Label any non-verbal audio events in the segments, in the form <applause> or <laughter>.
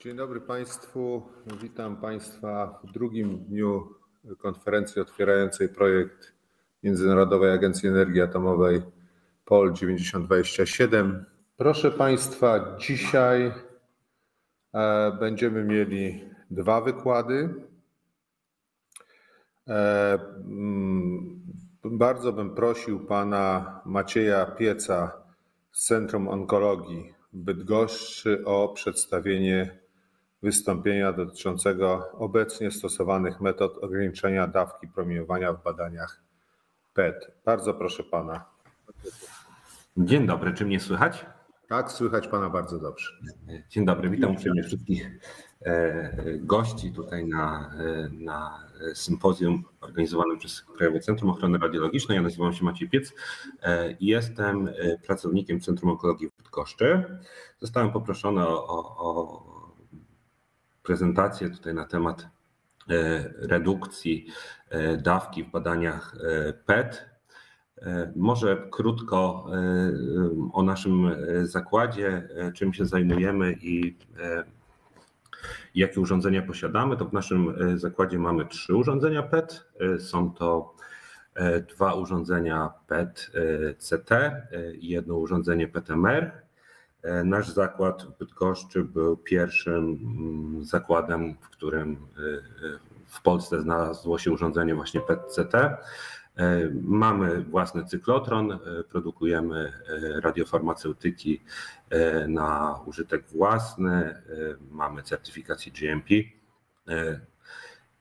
Dzień dobry Państwu. Witam Państwa w drugim dniu konferencji otwierającej projekt Międzynarodowej Agencji Energii Atomowej POL 9027. Proszę Państwa, dzisiaj e, będziemy mieli dwa wykłady. E, mm, bardzo bym prosił pana Macieja Pieca z Centrum Onkologii Bydgoszczy o przedstawienie wystąpienia dotyczącego obecnie stosowanych metod ograniczenia dawki promieniowania w badaniach PET. Bardzo proszę pana. Dzień dobry, czy mnie słychać? Tak, słychać pana bardzo dobrze. Dzień dobry, witam uprzejmie wszystkich e, gości tutaj na, e, na sympozjum organizowanym przez Krajowe Centrum Ochrony Radiologicznej. Ja nazywam się Maciej Piec e, i jestem pracownikiem Centrum Onkologii w Bydgoszczy. Zostałem poproszony o, o, o prezentację tutaj na temat redukcji dawki w badaniach PET E, może krótko e, o naszym zakładzie, e, czym się zajmujemy i jakie urządzenia posiadamy. To w naszym zakładzie mamy trzy urządzenia PET. Są to dwa urządzenia PET-CT i jedno urządzenie PET-MR. Nasz zakład w Bydgoszczy był pierwszym mm, zakładem, w którym w Polsce znalazło się urządzenie właśnie PET-CT. E, mamy własny cyklotron, e, produkujemy e, radiofarmaceutyki na użytek własny, mamy certyfikację GMP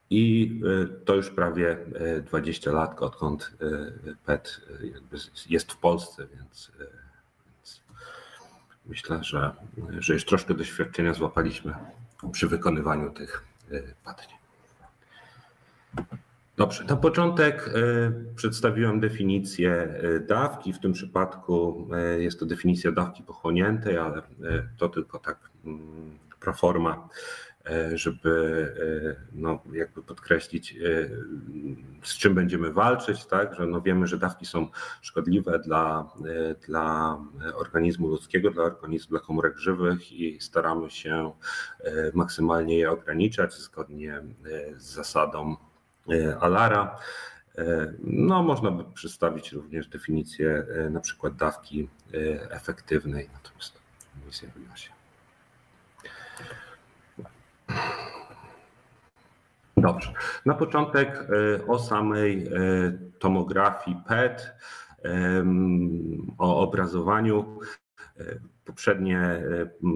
i to już prawie 20 lat, odkąd PET jest w Polsce, więc myślę, że, że już troszkę doświadczenia złapaliśmy przy wykonywaniu tych badań. Dobrze, na początek e, przedstawiłem definicję e, dawki. W tym przypadku jest to definicja dawki pochłoniętej, ale to tylko tak mm, proforma, żeby no, jakby podkreślić, z czym będziemy walczyć, tak? że no wiemy, że dawki są szkodliwe dla, dla organizmu ludzkiego, dla organizmu, dla komórek żywych i staramy się maksymalnie je ograniczać zgodnie z zasadą E, Alara. E, no, można by przedstawić również definicję e, na przykład dawki efektywnej, natomiast nie zjawiła się. Dobrze. Na początek o samej tomografii PET, o obrazowaniu. Poprzednie,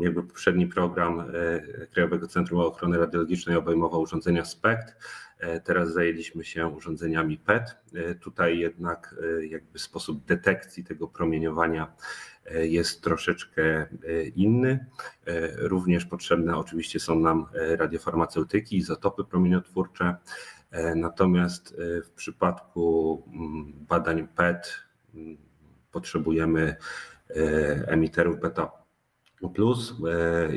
jakby poprzedni program Krajowego Centrum Ochrony Radiologicznej obejmował urządzenia SPECT. Teraz zajęliśmy się urządzeniami PET. Tutaj jednak jakby sposób detekcji tego promieniowania jest troszeczkę inny. Również potrzebne oczywiście są nam radiofarmaceutyki, izotopy promieniotwórcze. Natomiast w przypadku mm, badań PET mm, potrzebujemy emiterów beta plus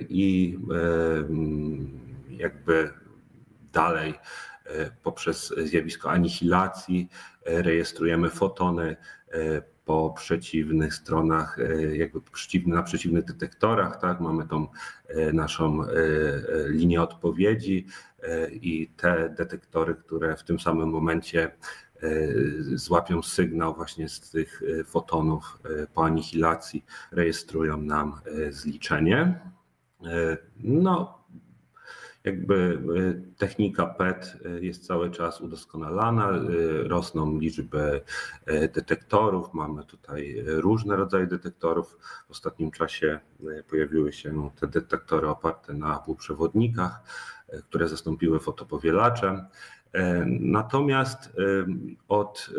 i mm, jakby dalej E, poprzez zjawisko anihilacji e, rejestrujemy fotony e, po przeciwnych stronach, jakby przeciwny, na przeciwnych detektorach, tak? Mamy tą naszą linię odpowiedzi i te detektory, które w tym samym momencie złapią sygnał właśnie z tych fotonów po anihilacji, rejestrują nam zliczenie. No, jakby e, technika PET e, jest cały czas udoskonalana, e, rosną liczby detektorów, mamy tutaj różne rodzaje detektorów. W ostatnim czasie pojawiły się te detektory oparte na półprzewodnikach, które zastąpiły fotopowielacze. Natomiast od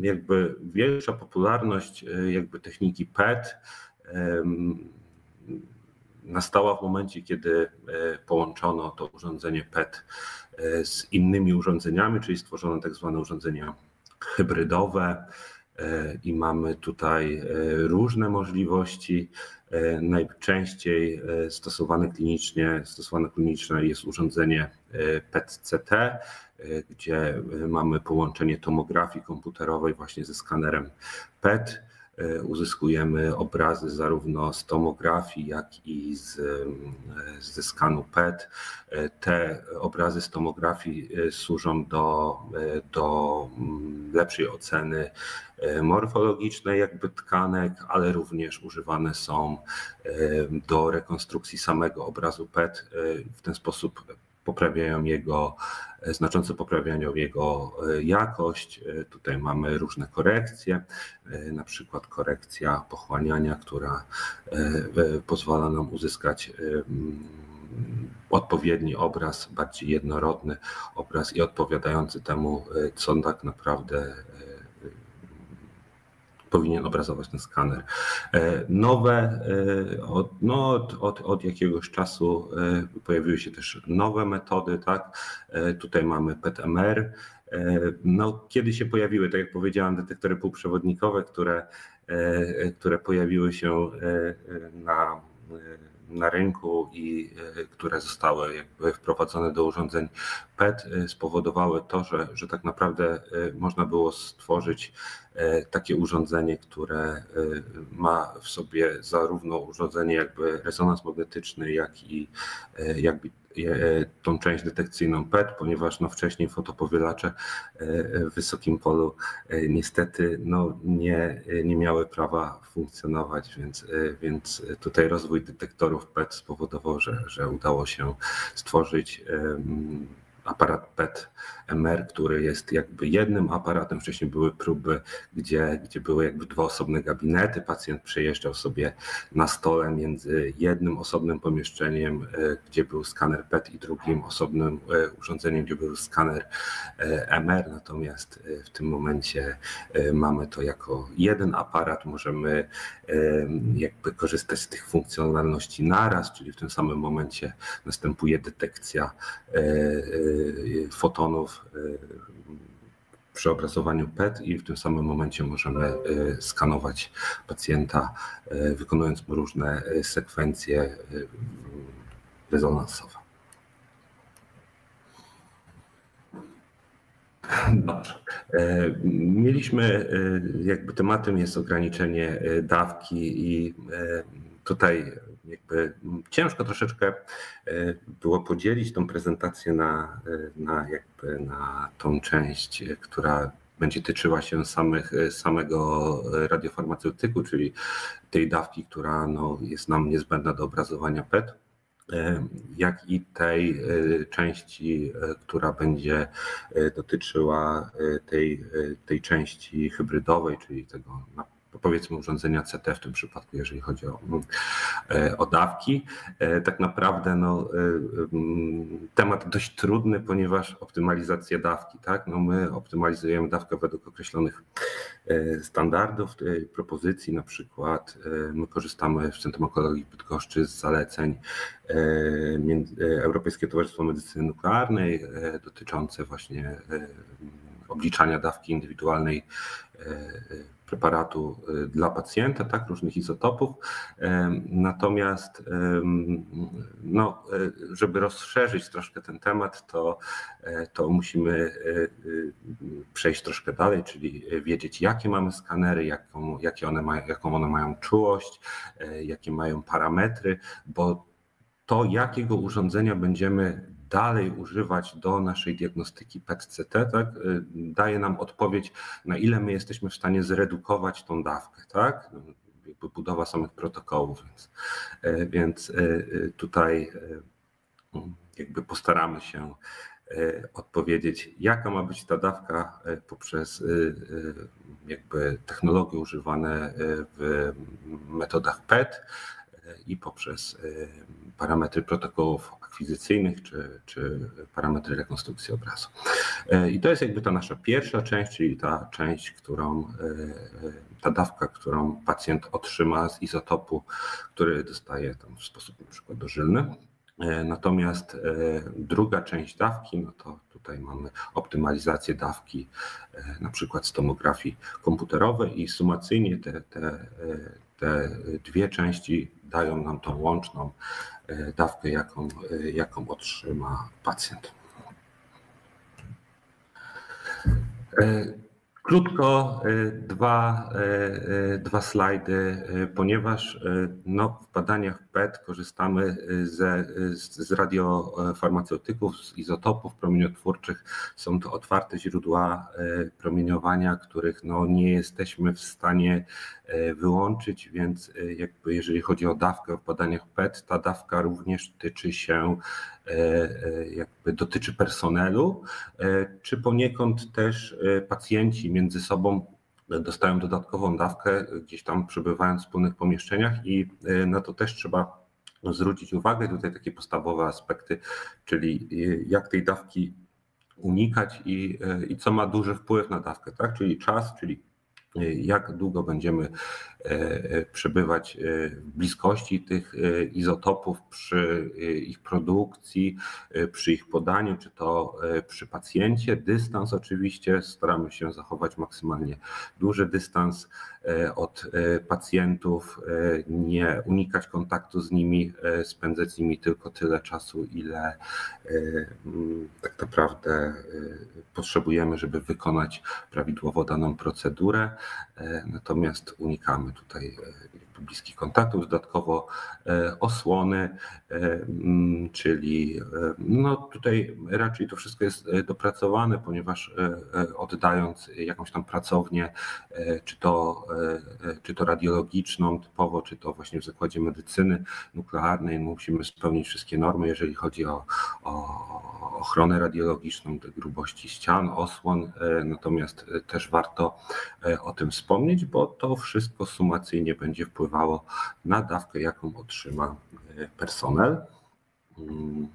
jakby większa popularność jakby techniki PET nastała w momencie, kiedy e, połączono to urządzenie PET e, z innymi urządzeniami, czyli stworzono tak zwane urządzenia hybrydowe e, i mamy tutaj różne możliwości. Najczęściej stosowane klinicznie, stosowane jest urządzenie PET-CT, gdzie mamy połączenie tomografii komputerowej właśnie ze skanerem PET uzyskujemy obrazy zarówno z tomografii, jak i z, ze skanu PET. Te obrazy z tomografii służą do, do mm, lepszej oceny morfologicznej jakby tkanek, ale również używane są do rekonstrukcji samego obrazu PET. W ten sposób poprawiają jego, e, znacząco poprawiają jego e, jakość. E, tutaj mamy różne korekcje, na przykład korekcja pochłaniania, która pozwala nam uzyskać odpowiedni obraz, bardziej jednorodny obraz i odpowiadający temu, co tak naprawdę powinien obrazować ten skaner. E, nowe, e, od, no od, od, jakiegoś czasu e, pojawiły się też nowe metody, tak? Tutaj mamy PET-MR. No, kiedy się pojawiły, tak jak powiedziałem, detektory półprzewodnikowe, które, które pojawiły się na na rynku i które zostały jakby wprowadzone do urządzeń PET spowodowały to, że, że tak naprawdę można było stworzyć takie urządzenie, które e, ma w sobie zarówno urządzenie jakby rezonans magnetyczny, jak i e, jakby tą część detekcyjną PET, ponieważ no wcześniej fotopowielacze w wysokim polu niestety no nie, nie miały prawa funkcjonować, więc, więc tutaj rozwój detektorów PET spowodował, że, że udało się stworzyć aparat PET-MR, który jest jakby jednym aparatem. Wcześniej były próby, gdzie, gdzie były jakby dwa osobne gabinety. Pacjent przejeżdżał sobie na stole między jednym osobnym pomieszczeniem, e, gdzie był skaner PET i drugim osobnym e, urządzeniem, gdzie był skaner e, MR. Natomiast w tym momencie mamy to jako jeden aparat. Możemy jakby korzystać z tych funkcjonalności naraz, czyli w tym samym momencie następuje detekcja fotonów przy obrazowaniu PET i w tym samym momencie możemy skanować pacjenta, wykonując różne sekwencje rezonansowe. Dobrze. Mieliśmy, jakby tematem jest ograniczenie dawki i tutaj jakby ciężko troszeczkę e, było podzielić tą prezentację na, e, na, jakby na tą część, która będzie tyczyła się samych, samego radiofarmaceutyku, czyli tej dawki, która no, jest nam niezbędna do obrazowania PET e, jak i tej części, która będzie dotyczyła tej, tej części hybrydowej, czyli tego powiedzmy urządzenia CT w tym przypadku, jeżeli chodzi o, e, o dawki. E, tak naprawdę no, e, temat dość trudny, ponieważ optymalizacja dawki, tak? No my optymalizujemy dawkę według określonych standardów propozycji, na przykład my korzystamy w Centrum Onkologii Bydgoszczy z zaleceń Europejskiego Towarzystwa Medycyny Nuklearnej dotyczące właśnie obliczania dawki indywidualnej preparatu y, dla pacjenta, tak, różnych izotopów. Natomiast no, y, żeby rozszerzyć troszkę ten temat, to, e, to musimy y, przejść troszkę dalej, czyli wiedzieć, jakie mamy skanery, jaką, jakie one mają, jaką one mają czułość, e, jakie mają parametry, bo to, jakiego urządzenia będziemy dalej używać do naszej diagnostyki PET-CT, tak, y, daje nam odpowiedź, na ile my jesteśmy w stanie zredukować tą dawkę, tak? No, jakby budowa samych protokołów, więc, e, więc e, tutaj jakby postaramy się odpowiedzieć, jaka ma być ta dawka poprzez jakby technologie używane w metodach PET i poprzez parametry protokołów akwizycyjnych czy, czy parametry rekonstrukcji obrazu. E, I to jest jakby ta nasza pierwsza część, czyli ta część, którą, e, ta dawka, którą pacjent otrzyma z izotopu, który dostaje tam w sposób na przykład dożylny. E, natomiast druga część dawki, no to tutaj mamy optymalizację dawki, na przykład z tomografii komputerowej i sumacyjnie te, te, te dwie części dają nam tą łączną dawkę, jaką, e, jaką otrzyma pacjent. E, Krótko dwa, dwa slajdy, ponieważ no, w badaniach PET korzystamy ze, z radiofarmaceutyków, z izotopów promieniotwórczych. Są to otwarte źródła promieniowania, których no, nie jesteśmy w stanie wyłączyć, więc jakby jeżeli chodzi o dawkę w badaniach PET, ta dawka również tyczy się jakby dotyczy personelu, czy poniekąd też pacjenci między sobą dostają dodatkową dawkę, gdzieś tam przebywając w wspólnych pomieszczeniach i e, na to też trzeba zwrócić uwagę. Tutaj takie podstawowe aspekty, czyli e, jak tej dawki unikać i, e, i co ma duży wpływ na dawkę, tak? czyli czas, czyli jak długo będziemy przebywać e, w bliskości tych izotopów przy ich produkcji, przy ich podaniu, czy to przy pacjencie. Dystans oczywiście, staramy się zachować maksymalnie duży dystans od pacjentów, nie unikać kontaktu z nimi, spędzać z nimi tylko tyle czasu, ile tak naprawdę potrzebujemy, żeby wykonać prawidłowo daną procedurę. E, natomiast unikamy tutaj e, bliskich kontaktów, dodatkowo e, osłony, czyli no tutaj raczej to wszystko jest dopracowane, ponieważ oddając jakąś tam pracownię, czy to, czy to radiologiczną typowo, czy to właśnie w zakładzie medycyny nuklearnej, musimy spełnić wszystkie normy, jeżeli chodzi o, o ochronę radiologiczną, te grubości ścian, osłon, natomiast też warto o tym wspomnieć, bo to wszystko sumacyjnie będzie wpływało na dawkę, jaką otrzyma e, personel. Mm,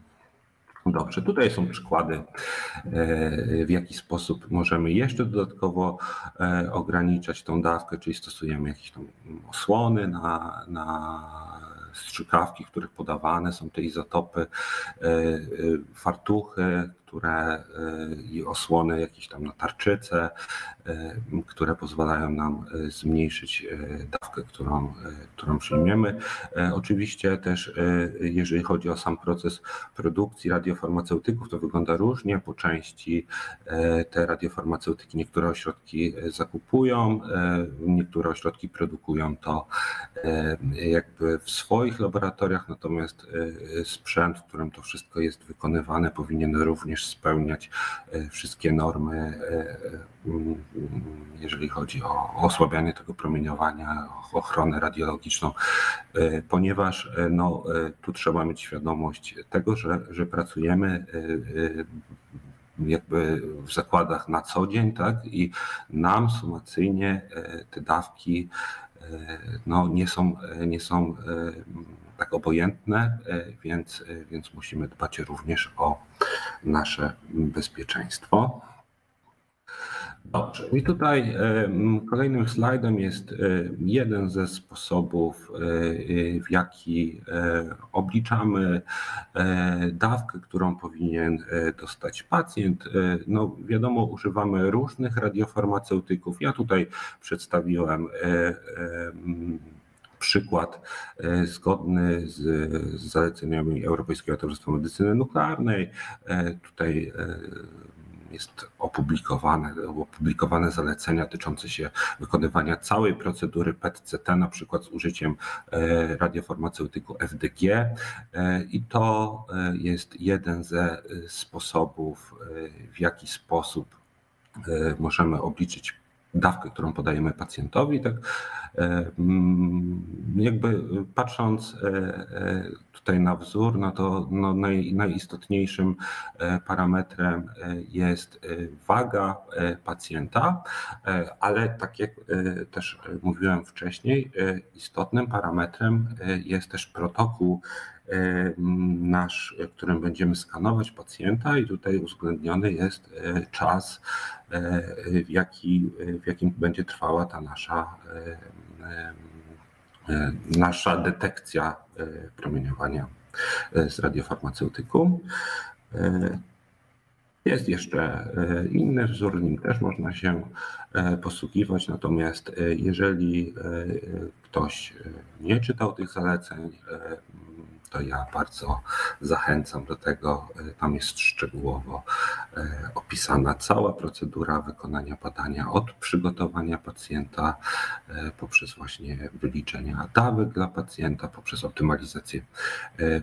dobrze, tutaj są przykłady, e, w jaki sposób możemy jeszcze dodatkowo e, ograniczać tą dawkę, czyli stosujemy jakieś tam osłony na, na strzykawki, których podawane są te izotopy, fartuchy, które i osłony jakieś tam na tarczyce, E, które pozwalają nam e, zmniejszyć e, dawkę, którą, którą przyjmiemy. Oczywiście też, jeżeli chodzi o sam proces produkcji radiofarmaceutyków, to wygląda różnie. Po części te radiofarmaceutyki niektóre ośrodki zakupują, niektóre ośrodki produkują to jakby w swoich laboratoriach, natomiast sprzęt, w którym to wszystko jest wykonywane, powinien również spełniać wszystkie normy jeżeli chodzi o osłabianie tego promieniowania, ochronę radiologiczną, e, ponieważ e, no, e, tu trzeba mieć świadomość tego, że, że pracujemy jakby w zakładach na co dzień, tak? I nam sumacyjnie te dawki no, nie są, nie są tak obojętne, więc, więc musimy dbać również o nasze bezpieczeństwo. Dobrze. I tutaj e, kolejnym slajdem jest e, jeden ze sposobów, e, w jaki obliczamy dawkę, którą powinien dostać pacjent. No, wiadomo, używamy różnych radiofarmaceutyków. Ja tutaj przedstawiłem przykład zgodny z, z zaleceniami Europejskiego Towarzystwa Medycyny Nuklearnej. Tutaj jest opublikowane, opublikowane zalecenia dotyczące się wykonywania całej procedury PET-CT, na przykład z użyciem e, radiofarmaceutyku FDG e, i to e, jest jeden ze sposobów, w jaki sposób możemy obliczyć dawkę, którą podajemy pacjentowi, tak mm, jakby patrząc tutaj na wzór, no to no naj, najistotniejszym e, parametrem e, jest e, waga pacjenta, ale tak jak też mówiłem wcześniej, istotnym parametrem jest też protokół nasz, którym będziemy skanować pacjenta i tutaj uwzględniony jest czas, w, jaki, w jakim będzie trwała ta nasza E, nasza detekcja e, promieniowania e, z radiofarmaceutyku. Jest jeszcze inny wzór, nim też można się posługiwać, natomiast jeżeli ktoś nie czytał tych zaleceń, to ja bardzo zachęcam do tego. Tam jest szczegółowo opisana cała procedura wykonania badania od przygotowania pacjenta poprzez właśnie wyliczenia dawek dla pacjenta, poprzez optymalizację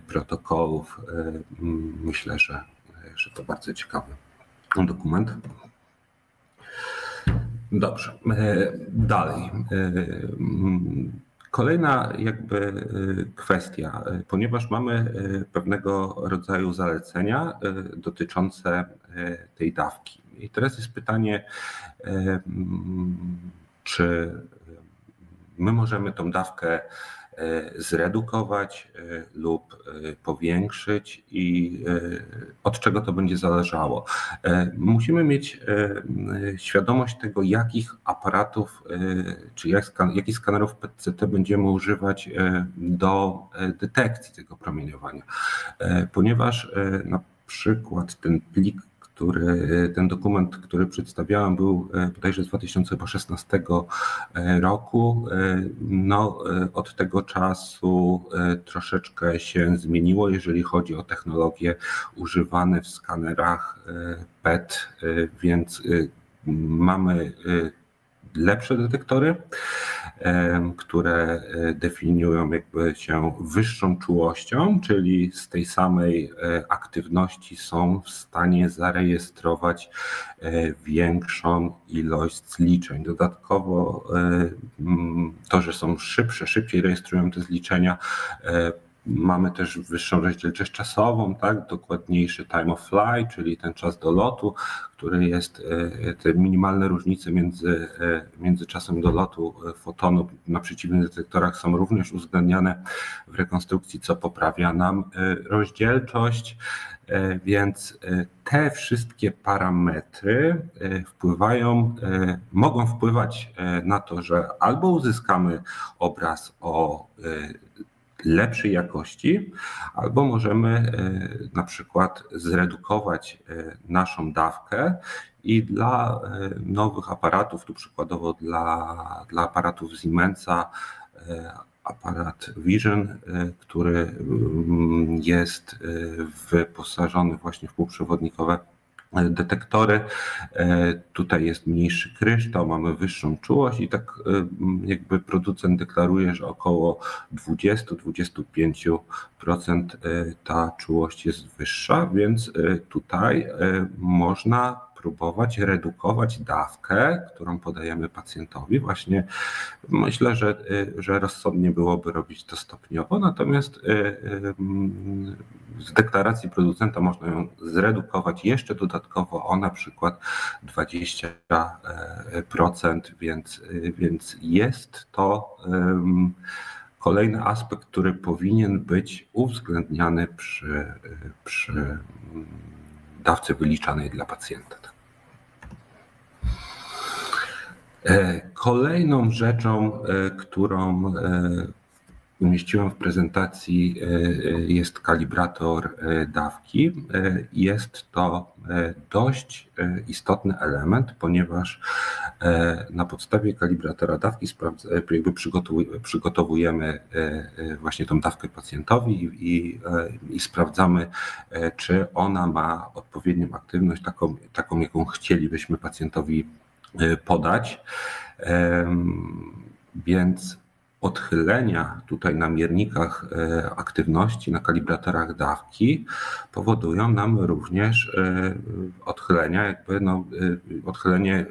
protokołów. Myślę, że, że to bardzo ciekawy dokument. Dobrze, dalej. Kolejna jakby e, kwestia, ponieważ mamy pewnego rodzaju zalecenia dotyczące tej dawki. I teraz jest pytanie, czy my możemy tą dawkę zredukować e, lub e, powiększyć i od czego to będzie zależało. Musimy mieć świadomość tego, jakich aparatów czy jakich skanerów PCT będziemy używać do detekcji tego promieniowania, ponieważ na przykład ten plik który, ten dokument, który przedstawiałem, był e, bodajże z 2016 e, roku. E, no, od tego czasu troszeczkę się zmieniło, jeżeli chodzi o technologie używane w skanerach PET, więc mamy lepsze detektory, które e, definiują jakby się wyższą czułością, czyli z tej samej e, aktywności są w stanie zarejestrować e, większą ilość zliczeń. Dodatkowo to, że są szybsze, szybciej rejestrują te zliczenia, Mamy też wyższą rozdzielczość czasową, tak? dokładniejszy time of flight, czyli ten czas do lotu, który jest e, te minimalne różnice między, e, między czasem do lotu e, fotonu na przeciwnych detektorach są również uwzględniane w rekonstrukcji, co poprawia nam rozdzielczość. Więc te wszystkie parametry wpływają, mogą wpływać na to, że albo uzyskamy obraz o lepszej jakości, albo możemy e, na przykład zredukować e, naszą dawkę i dla e, nowych aparatów, tu przykładowo dla, dla aparatów Siemensa, aparat Vision, który mm, jest wyposażony właśnie w półprzewodnikowe detektory. E, tutaj jest mniejszy kryształ, mamy wyższą czułość i tak e, jakby producent deklaruje, że około 20-25% e, ta czułość jest wyższa, więc tutaj można próbować redukować dawkę, którą podajemy pacjentowi. Właśnie myślę, że, że rozsądnie byłoby robić to stopniowo, natomiast y, y, z deklaracji producenta można ją zredukować jeszcze dodatkowo o na przykład 20%, więc, więc jest to kolejny aspekt, który powinien być uwzględniany przy, przy dawce wyliczanej dla pacjenta. Kolejną rzeczą, e, którą e, umieściłem w prezentacji, jest kalibrator dawki. Jest to dość istotny element, eponieważ na podstawie kalibratora dawki jakby przygotowujemy właśnie tą dawkę pacjentowi i, i sprawdzamy, czy ona ma odpowiednią aktywność, taką, taką jaką chcielibyśmy pacjentowi podać. Więc odchylenia tutaj na miernikach y, aktywności, na kalibratorach dawki powodują nam również y, odchylenia, jakby no, odchylenie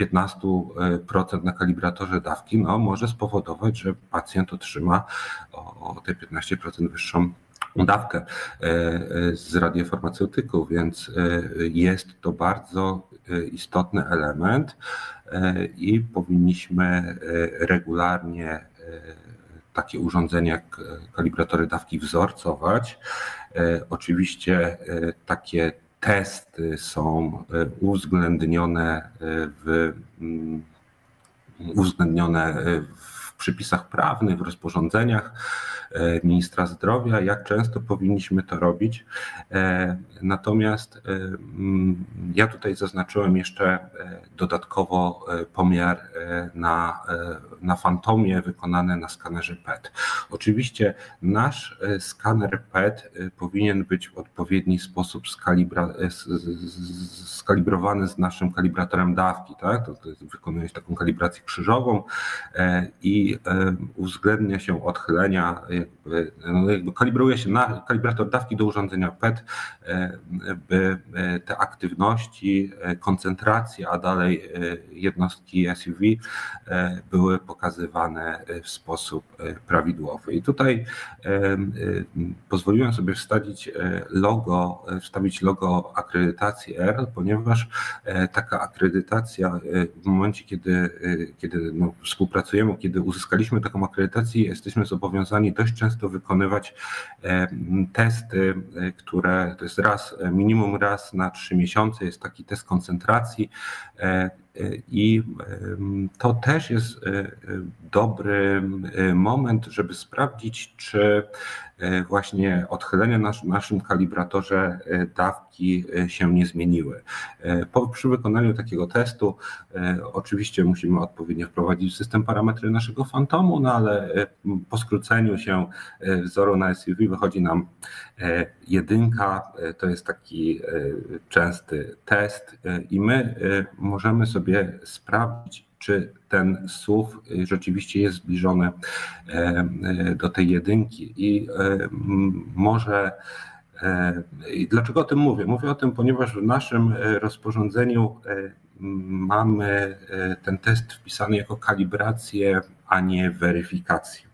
15% na kalibratorze dawki no, może spowodować, że pacjent otrzyma o, o te 15% wyższą dawkę z radiofarmaceutyków, więc jest to bardzo istotny element e, i powinniśmy e, regularnie e, takie urządzenia jak kalibratory dawki wzorcować. Oczywiście takie testy są uwzględnione w, mm, uwzględnione w przepisach prawnych, w rozporządzeniach ministra zdrowia, jak często powinniśmy to robić. Natomiast mm, ja tutaj zaznaczyłem jeszcze dodatkowo pomiar na, na fantomie wykonany na skanerze PET. Oczywiście nasz skaner PET powinien być w odpowiedni sposób skalibra, skalibrowany z naszym kalibratorem dawki, tak? To, to jest, wykonuje się taką kalibrację krzyżową e, i e, uwzględnia się odchylenia, jakby, no jakby kalibruje się na kalibrator dawki do urządzenia PET, e, by te aktywności, koncentracje, a dalej jednostki SUV były pokazywane w sposób prawidłowy. I tutaj pozwoliłem sobie wstawić logo, wstawić logo akredytacji R, ponieważ taka akredytacja w momencie, kiedy, kiedy no, współpracujemy, kiedy uzyskaliśmy taką akredytację, jesteśmy zobowiązani dość często wykonywać testy, które to jest raz, minimum raz na trzy miesiące, jest taki test koncentracji i to też jest e, dobry e, moment, żeby sprawdzić, czy e, właśnie odchylenia na naszym kalibratorze dawki się nie zmieniły. Po, przy wykonaniu takiego testu oczywiście musimy odpowiednio wprowadzić system parametry naszego fantomu, no ale po skróceniu się wzoru na SUV wychodzi nam jedynka, to jest taki częsty test i my możemy sobie sprawdzić, czy ten SUV rzeczywiście jest zbliżony e, e, do tej jedynki i e, może dlaczego o tym mówię? Mówię o tym, ponieważ w naszym rozporządzeniu mamy ten test wpisany jako kalibrację, a nie weryfikację.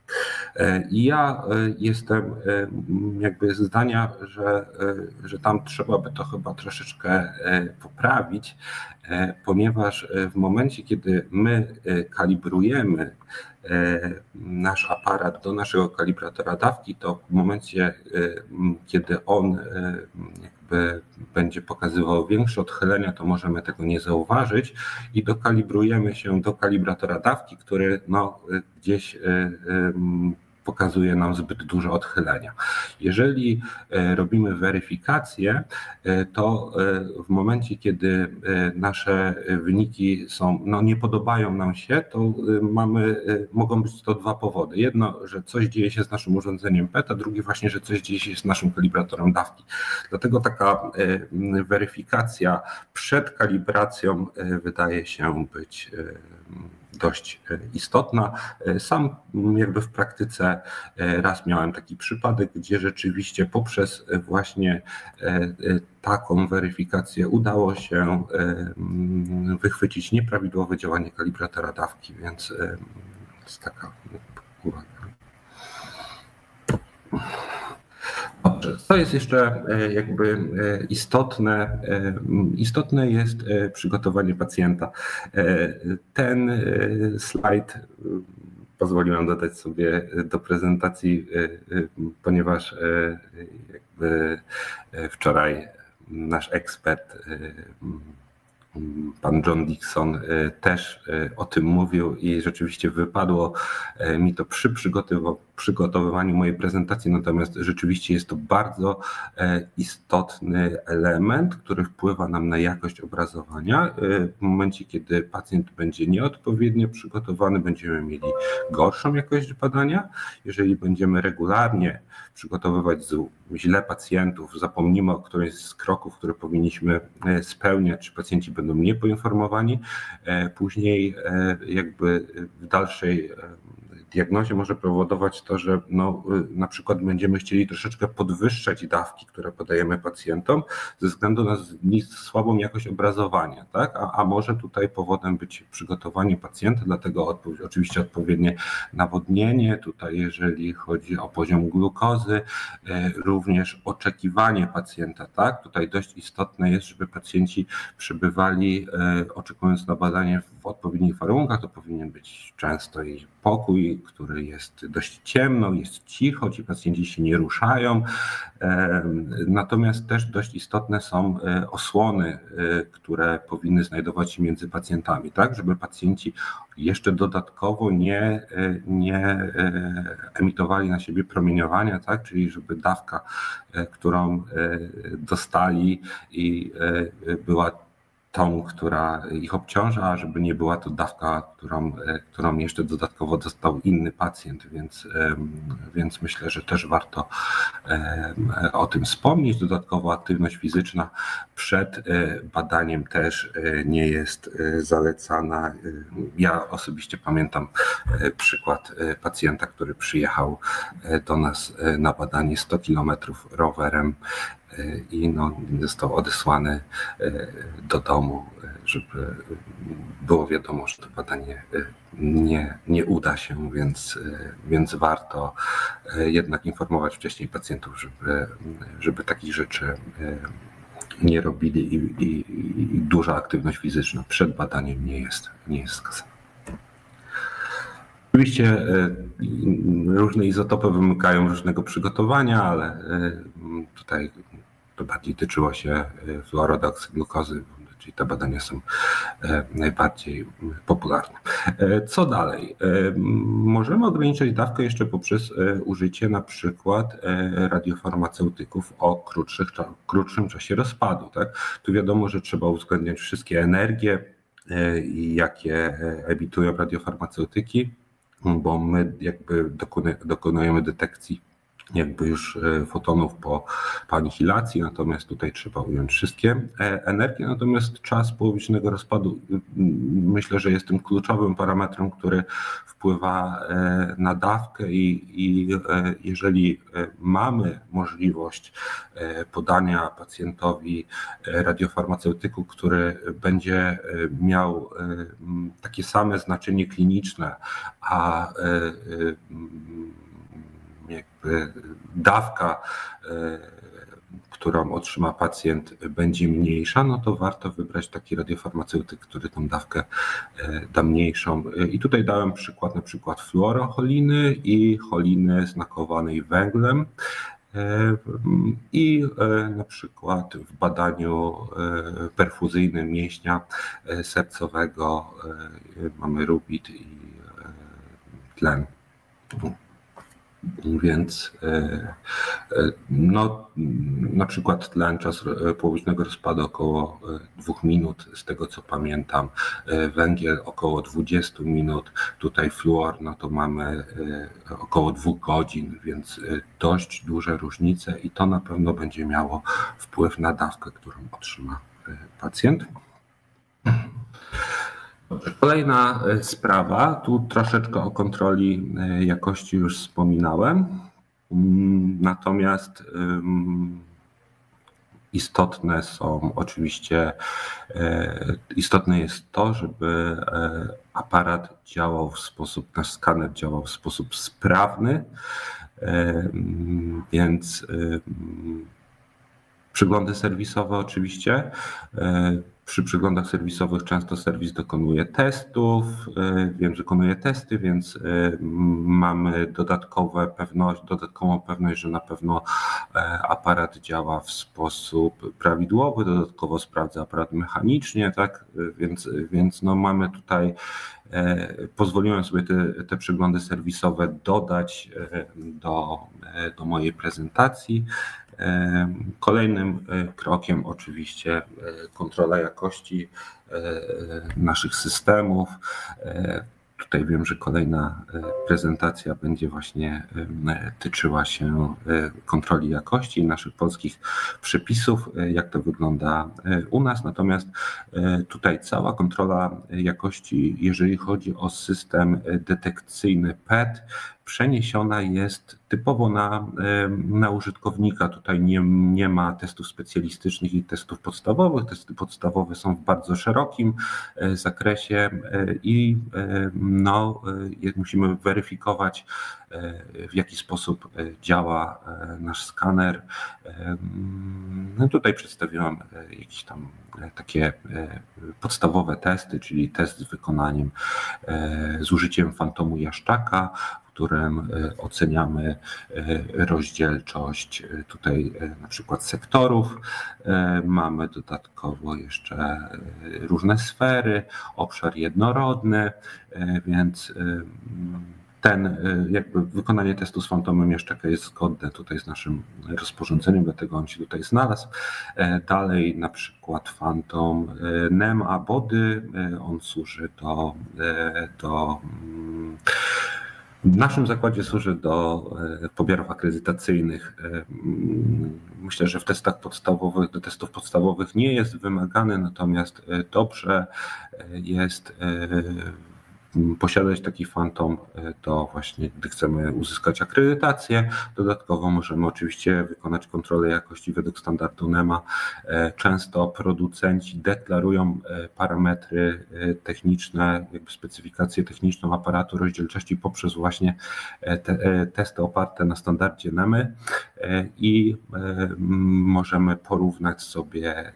I ja jestem jakby zdania, że, że tam trzeba by to chyba troszeczkę poprawić, E, ponieważ e, w momencie, kiedy my e, kalibrujemy nasz aparat do naszego kalibratora dawki, to w momencie, kiedy on będzie pokazywał większe odchylenia, to możemy tego nie zauważyć i dokalibrujemy się do kalibratora dawki, który no, gdzieś pokazuje nam zbyt duże odchylenia. Jeżeli e, robimy weryfikację, e, to e, w momencie, kiedy nasze wyniki są, no nie podobają nam się, to mamy, mogą być to dwa powody. Jedno, że coś dzieje się z naszym urządzeniem PET, a drugie właśnie, że coś dzieje się z naszym kalibratorem dawki. Dlatego taka weryfikacja przed kalibracją wydaje się być dość e, istotna. E, sam jakby w praktyce e, raz miałem taki przypadek, gdzie rzeczywiście poprzez właśnie taką weryfikację udało się wychwycić nieprawidłowe działanie kalibratora dawki, więc jest taka uwaga. Dobrze, co jest jeszcze e, jakby e, istotne? E, istotne jest przygotowanie pacjenta. Ten slajd pozwoliłem dodać sobie do prezentacji, ponieważ jakby wczoraj nasz ekspert Pan John Dixon y, też y, o tym mówił i rzeczywiście wypadło y, mi to przy przygotowywaniu mojej prezentacji, natomiast rzeczywiście jest to bardzo istotny element, który wpływa nam na jakość obrazowania. W momencie, kiedy pacjent będzie nieodpowiednio przygotowany, będziemy mieli gorszą jakość badania. Jeżeli będziemy regularnie przygotowywać źle pacjentów, zapomnimy o którymś z kroków, które powinniśmy spełniać, czy pacjenci będą niepoinformowani. E, później e, jakby w dalszej e, diagnozie może powodować to, że no, na przykład będziemy chcieli troszeczkę podwyższać dawki, które podajemy pacjentom ze względu na słabą jakość obrazowania, tak? A, a może tutaj powodem być przygotowanie pacjenta, dlatego odpo oczywiście odpowiednie nawodnienie, tutaj jeżeli chodzi o poziom glukozy, e, również oczekiwanie pacjenta, tak? Tutaj dość istotne jest, żeby pacjenci przebywali e, oczekując na badanie w odpowiednich warunkach. To powinien być często i pokój, który jest dość ciemno, jest cicho, ci pacjenci się nie ruszają. Natomiast też dość istotne są e, osłony, e, które powinny znajdować się między pacjentami, tak, żeby pacjenci jeszcze dodatkowo nie, e, nie emitowali na siebie promieniowania, tak, czyli żeby dawka, którą dostali i była tą, która ich obciąża, żeby nie była to dawka, którą, e, którą jeszcze dodatkowo dostał inny pacjent, więc, więc myślę, że też warto o tym wspomnieć. Dodatkowo aktywność fizyczna przed e, badaniem też e, nie jest zalecana. Ja osobiście pamiętam przykład pacjenta, który przyjechał do nas na badanie 100 km rowerem i no, został odesłany e, do domu, e, żeby było wiadomo, że to badanie e, nie, nie uda się, więc, więc warto jednak informować wcześniej pacjentów, żeby, żeby takich rzeczy nie robili i, i, i duża aktywność fizyczna przed badaniem nie jest, nie jest skazana. Oczywiście różne izotopy wymykają różnego przygotowania, ale tutaj to bardziej tyczyło się y, fluorodoksy glukozy, czyli te badania są e, najbardziej popularne. E, co dalej? Możemy ograniczyć dawkę jeszcze poprzez użycie na przykład radiofarmaceutyków o krótszych, krótszym czasie rozpadu. Tak? Tu wiadomo, że trzeba uwzględniać wszystkie energie, jakie emitują radiofarmaceutyki, bo my jakby dokonujemy detekcji jakby już e, fotonów po, anihilacji, natomiast tutaj trzeba ująć wszystkie e, energie, natomiast czas połowicznego rozpadu. Myślę, że jest tym kluczowym parametrem, który wpływa e, na dawkę i, i jeżeli mamy możliwość podania pacjentowi radiofarmaceutyku, który będzie miał takie same znaczenie kliniczne, a jakby dawka, e, którą otrzyma pacjent, będzie mniejsza, no to warto wybrać taki radiofarmaceutyk, który tą dawkę e, da mniejszą. E, I tutaj dałem przykład na przykład fluorocholiny i choliny znakowanej węglem. I na przykład w badaniu perfuzyjnym mięśnia sercowego mamy rubit i tlen. Więc e, e, no, na przykład tlen czas połowicznego rozpadu około e, dwóch minut, z tego co pamiętam, węgiel około 20 minut, tutaj fluor, no to mamy około dwóch godzin, więc dość duże różnice i to na pewno będzie miało wpływ na dawkę, którą otrzyma pacjent. Kolejna e, sprawa, tu troszeczkę o kontroli e, jakości już wspominałem. Mm, natomiast istotne są oczywiście, e, istotne jest to, żeby aparat działał w sposób, nasz skaner działał w sposób sprawny, więc przyglądy serwisowe oczywiście przy przeglądach serwisowych często serwis dokonuje testów, e, wiem, że wykonuje testy, więc e, mamy dodatkowe pewność, dodatkową pewność, że na pewno e, aparat działa w sposób prawidłowy, dodatkowo sprawdza aparat mechanicznie, tak, więc, więc no mamy tutaj Pozwoliłem sobie te, te przeglądy serwisowe dodać do, do mojej prezentacji. Kolejnym e, krokiem oczywiście e, kontrola jakości e, naszych systemów. Tutaj wiem, że kolejna prezentacja będzie właśnie tyczyła się kontroli jakości naszych polskich przepisów, jak to wygląda u nas. Natomiast tutaj cała kontrola jakości, jeżeli chodzi o system detekcyjny PET, przeniesiona jest typowo na, na użytkownika. Tutaj nie, nie ma testów specjalistycznych i testów podstawowych. Testy podstawowe są w bardzo szerokim e, zakresie e, i no, musimy weryfikować, w jaki sposób działa nasz skaner. No tutaj przedstawiłam jakieś tam takie podstawowe testy, czyli test z wykonaniem z użyciem fantomu Jaszczaka, którym e, oceniamy e, rozdzielczość e, tutaj na przykład sektorów. Mamy dodatkowo jeszcze różne sfery, obszar jednorodny, więc ten jakby wykonanie testu z fantomem Jaszczaka jest zgodne tutaj z naszym rozporządzeniem, dlatego on się tutaj znalazł. Dalej na przykład fantom NEM Body, on służy do, do mm, w naszym zakładzie służy do e, pomiarów akredytacyjnych. E, myślę, że w testach podstawowych, do testów podstawowych nie jest wymagany, natomiast e, dobrze jest posiadać taki fantom, e, to właśnie gdy chcemy uzyskać akredytację. Dodatkowo możemy oczywiście wykonać kontrolę jakości według standardu NEMA. E, często producenci deklarują e, parametry techniczne, jakby specyfikację techniczną aparatu rozdzielczości poprzez właśnie te, testy oparte na standardzie NEMY i możemy porównać sobie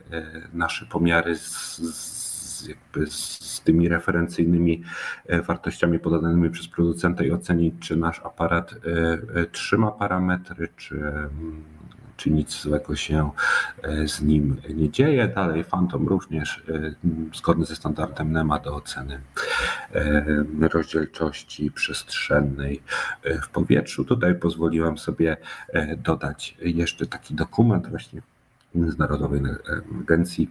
nasze pomiary z, z, jakby z z tymi referencyjnymi e, wartościami podanymi przez producenta i ocenić, czy nasz aparat e, e, trzyma parametry, czy, mm, czy nic złego się z nim nie dzieje. Dalej Phantom również zgodny ze standardem NEMA do oceny rozdzielczości przestrzennej w powietrzu. Tutaj pozwoliłem sobie dodać jeszcze taki dokument właśnie Międzynarodowej Agencji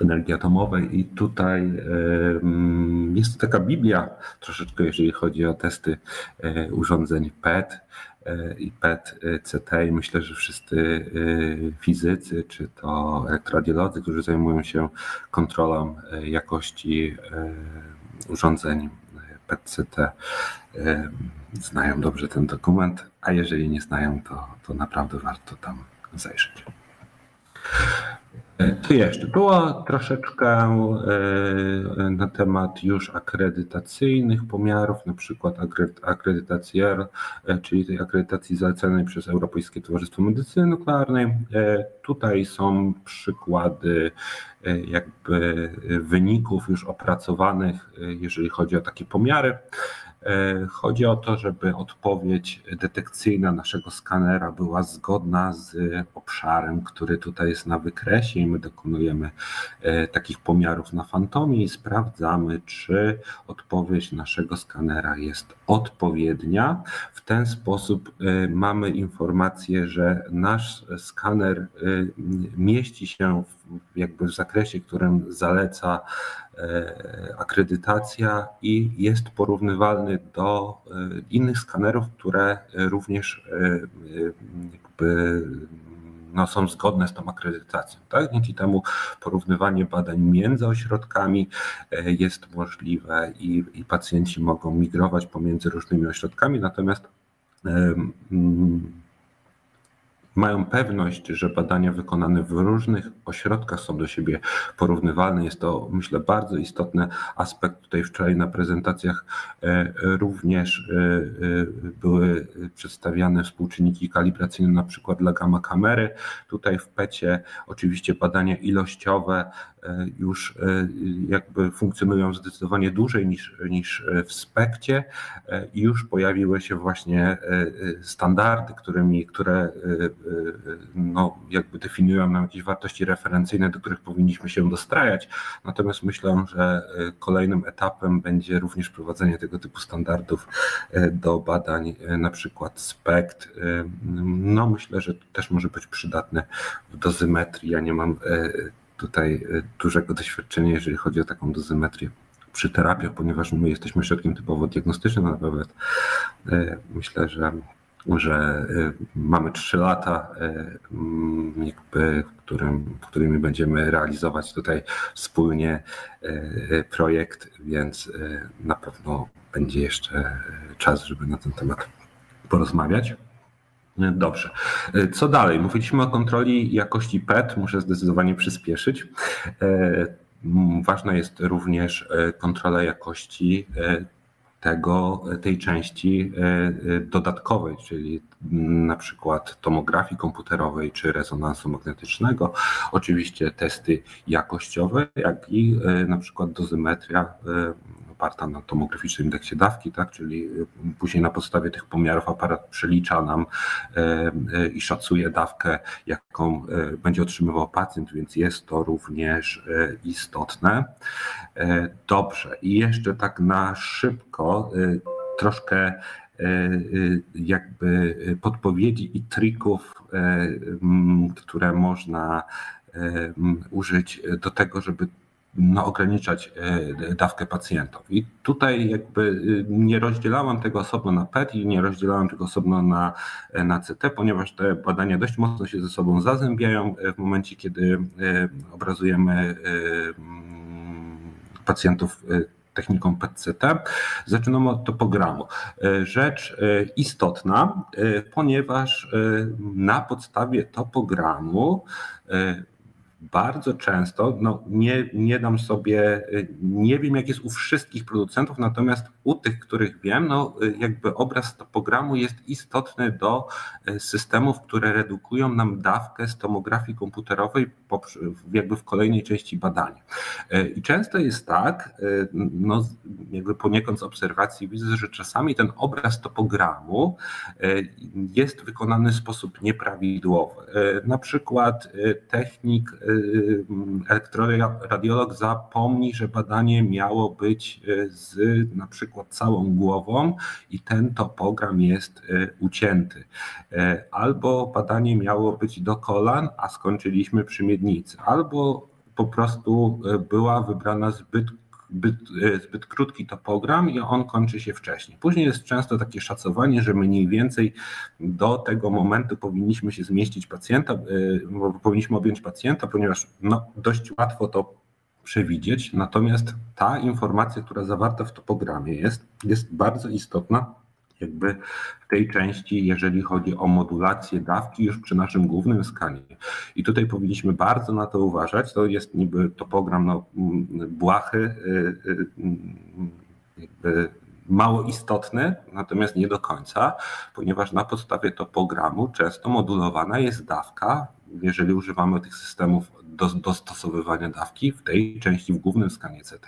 energii atomowej i tutaj jest to taka Biblia troszeczkę, jeżeli chodzi o testy e, urządzeń PET e, i PET-CT i myślę, że wszyscy e, fizycy czy to elektroradiolodzy, którzy zajmują się kontrolą jakości urządzeń PET-CT znają dobrze ten dokument, a jeżeli nie znają, to, to naprawdę warto tam zajrzeć. Co jeszcze? Było troszeczkę e, na temat już akredytacyjnych pomiarów, na przykład akredytacji R, e, czyli tej akredytacji zalecanej przez Europejskie Towarzystwo Medycyny Nuklearnej. E, tutaj są przykłady jakby wyników już opracowanych, jeżeli chodzi o takie pomiary. E, chodzi o to, żeby odpowiedź detekcyjna naszego skanera była zgodna z obszarem, który tutaj jest na wykresie i my dokonujemy e, takich pomiarów na fantomie i sprawdzamy, czy odpowiedź naszego skanera jest odpowiednia. W ten sposób e, mamy informację, że nasz skaner mieści się jakby w zakresie, którym zaleca E, akredytacja i jest porównywalny do e, innych skanerów, które również e, jakby no, są zgodne z tą akredytacją. Tak? Dzięki temu porównywanie badań między ośrodkami jest możliwe i, i pacjenci mogą migrować pomiędzy różnymi ośrodkami, natomiast mają pewność, że badania wykonane w różnych ośrodkach są do siebie porównywalne. Jest to, myślę, bardzo istotny aspekt. Tutaj wczoraj na prezentacjach e, również e, e, były przedstawiane współczynniki kalibracyjne, na przykład dla gamma kamery. Tutaj w PECie oczywiście badania ilościowe już jakby funkcjonują zdecydowanie dłużej niż, niż w spekcie i już pojawiły się właśnie standardy, którymi, które no, jakby definiują nam jakieś wartości referencyjne, do których powinniśmy się dostrajać. Natomiast myślę, że e, kolejnym etapem będzie również prowadzenie tego typu standardów e, do badań, e, na przykład SPECT. No myślę, że to też może być przydatne w dozymetrii. Ja nie mam tutaj dużego doświadczenia, jeżeli chodzi o taką dozymetrię przy terapiach, ponieważ my jesteśmy środkiem typowo diagnostycznym, nawet myślę, że że mamy trzy lata, jakby, którym, którymi będziemy realizować tutaj wspólnie projekt, więc na pewno będzie jeszcze czas, żeby na ten temat porozmawiać. Dobrze. Co dalej? Mówiliśmy o kontroli jakości PET. Muszę zdecydowanie przyspieszyć. E, ważna jest również e, kontrola jakości e, tego, tej części dodatkowej, czyli na przykład tomografii komputerowej czy rezonansu magnetycznego. Oczywiście testy jakościowe, jak i na przykład dozymetria oparta na tomograficznym indeksie dawki, tak? czyli y, później na podstawie tych pomiarów aparat przelicza nam e, e, i szacuje dawkę, jaką e, będzie otrzymywał pacjent, więc jest to również istotne. Dobrze, i jeszcze tak na szybko troszkę jakby podpowiedzi i trików, które można użyć do tego, żeby no, ograniczać e, dawkę pacjentom. I tutaj jakby y, nie rozdzielałam tego osobno na PET i nie rozdzielałam tego osobno na, e, na CT, ponieważ te badania dość mocno się ze sobą zazębiają e, w momencie, kiedy obrazujemy mm, pacjentów techniką PET-CT. Zaczynamy od topogramu. Rzecz istotna, ponieważ na podstawie topogramu bardzo często, no nie, nie dam sobie, nie wiem jak jest u wszystkich producentów, natomiast u tych, których wiem, no jakby obraz topogramu jest istotny do e, systemów, które redukują nam dawkę z tomografii komputerowej jakby w kolejnej części badania. E, I często jest tak, no jakby poniekąd z obserwacji widzę, że czasami ten obraz topogramu jest wykonany w sposób nieprawidłowy. Na przykład technik Y, elektroradiolog zapomni, że badanie miało być y, z na przykład całą głową i ten topogram jest y, ucięty. Albo badanie miało być do kolan, a skończyliśmy przy miednicy. Albo po prostu była wybrana zbyt zbyt, e, zbyt krótki topogram i on kończy się wcześniej. Później jest często takie szacowanie, że mniej więcej do tego momentu powinniśmy się zmieścić pacjenta, e, powinniśmy objąć pacjenta, ponieważ no, dość łatwo to przewidzieć, natomiast ta informacja, która zawarta w topogramie jest, jest bardzo istotna jakby w tej części, jeżeli chodzi o modulację dawki już przy naszym głównym skanie. I tutaj powinniśmy bardzo na to uważać. To jest niby topogram no, błahy, y, y, jakby mało istotny, natomiast nie do końca, ponieważ na podstawie topogramu często modulowana jest dawka, jeżeli używamy tych systemów dostosowywania dawki w tej części w głównym skanie CT.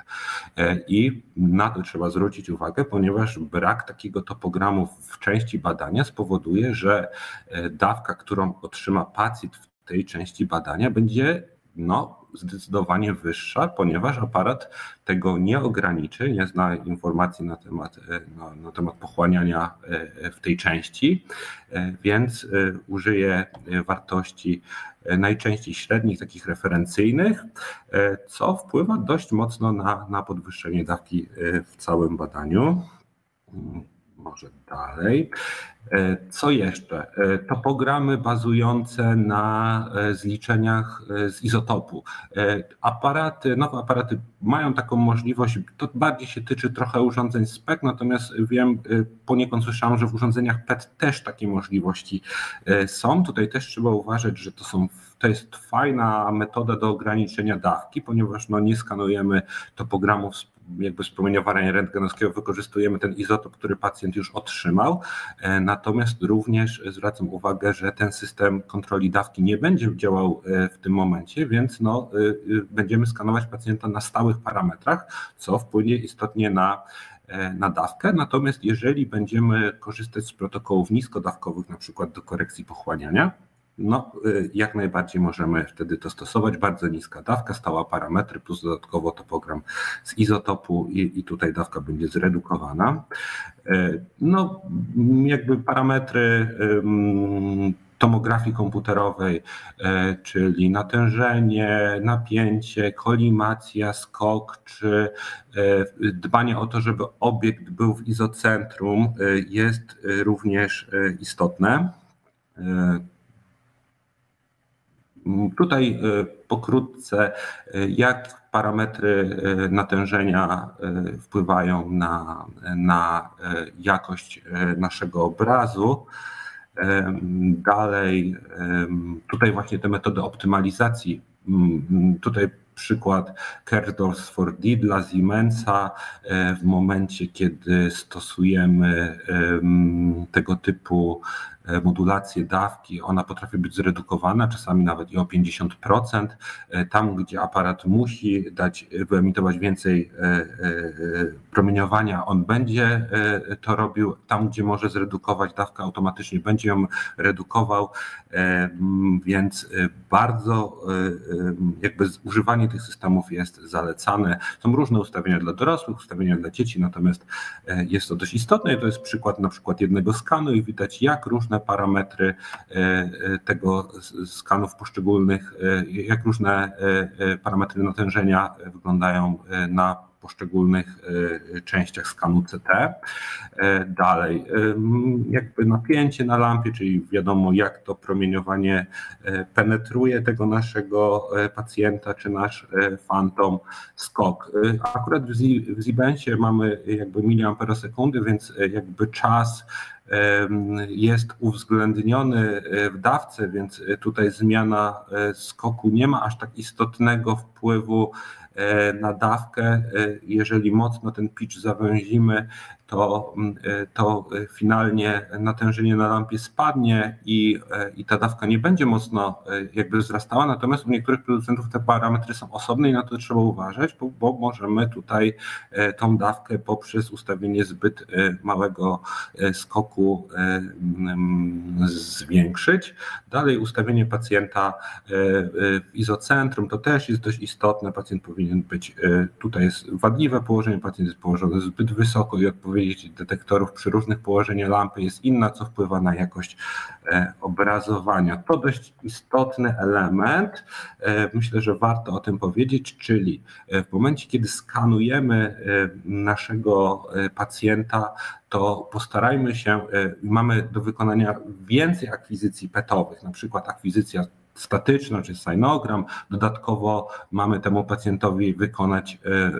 E, I na to trzeba zwrócić uwagę, ponieważ brak takiego topogramu w części badania spowoduje, że e, dawka, którą otrzyma pacjent w tej części badania, będzie no, zdecydowanie wyższa, ponieważ aparat tego nie ograniczy, nie zna informacji na temat, e, na, temat pochłaniania w tej części, więc użyje wartości E, najczęściej średnich, takich referencyjnych, e, co wpływa dość mocno na, na podwyższenie dawki e, w całym badaniu. Może dalej. Co jeszcze? Topogramy bazujące na zliczeniach z izotopu. Aparaty, nowe aparaty mają taką możliwość, to bardziej się tyczy trochę urządzeń SPEC, natomiast wiem, poniekąd słyszałem, że w urządzeniach PET też takie możliwości są. Tutaj też trzeba uważać, że to są to jest fajna metoda do ograniczenia dawki, ponieważ no, nie skanujemy topogramów jakby z promieniowania rentgenowskiego, wykorzystujemy ten izotop, który pacjent już otrzymał. E, natomiast również zwracam uwagę, że ten system kontroli dawki nie będzie działał e, w tym momencie, więc no, e, będziemy skanować pacjenta na stałych parametrach, co wpłynie istotnie na na dawkę. Natomiast jeżeli będziemy korzystać z protokołów niskodawkowych, na przykład do korekcji pochłaniania, no, y, jak najbardziej możemy wtedy to stosować. Bardzo niska dawka, stała parametry, plus dodatkowo topogram z izotopu i, i tutaj dawka będzie zredukowana. Y, no, jakby parametry tomografii komputerowej, czyli natężenie, napięcie, kolimacja, skok, czy dbanie o to, żeby obiekt był w izocentrum jest również istotne. Tutaj pokrótce, jak parametry natężenia wpływają na, na jakość naszego obrazu. Dalej, tutaj właśnie te metody optymalizacji. Tutaj przykład Kerdors for D dla Siemensa w momencie, kiedy stosujemy tego typu E, modulację dawki, ona potrafi być zredukowana, czasami nawet i o 50%. E, tam, gdzie aparat musi dać, wyemitować więcej e, promieniowania, on będzie to robił. Tam, gdzie może zredukować dawkę, automatycznie będzie ją redukował, więc bardzo jakby używanie tych systemów jest zalecane. Są różne ustawienia dla dorosłych, ustawienia dla dzieci, natomiast jest to dość istotne i to jest przykład na przykład jednego skanu i widać, jak różne parametry e, e, tego skanu w poszczególnych, e, jak różne parametry natężenia wyglądają na poszczególnych częściach skanu CT. Dalej, jakby napięcie na lampie, czyli wiadomo, jak to promieniowanie penetruje tego naszego pacjenta, czy nasz fantom skok. Akurat w Zibensie mamy jakby miliamperosekundy, więc jakby czas jest uwzględniony e, w dawce, więc e, tutaj zmiana e, skoku nie ma aż tak istotnego wpływu na dawkę. Jeżeli mocno ten pitch zawęzimy, to, mm, e, to finalnie natężenie na lampie spadnie i, e, i ta dawka nie będzie mocno e, jakby wzrastała, natomiast u niektórych producentów te parametry są osobne i na to trzeba uważać, bo, bo możemy tutaj tą dawkę poprzez ustawienie zbyt małego skoku mm, zwiększyć. Dalej ustawienie pacjenta w izocentrum to też jest dość istotne. Pacjent powinien być, tutaj jest wadliwe położenie, pacjent jest położony zbyt wysoko i odpowiednio detektorów przy różnych położeniach lampy jest inna, co wpływa na jakość e, obrazowania. To dość istotny element. E, myślę, że warto o tym powiedzieć, czyli e, w momencie, kiedy skanujemy naszego pacjenta, to postarajmy się, mamy do wykonania więcej akwizycji petowych, na przykład akwizycja statyczną czy synogram. Dodatkowo mamy temu pacjentowi wykonać e, e,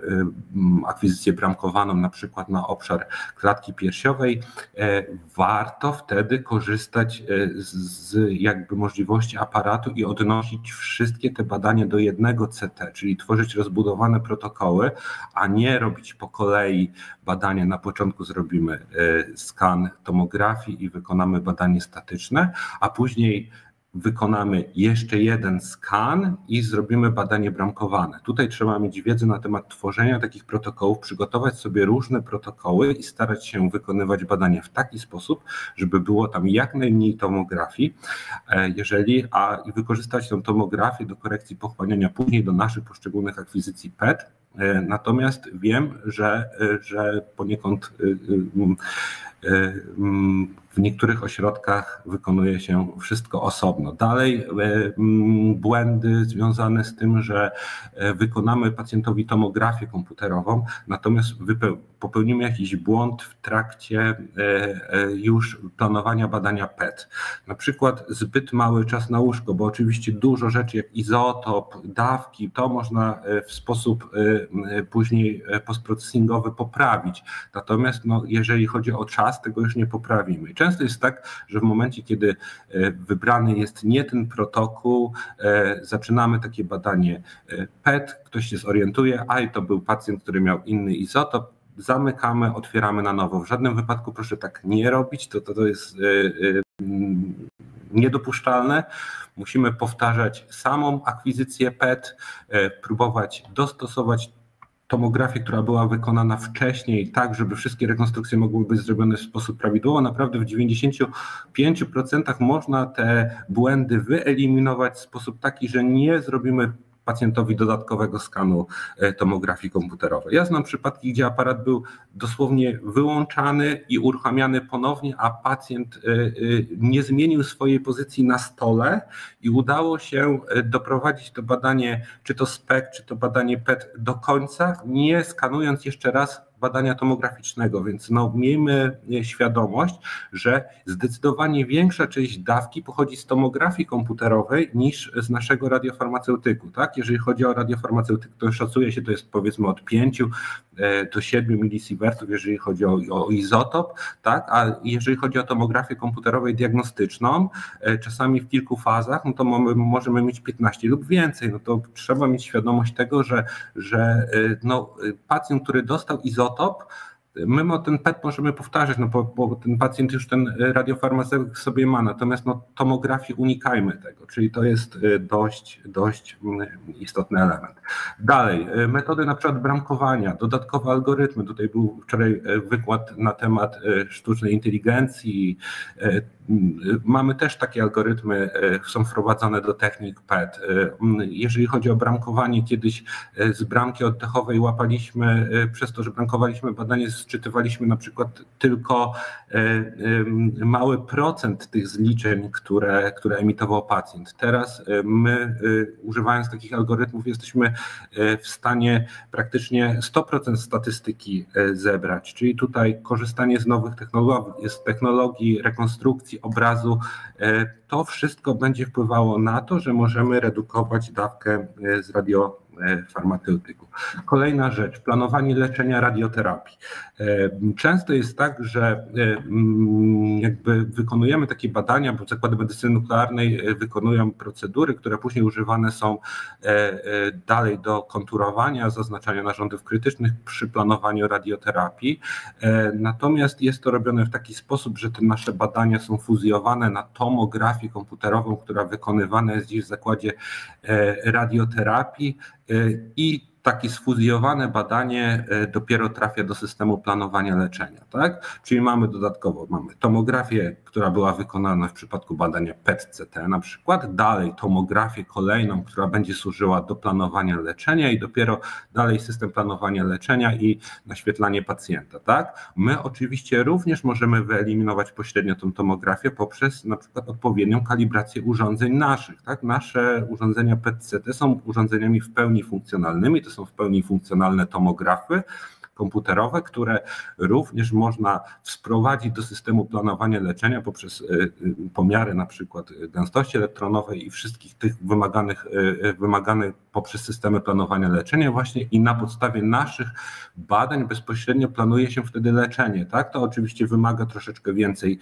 akwizycję bramkowaną na przykład na obszar klatki piersiowej. E, warto wtedy korzystać z jakby możliwości aparatu i odnosić wszystkie te badania do jednego CT, czyli tworzyć rozbudowane protokoły, a nie robić po kolei badania. Na początku zrobimy skan tomografii i wykonamy badanie statyczne, a później wykonamy jeszcze jeden skan i zrobimy badanie bramkowane. Tutaj trzeba mieć wiedzę na temat tworzenia takich protokołów, przygotować sobie różne protokoły i starać się wykonywać badania w taki sposób, żeby było tam jak najmniej tomografii, e, jeżeli, a i wykorzystać tę tomografię do korekcji pochłaniania później do naszych poszczególnych akwizycji PET. E, natomiast wiem, że, e, że poniekąd w niektórych ośrodkach wykonuje się wszystko osobno. Dalej e, błędy związane z tym, że e, wykonamy pacjentowi tomografię komputerową, natomiast popełnimy jakiś błąd w trakcie e, już planowania badania PET. Na przykład zbyt mały czas na łóżko, bo oczywiście dużo rzeczy jak izotop, dawki, to można w sposób później postprocesingowy poprawić. Natomiast no, jeżeli chodzi o czas, tego już nie poprawimy często jest tak, że w momencie, kiedy e, wybrany jest nie ten protokół, zaczynamy takie badanie PET, ktoś się zorientuje, a i to był pacjent, który miał inny izotop, zamykamy, otwieramy na nowo. W żadnym wypadku proszę tak nie robić, to, to, to jest niedopuszczalne. Musimy powtarzać samą akwizycję PET, próbować dostosować tomografię, która była wykonana wcześniej, tak, żeby wszystkie rekonstrukcje mogły być zrobione w sposób prawidłowy. Naprawdę w 95% można te błędy wyeliminować w sposób taki, że nie zrobimy pacjentowi dodatkowego skanu tomografii komputerowej. Ja znam przypadki, gdzie aparat był dosłownie wyłączany i uruchamiany ponownie, a pacjent nie zmienił swojej pozycji na stole i udało się doprowadzić to badanie, czy to SPEC, czy to badanie PET do końca, nie skanując jeszcze raz badania tomograficznego, więc no, miejmy świadomość, że zdecydowanie większa część dawki pochodzi z tomografii komputerowej niż z naszego radiofarmaceutyku. Tak? Jeżeli chodzi o radiofarmaceutyk, to szacuje się, to jest powiedzmy od 5 e, do 7 milisievertów, jeżeli chodzi o, o izotop, tak? a jeżeli chodzi o tomografię komputerowej diagnostyczną, e, czasami w kilku fazach, no to mamy, możemy mieć 15 lub więcej. No to trzeba mieć świadomość tego, że, że e, no, pacjent, który dostał izotop, top My ten PET możemy powtarzać, no bo, bo, ten pacjent już ten radiofarmaceutyk sobie ma, natomiast no, tomografii unikajmy tego, czyli to jest y, dość, dość mm, istotny element. Dalej, y, metody na przykład bramkowania, dodatkowe algorytmy. Tutaj był wczoraj y, wykład na temat sztucznej inteligencji. Mamy też takie algorytmy, są wprowadzane do technik PET. Jeżeli chodzi o bramkowanie, kiedyś z bramki oddechowej łapaliśmy, przez to, że bramkowaliśmy badanie z sczytywaliśmy na przykład tylko e, e, mały procent tych zliczeń, które, które emitował pacjent. Teraz e, my, używając takich algorytmów, jesteśmy w stanie praktycznie 100% statystyki zebrać, czyli tutaj korzystanie z nowych technologii, z technologii rekonstrukcji obrazu, to wszystko będzie wpływało na to, że możemy redukować dawkę z radio farmaceutyku. Kolejna rzecz, planowanie leczenia radioterapii. E, często jest tak, że e, mm, jakby wykonujemy takie badania, bo zakłady medycyny nuklearnej wykonują procedury, które później używane są dalej do konturowania, zaznaczania narządów krytycznych przy planowaniu radioterapii. Natomiast jest to robione w taki sposób, że te nasze badania są fuzjowane na tomografię komputerową, która wykonywana jest dziś w zakładzie radioterapii i takie sfuzjowane badanie e, dopiero trafia do systemu planowania leczenia, tak? Czyli mamy dodatkowo, mamy tomografię, która była wykonana w przypadku badania PET-CT na przykład, dalej tomografię kolejną, która będzie służyła do planowania leczenia i dopiero dalej system planowania leczenia i naświetlanie pacjenta, tak? My oczywiście również możemy wyeliminować pośrednio tą tomografię poprzez na przykład odpowiednią kalibrację urządzeń naszych, tak? Nasze urządzenia PET-CT są urządzeniami w pełni funkcjonalnymi, to są w pełni funkcjonalne tomografy komputerowe, które również można sprowadzić do systemu planowania leczenia poprzez y, y, pomiary na przykład gęstości elektronowej i wszystkich tych wymaganych, y, wymaganych poprzez systemy planowania leczenia właśnie i na podstawie naszych badań bezpośrednio planuje się wtedy leczenie. Tak? To oczywiście wymaga troszeczkę więcej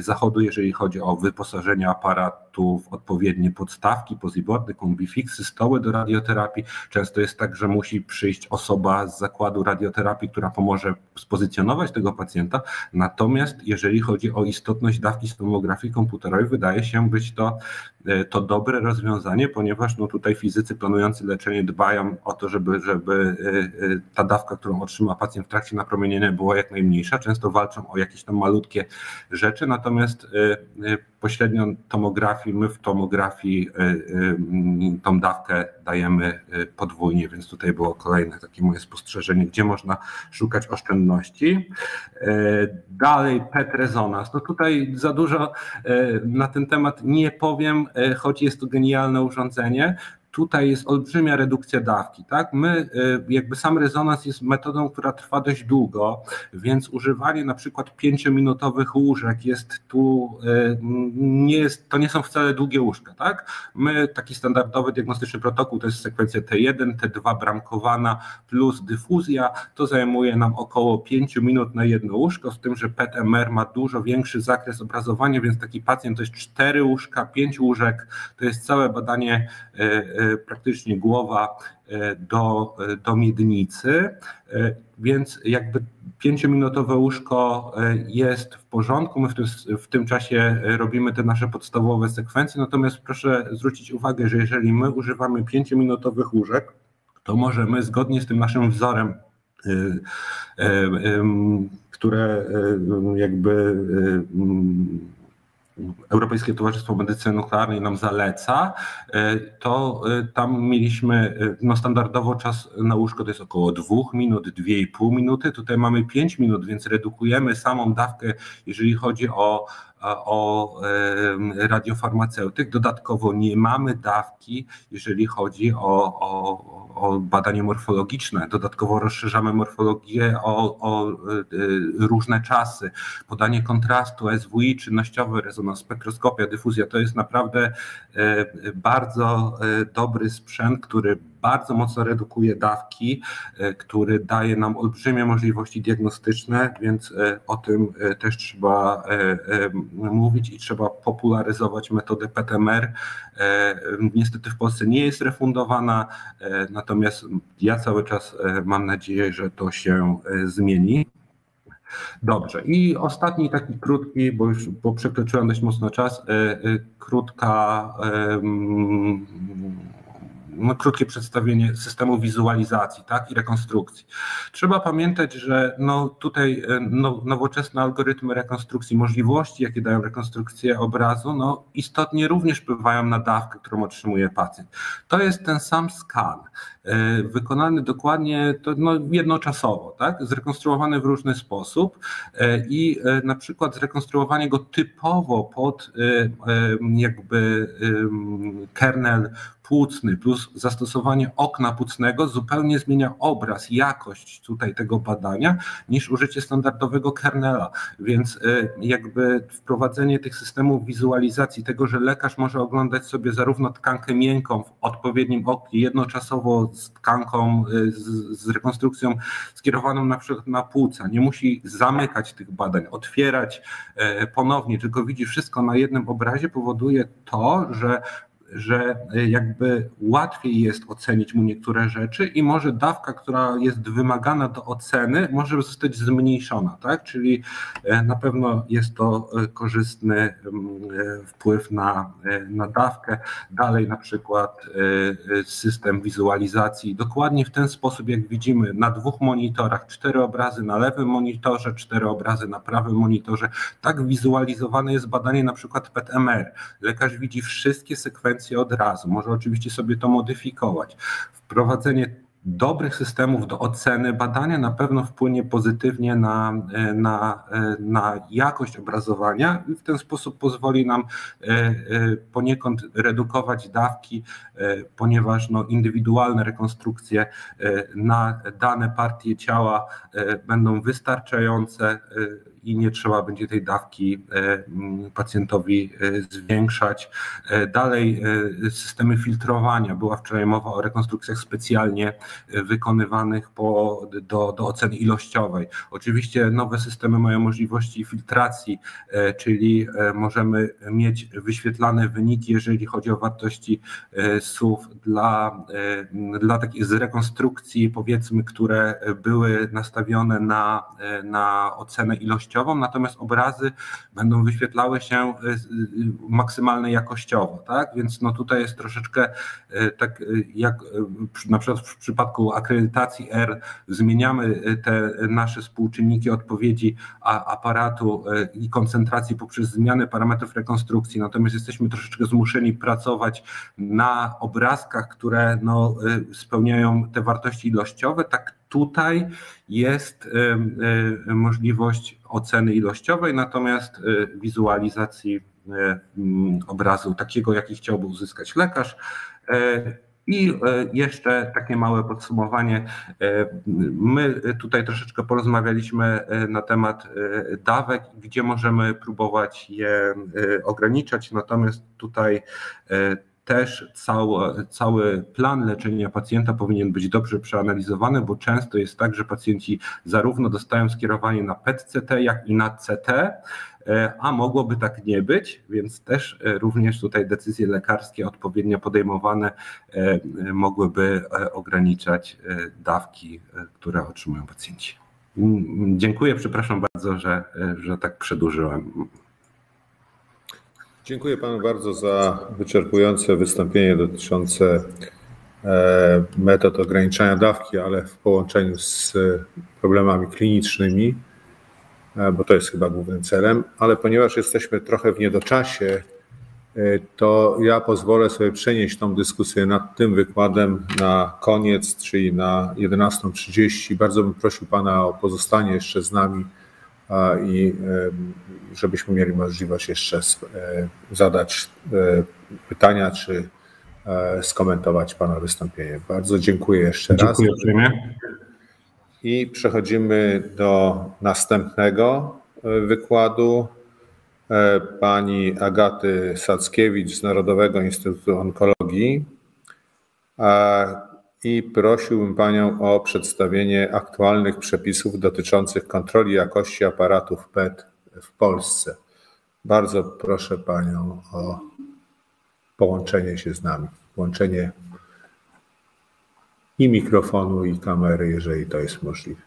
zachodu, jeżeli chodzi o wyposażenie aparatu w odpowiednie podstawki, pozibordy, kombifixy, stoły do radioterapii. Często jest tak, że musi przyjść osoba z zakładu radioterapii, terapii, która pomoże spozycjonować tego pacjenta. Natomiast jeżeli chodzi o istotność dawki tomografii komputerowej, wydaje się być to E, to dobre rozwiązanie, ponieważ no tutaj fizycy planujący leczenie dbają o to, żeby, żeby e, e, ta dawka, którą otrzyma pacjent w trakcie napromienienia była jak najmniejsza. Często walczą o jakieś tam malutkie rzeczy, natomiast pośrednio tomografii, my w tomografii tą dawkę dajemy podwójnie, więc tutaj było kolejne takie moje spostrzeżenie, gdzie można szukać oszczędności. Dalej PET rezonans. No tutaj za dużo na ten temat nie powiem, E, choć jest to genialne urządzenie, tutaj jest olbrzymia redukcja dawki. Tak? My, e, jakby sam rezonans jest metodą, która trwa dość długo, więc używanie na przykład pięciominutowych łóżek jest tu, e, nie jest, to nie są wcale długie łóżka. Tak? My, taki standardowy diagnostyczny protokół to jest sekwencja T1, T2 bramkowana plus dyfuzja, to zajmuje nam około 5 minut na jedno łóżko, z tym, że PET-MR ma dużo większy zakres obrazowania, więc taki pacjent to jest 4 łóżka, 5 łóżek, to jest całe badanie E, praktycznie głowa e, do, e, do miednicy, więc jakby pięciominutowe łóżko jest w porządku, my w tym, w tym czasie robimy te nasze podstawowe sekwencje, natomiast proszę zwrócić uwagę, że jeżeli my używamy pięciominutowych łóżek, to możemy zgodnie z tym naszym wzorem które jakby Europejskie Towarzystwo Medycyny Nuklearnej nam zaleca, to tam mieliśmy no standardowo czas na łóżko to jest około 2 minut, 2,5 minuty. Tutaj mamy 5 minut, więc redukujemy samą dawkę, jeżeli chodzi o o radiofarmaceutyk. Dodatkowo nie mamy dawki, jeżeli chodzi o, o, o badanie morfologiczne. Dodatkowo rozszerzamy morfologię o, o e, różne czasy. Podanie kontrastu, SWI, czynnościowy rezonans, spektroskopia, dyfuzja to jest naprawdę e, bardzo e, dobry sprzęt, który bardzo mocno redukuje dawki, e, który daje nam olbrzymie możliwości diagnostyczne, więc e, o tym e, też trzeba mówić i trzeba popularyzować metodę PTMR. Niestety w Polsce nie jest refundowana, natomiast ja cały czas mam nadzieję, że to się zmieni. Dobrze. I ostatni taki krótki, bo już bo przekroczyłem dość mocno czas, krótka no, krótkie przedstawienie systemu wizualizacji tak, i rekonstrukcji. Trzeba pamiętać, że no, tutaj e, no, nowoczesne algorytmy rekonstrukcji, możliwości, jakie dają rekonstrukcję obrazu, no, istotnie również wpływają na dawkę, którą otrzymuje pacjent. To jest ten sam skan, e, wykonany dokładnie to, no, jednoczasowo, tak, zrekonstruowany w różny sposób e, i na przykład zrekonstruowanie go typowo pod jakby kernel płucny plus zastosowanie okna płucnego zupełnie zmienia obraz, jakość tutaj tego badania niż użycie standardowego kernela. Więc y, jakby wprowadzenie tych systemów wizualizacji, tego, że lekarz może oglądać sobie zarówno tkankę miękką w odpowiednim oknie, jednoczasowo z tkanką, y, z, z rekonstrukcją skierowaną na przykład na płuca, nie musi zamykać tych badań, otwierać y, ponownie, tylko widzi wszystko na jednym obrazie, powoduje to, że że e, jakby łatwiej jest ocenić mu niektóre rzeczy i może dawka, która jest wymagana do oceny, może zostać zmniejszona, tak? Czyli e, na pewno jest to e, korzystny wpływ na, na dawkę. Dalej na przykład system wizualizacji dokładnie w ten sposób, jak widzimy na dwóch monitorach, cztery obrazy na lewym monitorze, cztery obrazy na prawym monitorze. Tak wizualizowane jest badanie na przykład PET-MR. Lekarz widzi wszystkie sekwencje od razu. Może oczywiście sobie to modyfikować. Wprowadzenie dobrych systemów do oceny badania na pewno wpłynie pozytywnie na, na, na jakość obrazowania i w ten sposób pozwoli nam e, e, poniekąd redukować dawki, e, ponieważ no, indywidualne rekonstrukcje na dane partie ciała będą wystarczające i nie trzeba będzie tej dawki e, pacjentowi e, zwiększać. E, dalej systemy filtrowania. Była wczoraj mowa o rekonstrukcjach specjalnie wykonywanych po, do, do oceny ilościowej. Oczywiście nowe systemy mają możliwości filtracji, czyli możemy mieć wyświetlane wyniki, jeżeli chodzi o wartości SUV dla, dla takich z rekonstrukcji, powiedzmy, które były nastawione na, na ocenę ilościową natomiast obrazy będą wyświetlały się y, y, maksymalnie jakościowo, tak? Więc no tutaj jest troszeczkę y, tak jak na przykład w przypadku akredytacji R zmieniamy te nasze współczynniki odpowiedzi aparatu i koncentracji poprzez zmianę parametrów rekonstrukcji, natomiast jesteśmy troszeczkę zmuszeni pracować na obrazkach, które no, spełniają te wartości ilościowe, tak tutaj jest możliwość oceny ilościowej, natomiast y, wizualizacji y, mm, obrazu takiego, jaki chciałby uzyskać lekarz. E, I e, jeszcze takie małe podsumowanie. E, my tutaj troszeczkę porozmawialiśmy na temat dawek, gdzie możemy próbować je ograniczać, natomiast tutaj też cały, cały plan leczenia pacjenta powinien być dobrze przeanalizowany, bo często jest tak, że pacjenci zarówno dostają skierowanie na PET-CT, jak i na CT, e, a mogłoby tak nie być, więc też e, również tutaj decyzje lekarskie odpowiednio podejmowane e, mogłyby ograniczać dawki, które otrzymują pacjenci. Mm, dziękuję, przepraszam bardzo, że, że tak przedłużyłem. Dziękuję panu bardzo za wyczerpujące wystąpienie dotyczące e, metod ograniczania dawki, ale w połączeniu z problemami klinicznymi. bo to jest chyba głównym celem, ale ponieważ jesteśmy trochę w niedoczasie, to ja pozwolę sobie przenieść tą dyskusję nad tym wykładem na koniec, czyli na 11.30. Bardzo bym prosił Pana o pozostanie jeszcze z nami i żebyśmy mieli możliwość jeszcze zadać pytania czy skomentować Pana wystąpienie. Bardzo dziękuję jeszcze raz. Dziękuję uprzejmie. I przechodzimy do następnego wykładu pani Agaty Sackiewicz z Narodowego Instytutu Onkologii i prosiłbym Panią o przedstawienie aktualnych przepisów dotyczących kontroli jakości aparatów PET w Polsce. Bardzo proszę Panią o połączenie się z nami, włączenie i mikrofonu, i kamery, jeżeli to jest możliwe.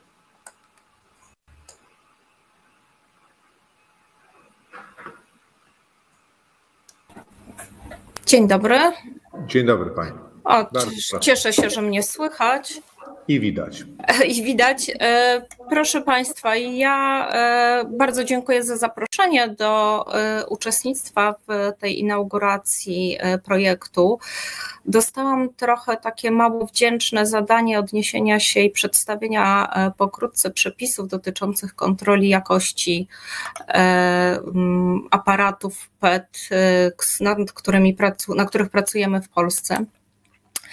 Dzień dobry. Dzień dobry Pani. O, cieszę się, że mnie słychać. I widać. <laughs> I widać. E, proszę Państwa, ja e, bardzo dziękuję za zaproszenie do e, uczestnictwa w tej inauguracji projektu. Dostałam trochę takie mało wdzięczne zadanie odniesienia się i przedstawienia pokrótce przepisów dotyczących kontroli jakości aparatów PET, nad którymi, na których pracujemy w Polsce.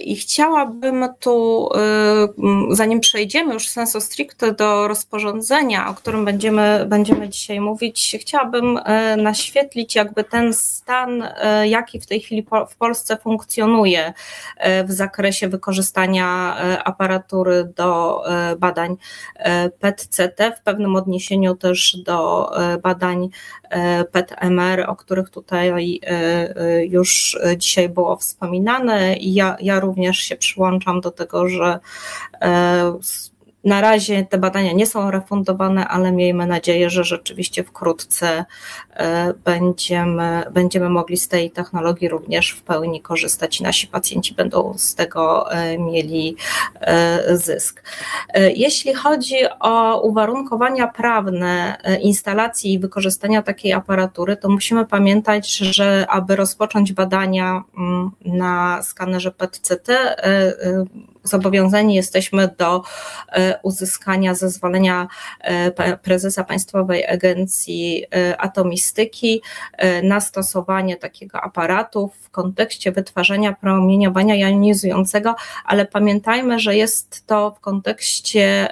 I chciałabym tu, e, zanim przejdziemy już sensu stricte do rozporządzenia, o którym będziemy, będziemy dzisiaj mówić, chciałabym e, naświetlić jakby ten stan, jaki w tej chwili w Polsce funkcjonuje w zakresie wykorzystania aparatury do badań PET-CT, w pewnym odniesieniu też do badań PET-MR, o których tutaj już dzisiaj było wspominane. I ja również się przyłączam do tego, że e, na razie te badania nie są refundowane, ale miejmy nadzieję, że rzeczywiście wkrótce e, będziemy, będziemy mogli z tej technologii również w pełni korzystać i nasi pacjenci będą z tego e, mieli zysk. Jeśli chodzi o uwarunkowania prawne instalacji i wykorzystania takiej aparatury, to musimy pamiętać, że aby rozpocząć badania mm, na skanerze PET-CT, zobowiązani jesteśmy do e, uzyskania zezwolenia e, prezesa Państwowej Agencji e, Atomistyki na stosowanie takiego aparatu w kontekście wytwarzania promieniowania jonizującego, ale pamiętajmy, że jest to w kontekście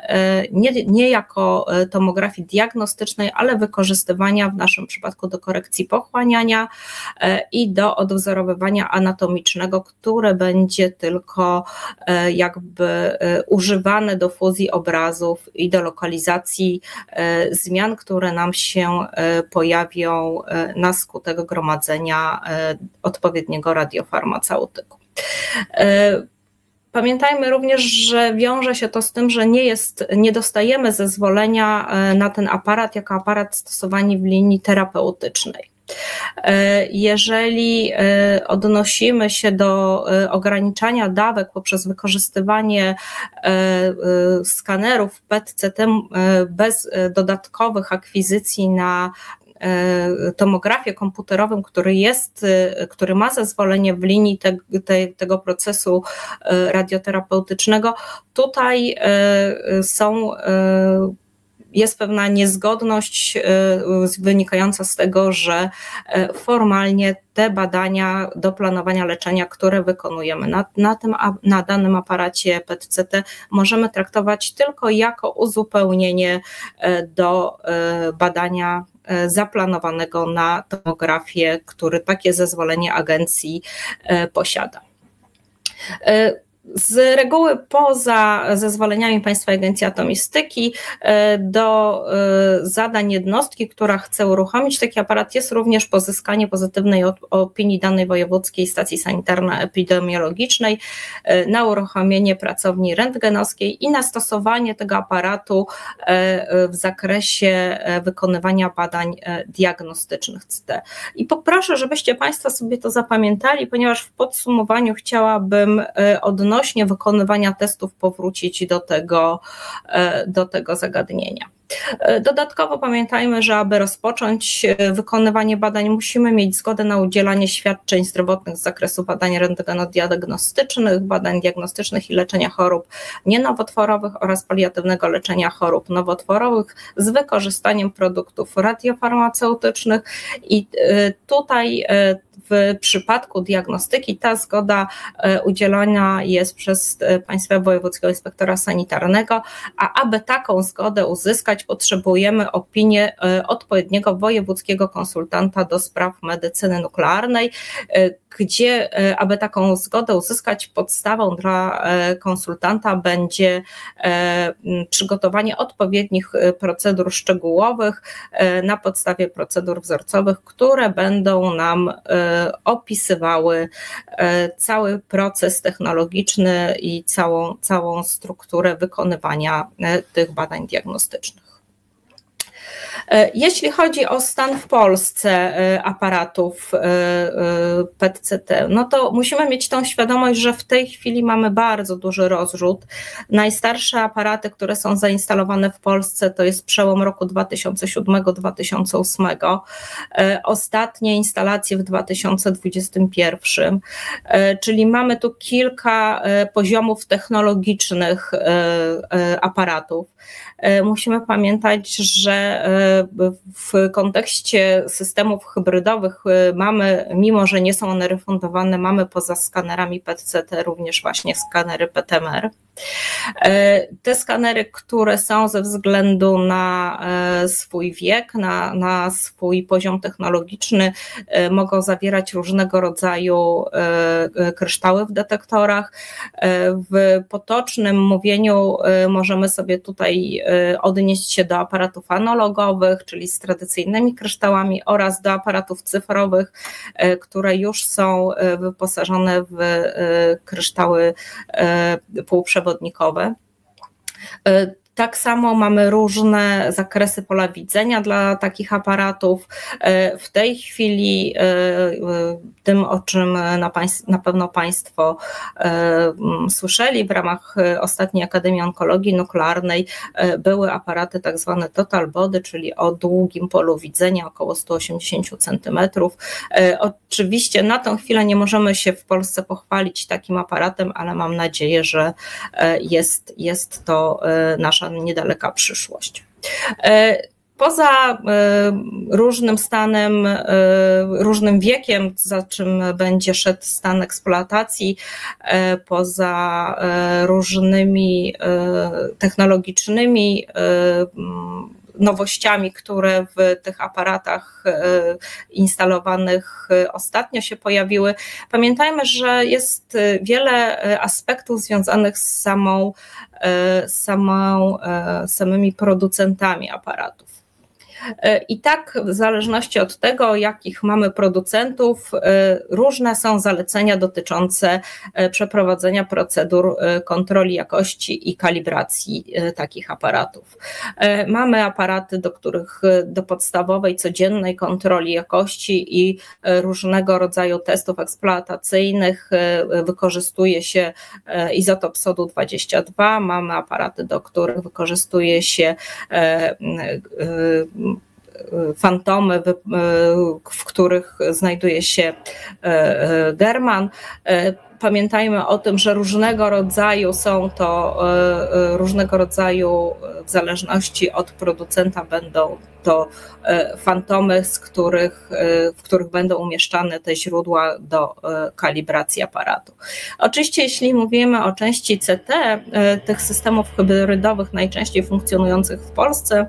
nie, nie jako tomografii diagnostycznej, ale wykorzystywania w naszym przypadku do korekcji pochłaniania i do odwzorowywania anatomicznego, które będzie tylko jakby e, używane do fuzji obrazów i do lokalizacji e, zmian, które nam się e, pojawią na skutek gromadzenia odpowiedniego radiofarmaceutyku. Pamiętajmy również, że wiąże się to z tym, że nie jest, nie dostajemy zezwolenia na ten aparat jako aparat stosowany w linii terapeutycznej. E, jeżeli e, odnosimy się do e, ograniczania dawek poprzez wykorzystywanie skanerów PET-CT bez dodatkowych akwizycji na tomografię komputerową, który jest, który ma zezwolenie w linii te, te, tego procesu radioterapeutycznego, tutaj są jest pewna niezgodność e, wynikająca z tego, że e, formalnie te badania do planowania leczenia, które wykonujemy na, na, tym, na danym aparacie PET-CT, możemy traktować tylko jako uzupełnienie e, do badania zaplanowanego na tomografię, który takie zezwolenie agencji posiada. Z reguły poza zezwoleniami Państwowej Agencji Atomistyki e, do e, zadań jednostki, która chce uruchomić taki aparat, jest również pozyskanie pozytywnej opinii danej wojewódzkiej stacji sanitarno-epidemiologicznej e, na uruchomienie pracowni rentgenowskiej i na stosowanie tego aparatu w zakresie wykonywania badań diagnostycznych CT. I poproszę, żebyście Państwo sobie to zapamiętali, ponieważ w podsumowaniu chciałabym odnosić odnośnie wykonywania testów powrócić do tego, do tego zagadnienia. Dodatkowo pamiętajmy, że aby rozpocząć wykonywanie badań, musimy mieć zgodę na udzielanie świadczeń zdrowotnych z zakresu badań rentgenodiagnostycznych, badań diagnostycznych i leczenia chorób nienowotworowych oraz paliatywnego leczenia chorób nowotworowych z wykorzystaniem produktów radiofarmaceutycznych. I tutaj w przypadku diagnostyki ta zgoda e, udzielona jest przez e, Państwa Wojewódzkiego Inspektora Sanitarnego, a aby taką zgodę uzyskać, potrzebujemy opinię e, odpowiedniego wojewódzkiego konsultanta do spraw medycyny nuklearnej, gdzie, e, aby taką zgodę uzyskać, podstawą dla e, konsultanta będzie e, przygotowanie odpowiednich procedur szczegółowych na podstawie procedur wzorcowych, które będą nam opisywały cały proces technologiczny i całą, całą strukturę wykonywania tych badań diagnostycznych. E, jeśli chodzi o stan w Polsce e, aparatów e, PET-CT, no to musimy mieć tą świadomość, że w tej chwili mamy bardzo duży rozrzut. Najstarsze aparaty, które są zainstalowane w Polsce, to jest przełom roku 2007-2008. Ostatnie instalacje w 2021, czyli mamy tu kilka poziomów technologicznych aparatów. Musimy pamiętać, że w kontekście systemów hybrydowych y, mamy, mimo że nie są one refundowane, mamy poza skanerami PET-CT również właśnie skanery PTMR. E, te skanery, które są ze względu na e, swój wiek, na, na swój poziom technologiczny, mogą zawierać różnego rodzaju kryształy w detektorach. W potocznym mówieniu możemy sobie tutaj odnieść się do aparatów analogowych, czyli z tradycyjnymi kryształami, oraz do aparatów cyfrowych, które już są wyposażone w kryształy półprzewodnikowe. Tak samo mamy różne zakresy pola widzenia dla takich aparatów. E, w tej chwili e, e, tym, o czym na, na pewno Państwo słyszeli w ramach ostatniej Akademii Onkologii Nuklearnej, były aparaty tak zwane total body, czyli o długim polu widzenia, około 180 cm. Oczywiście na tą chwilę nie możemy się w Polsce pochwalić takim aparatem, ale mam nadzieję, że jest, jest to nasza nasza niedaleka przyszłość. E, poza e, różnym stanem, e, różnym wiekiem, za czym będzie szedł stan eksploatacji, poza różnymi technologicznymi nowościami, które w tych aparatach e, instalowanych ostatnio się pojawiły. Pamiętajmy, że jest wiele aspektów związanych z samą, e, samą e, samymi producentami aparatów. E, I tak, w zależności od tego, jakich mamy producentów, e, różne są zalecenia dotyczące e, przeprowadzenia procedur kontroli jakości i kalibracji takich aparatów. Mamy aparaty, do których do podstawowej, codziennej kontroli jakości i różnego rodzaju testów eksploatacyjnych wykorzystuje się izotop sodu 22. Mamy aparaty, do których wykorzystuje się fantomy, w których znajduje się e, e, German. E, pamiętajmy o tym, że różnego rodzaju są to, różnego rodzaju, w zależności od producenta, będą to fantomy, z których, w których będą umieszczane te źródła do kalibracji aparatu. Oczywiście, jeśli mówimy o części CT, tych systemów hybrydowych najczęściej funkcjonujących w Polsce,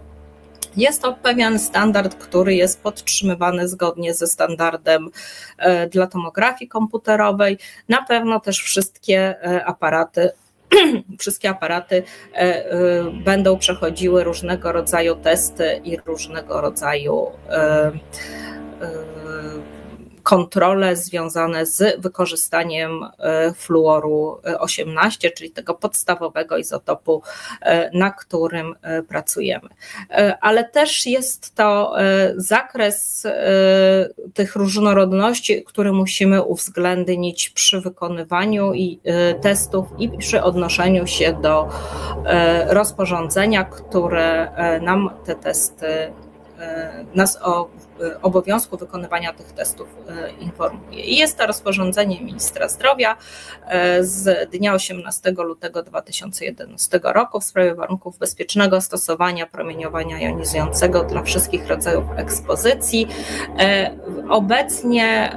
jest to pewien standard, który jest podtrzymywany zgodnie ze standardem e, dla tomografii komputerowej. Na pewno też wszystkie e, aparaty <clears throat> wszystkie aparaty e, będą przechodziły różnego rodzaju testy i różnego rodzaju kontrole związane z wykorzystaniem fluoru 18, czyli tego podstawowego izotopu, na którym pracujemy. Ale też jest to zakres tych różnorodności, który musimy uwzględnić przy wykonywaniu i testów i przy odnoszeniu się do rozporządzenia, które nam te testy nas o obowiązku wykonywania tych testów y, informuje. Jest to rozporządzenie ministra zdrowia y, z dnia 18 lutego 2011 roku w sprawie warunków bezpiecznego stosowania promieniowania jonizującego dla wszystkich rodzajów ekspozycji. Obecnie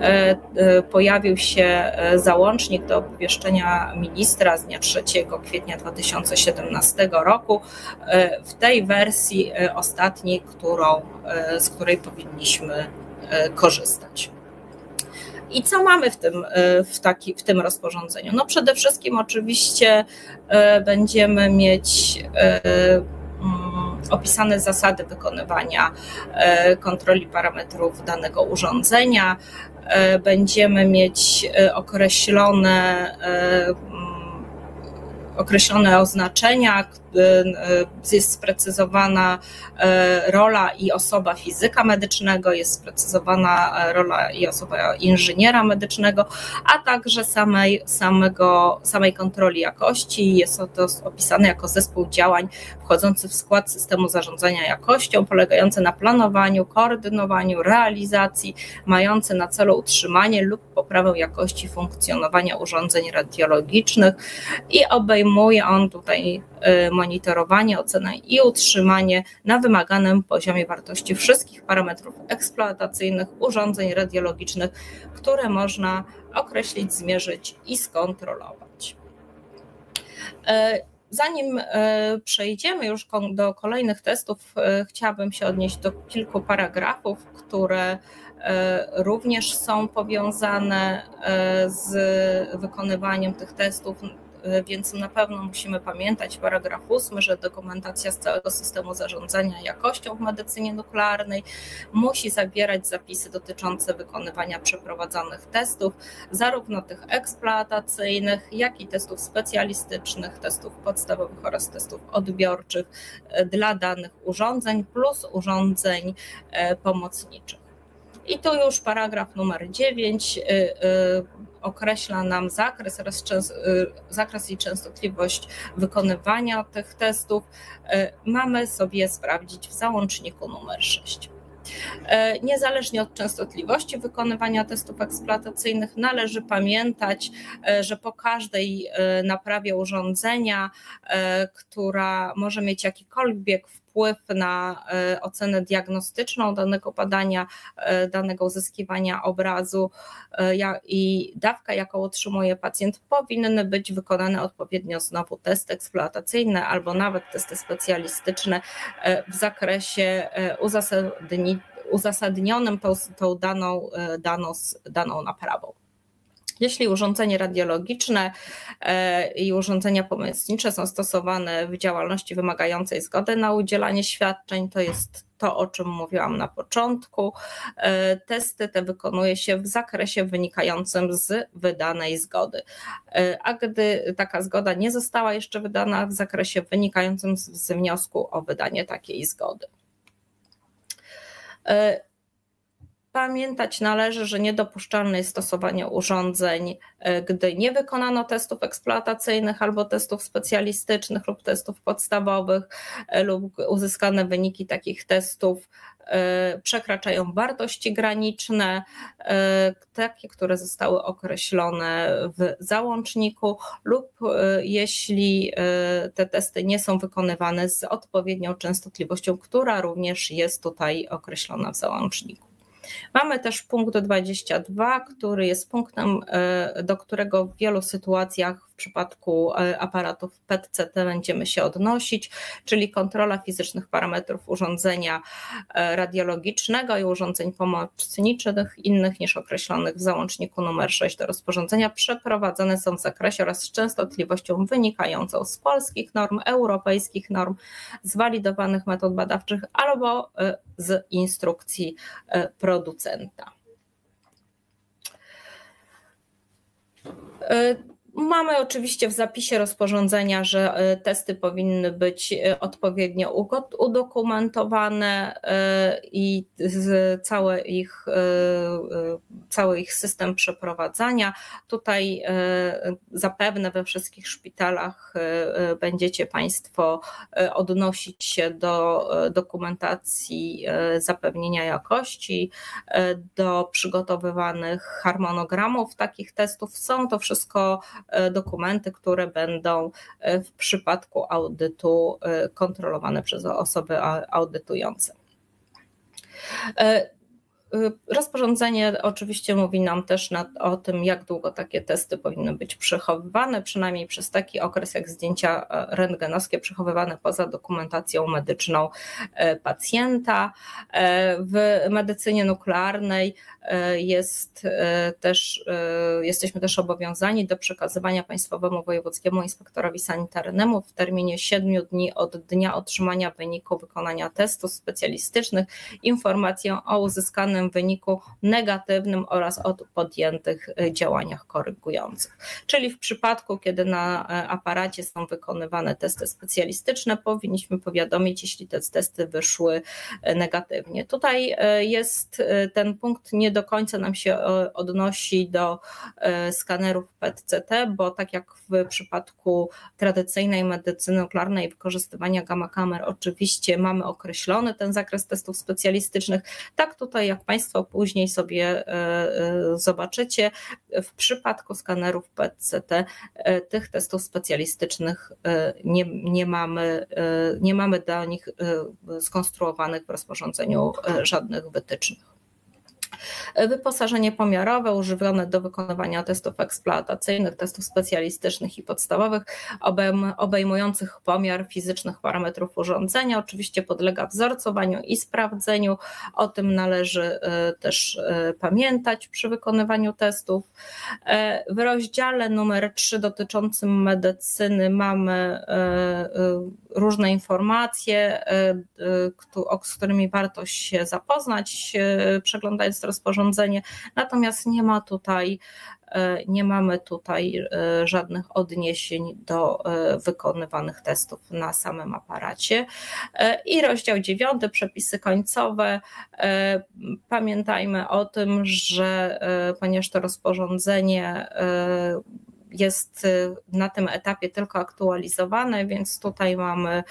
pojawił się załącznik do obwieszczenia ministra z dnia 3 kwietnia 2017 roku. W tej wersji ostatniej, którą, z której powinniśmy powinniśmy e, korzystać. I co mamy w tym, e, w, taki, w tym rozporządzeniu? No przede wszystkim oczywiście e, będziemy mieć mm, opisane zasady wykonywania kontroli parametrów danego urządzenia, będziemy mieć określone określone oznaczenia, jest sprecyzowana y, rola i osoba fizyka medycznego, jest sprecyzowana y, rola i osoba inżyniera medycznego, a także samej, samego, samej kontroli jakości. Jest to opisane jako zespół działań wchodzący w skład systemu zarządzania jakością, polegający na planowaniu, koordynowaniu, realizacji, mający na celu utrzymanie lub poprawę jakości funkcjonowania urządzeń radiologicznych i obejmuje on tutaj monitorowanie, ocenę i utrzymanie na wymaganym poziomie wartości wszystkich parametrów eksploatacyjnych urządzeń radiologicznych, które można określić, zmierzyć i skontrolować. Y, zanim y, przejdziemy już do kolejnych testów, chciałabym się odnieść do kilku paragrafów, które E, również są powiązane e, z wykonywaniem tych testów, e, więc na pewno musimy pamiętać paragraf 8, że dokumentacja z całego systemu zarządzania jakością w medycynie nuklearnej musi zawierać zapisy dotyczące wykonywania przeprowadzanych testów, zarówno tych eksploatacyjnych, jak i testów specjalistycznych, testów podstawowych oraz testów odbiorczych dla danych urządzeń plus urządzeń pomocniczych. I tu już paragraf numer 9 y, y, określa nam zakres, y, zakres i częstotliwość wykonywania tych testów. Mamy sobie sprawdzić w załączniku numer 6. Niezależnie od częstotliwości wykonywania testów eksploatacyjnych, należy pamiętać, że po każdej naprawie urządzenia, która może mieć jakikolwiek wpływ na e, ocenę diagnostyczną danego badania, e, danego uzyskiwania obrazu e, i dawka, jaką otrzymuje pacjent, powinny być wykonane odpowiednio znowu testy eksploatacyjne albo nawet testy specjalistyczne w zakresie uzasadnionym tą, tą daną, daną, daną naprawą. Jeśli urządzenie radiologiczne e, i urządzenia pomocnicze są stosowane w działalności wymagającej zgody na udzielanie świadczeń, to jest to, o czym mówiłam na początku. E, testy te wykonuje się w zakresie wynikającym z wydanej zgody. E, a gdy taka zgoda nie została jeszcze wydana, w zakresie wynikającym z wniosku o wydanie takiej zgody. Pamiętać należy, że niedopuszczalne jest stosowanie urządzeń, e, gdy nie wykonano testów eksploatacyjnych albo testów specjalistycznych lub testów podstawowych, e, lub uzyskane wyniki takich testów e, przekraczają wartości graniczne, takie, które zostały określone w załączniku, lub jeśli te testy nie są wykonywane z odpowiednią częstotliwością, która również jest tutaj określona w załączniku. Mamy też punkt 22, który jest punktem, e, do którego w wielu sytuacjach przypadku e, aparatów PET-CT będziemy się odnosić, czyli kontrola fizycznych parametrów urządzenia e, radiologicznego i urządzeń pomocniczych innych niż określonych w załączniku numer 6 do rozporządzenia przeprowadzane są w zakresie oraz z częstotliwością wynikającą z polskich norm, europejskich norm, zwalidowanych metod badawczych albo e, z instrukcji producenta. Mamy oczywiście w zapisie rozporządzenia, że e, testy powinny być e, odpowiednio udokumentowane e, i cały ich, cały ich system przeprowadzania. Tutaj zapewne we wszystkich szpitalach będziecie Państwo odnosić się do dokumentacji zapewnienia jakości, do przygotowywanych harmonogramów takich testów. Są to wszystko dokumenty, które będą e, w przypadku audytu e, kontrolowane przez osoby audytujące. Y, rozporządzenie oczywiście mówi nam też o tym, jak długo takie testy powinny być przechowywane, przynajmniej przez taki okres jak zdjęcia e, rentgenowskie przechowywane poza dokumentacją medyczną e, pacjenta. E, w medycynie nuklearnej jest też, jesteśmy też obowiązani do przekazywania Państwowemu Wojewódzkiemu Inspektorowi Sanitarnemu w terminie 7 dni od dnia otrzymania wyniku wykonania testów specjalistycznych informację o uzyskanym wyniku negatywnym oraz o podjętych e, działaniach korygujących. Czyli w przypadku, kiedy na e, aparacie są wykonywane testy specjalistyczne, powinniśmy powiadomić, jeśli te testy wyszły e, negatywnie. Tutaj jest ten punkt nie do końca nam się odnosi do skanerów PET-CT, bo tak jak w przypadku tradycyjnej medycyny nuklearnej i wykorzystywania gamma kamer oczywiście mamy określony ten zakres testów specjalistycznych, tak tutaj jak Państwo później sobie e, e, zobaczycie, w przypadku skanerów PET-CT e, tych testów specjalistycznych nie, nie, mamy, nie mamy dla nich skonstruowanych w rozporządzeniu żadnych wytycznych. Wyposażenie pomiarowe używane do wykonywania testów eksploatacyjnych, testów specjalistycznych i podstawowych, obejmujących pomiar fizycznych parametrów urządzenia. Oczywiście podlega wzorcowaniu i sprawdzeniu. O tym należy e, też e, pamiętać przy wykonywaniu testów. E, w rozdziale numer 3 dotyczącym medycyny mamy różne informacje, z którymi warto się zapoznać, przeglądając rozporządzenie, natomiast nie ma tutaj e, nie mamy tutaj e, żadnych odniesień do e, wykonywanych testów na samym aparacie. I rozdział dziewiąty, przepisy końcowe. Pamiętajmy o tym, że ponieważ to rozporządzenie jest na tym etapie tylko aktualizowane, więc tutaj mamy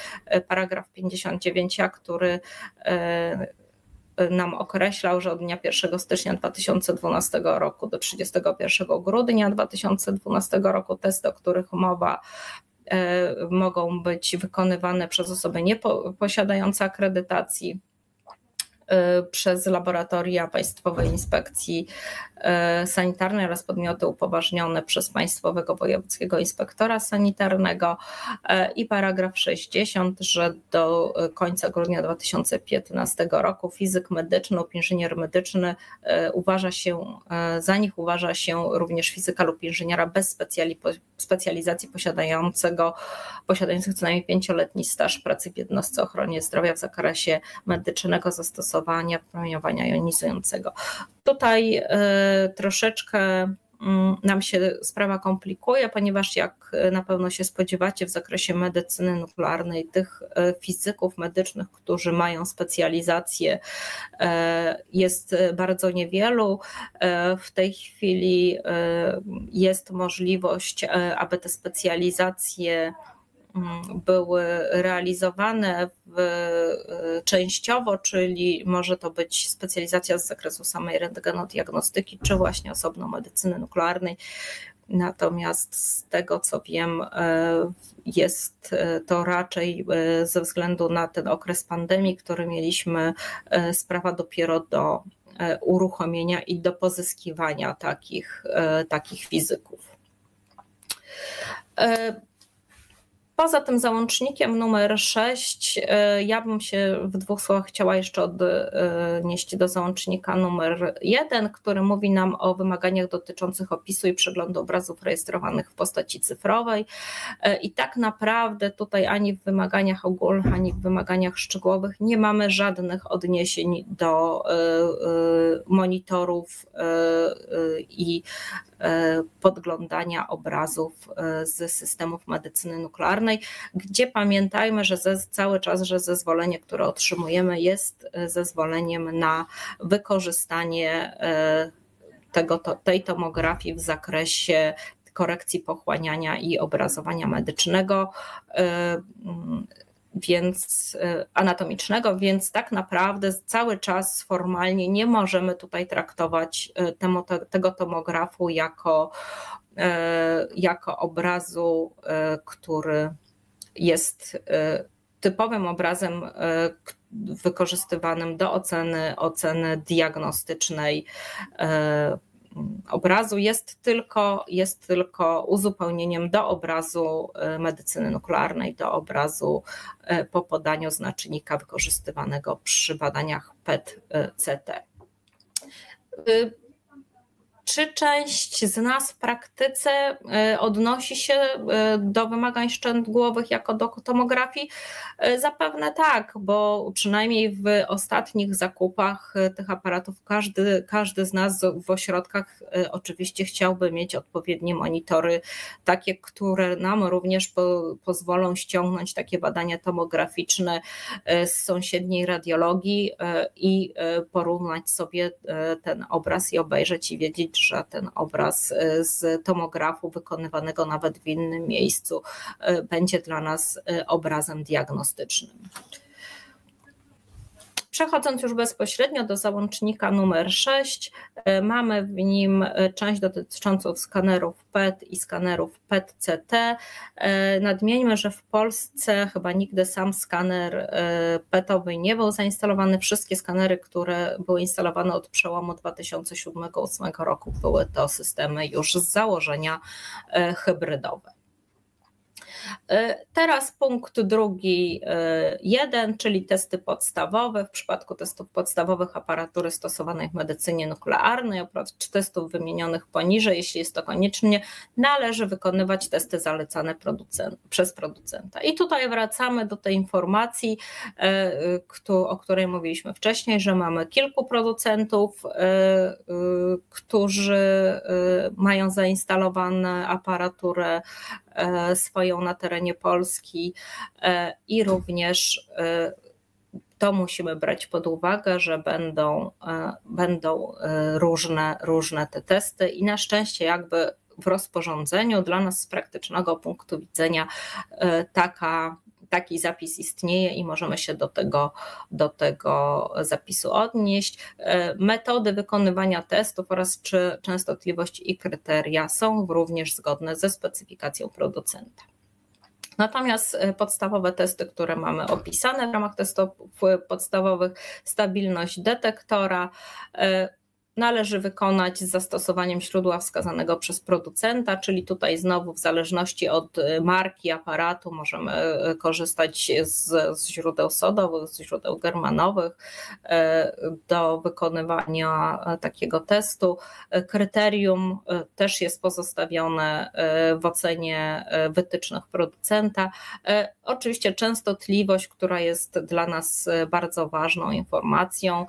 paragraf 59, który nam określał, że od dnia 1 stycznia 2012 roku do 31 grudnia 2012 roku testy, o których mowa, e, mogą być wykonywane przez osoby nieposiadające akredytacji Y, przez laboratoria Państwowej Inspekcji Sanitarnej oraz podmioty upoważnione przez Państwowego Wojewódzkiego Inspektora Sanitarnego y, i paragraf 60, że do końca grudnia 2015 roku fizyk medyczny lub inżynier medyczny uważa się, za nich uważa się również fizyka lub inżyniera bez specjalizacji posiadającego, posiadających co najmniej pięcioletni staż pracy w jednostce ochrony zdrowia w zakresie medycznego zastosowania stosowania promieniowania jonizującego. Tutaj e, troszeczkę mm, nam się sprawa komplikuje, ponieważ jak na pewno się spodziewacie w zakresie medycyny nuklearnej, tych e, fizyków medycznych, którzy mają specjalizację, e, jest bardzo niewielu. W tej chwili jest możliwość, aby te specjalizacje były realizowane e, częściowo, czyli może to być specjalizacja z zakresu samej rentgenodiagnostyki, czy właśnie osobno medycyny nuklearnej. Natomiast z tego co wiem, e, jest e, to raczej ze względu na ten okres pandemii, który mieliśmy, sprawa dopiero do uruchomienia i do pozyskiwania takich, takich fizyków. Poza tym załącznikiem numer 6, e, ja bym się w dwóch słowach chciała jeszcze odnieść do załącznika numer 1, który mówi nam o wymaganiach dotyczących opisu i przeglądu obrazów rejestrowanych w postaci cyfrowej. E, I tak naprawdę tutaj ani w wymaganiach ogólnych, ani w wymaganiach szczegółowych nie mamy żadnych odniesień do e, monitorów i podglądania obrazów z systemów medycyny nuklearnej, gdzie pamiętajmy, że ze, cały czas, że zezwolenie, które otrzymujemy, jest zezwoleniem na wykorzystanie tego, tej tomografii w zakresie korekcji pochłaniania i obrazowania medycznego więc y, anatomicznego, więc tak naprawdę cały czas formalnie nie możemy tutaj traktować y, tego tomografu jako, y, jako obrazu, który jest typowym obrazem wykorzystywanym do oceny, oceny diagnostycznej obrazu jest tylko, jest tylko uzupełnieniem do obrazu e, medycyny nuklearnej, do obrazu e, po podaniu znacznika wykorzystywanego przy badaniach PET-CT. Czy część z nas w praktyce e, odnosi się e, do wymagań szczęgłowych jako do tomografii? E, zapewne tak, bo przynajmniej w ostatnich zakupach tych aparatów każdy, każdy z nas w ośrodkach oczywiście chciałby mieć odpowiednie monitory, takie, które nam również po, pozwolą ściągnąć takie badania tomograficzne z sąsiedniej radiologii i porównać sobie ten obraz i obejrzeć i wiedzieć, że ten obraz e, z tomografu wykonywanego nawet w innym miejscu e, będzie dla nas e, obrazem diagnostycznym. Przechodząc już bezpośrednio do załącznika numer 6, mamy w nim część dotyczącą skanerów PET i skanerów PET-CT. Nadmieńmy, że w Polsce chyba nigdy sam skaner PET-owy nie był zainstalowany. Wszystkie skanery, które były instalowane od przełomu 2007-2008 roku, były to systemy już z założenia hybrydowe. E, teraz punkt drugi, e, jeden, czyli testy podstawowe. W przypadku testów podstawowych aparatury stosowanej w medycynie nuklearnej, oprócz testów wymienionych poniżej, jeśli jest to koniecznie, należy wykonywać testy zalecane producent, przez producenta. I tutaj wracamy do tej informacji, e, o której mówiliśmy wcześniej, że mamy kilku producentów, którzy mają zainstalowane aparaturę swoją na terenie Polski e, i również e, to musimy brać pod uwagę, że będą, będą różne, różne te testy. I na szczęście jakby w rozporządzeniu dla nas z praktycznego punktu widzenia taka taki zapis istnieje i możemy się do tego, do tego zapisu odnieść. E, metody wykonywania testów oraz czy częstotliwość i kryteria są również zgodne ze specyfikacją producenta. Natomiast e, podstawowe testy, które mamy opisane w ramach testów podstawowych, stabilność detektora, e, należy wykonać z zastosowaniem źródła wskazanego przez producenta, czyli tutaj znowu w zależności od y, marki aparatu możemy y, korzystać z, z źródeł sodowych, z źródeł germanowych y, do wykonywania takiego testu. Kryterium też jest pozostawione w ocenie wytycznych producenta. Oczywiście częstotliwość, która jest dla nas bardzo ważną informacją,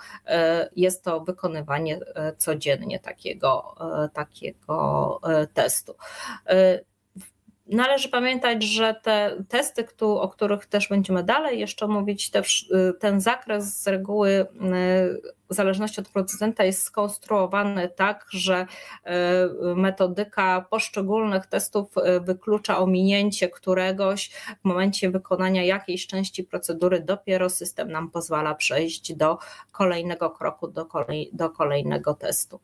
jest to wykonywanie codziennie takiego, e, takiego e, testu. Należy pamiętać, że te testy, o których też będziemy dalej jeszcze mówić, też ten zakres z reguły w zależności od producenta jest skonstruowany tak, że metodyka poszczególnych testów wyklucza ominięcie któregoś w momencie wykonania jakiejś części procedury, dopiero system nam pozwala przejść do kolejnego kroku, do kolejnego testu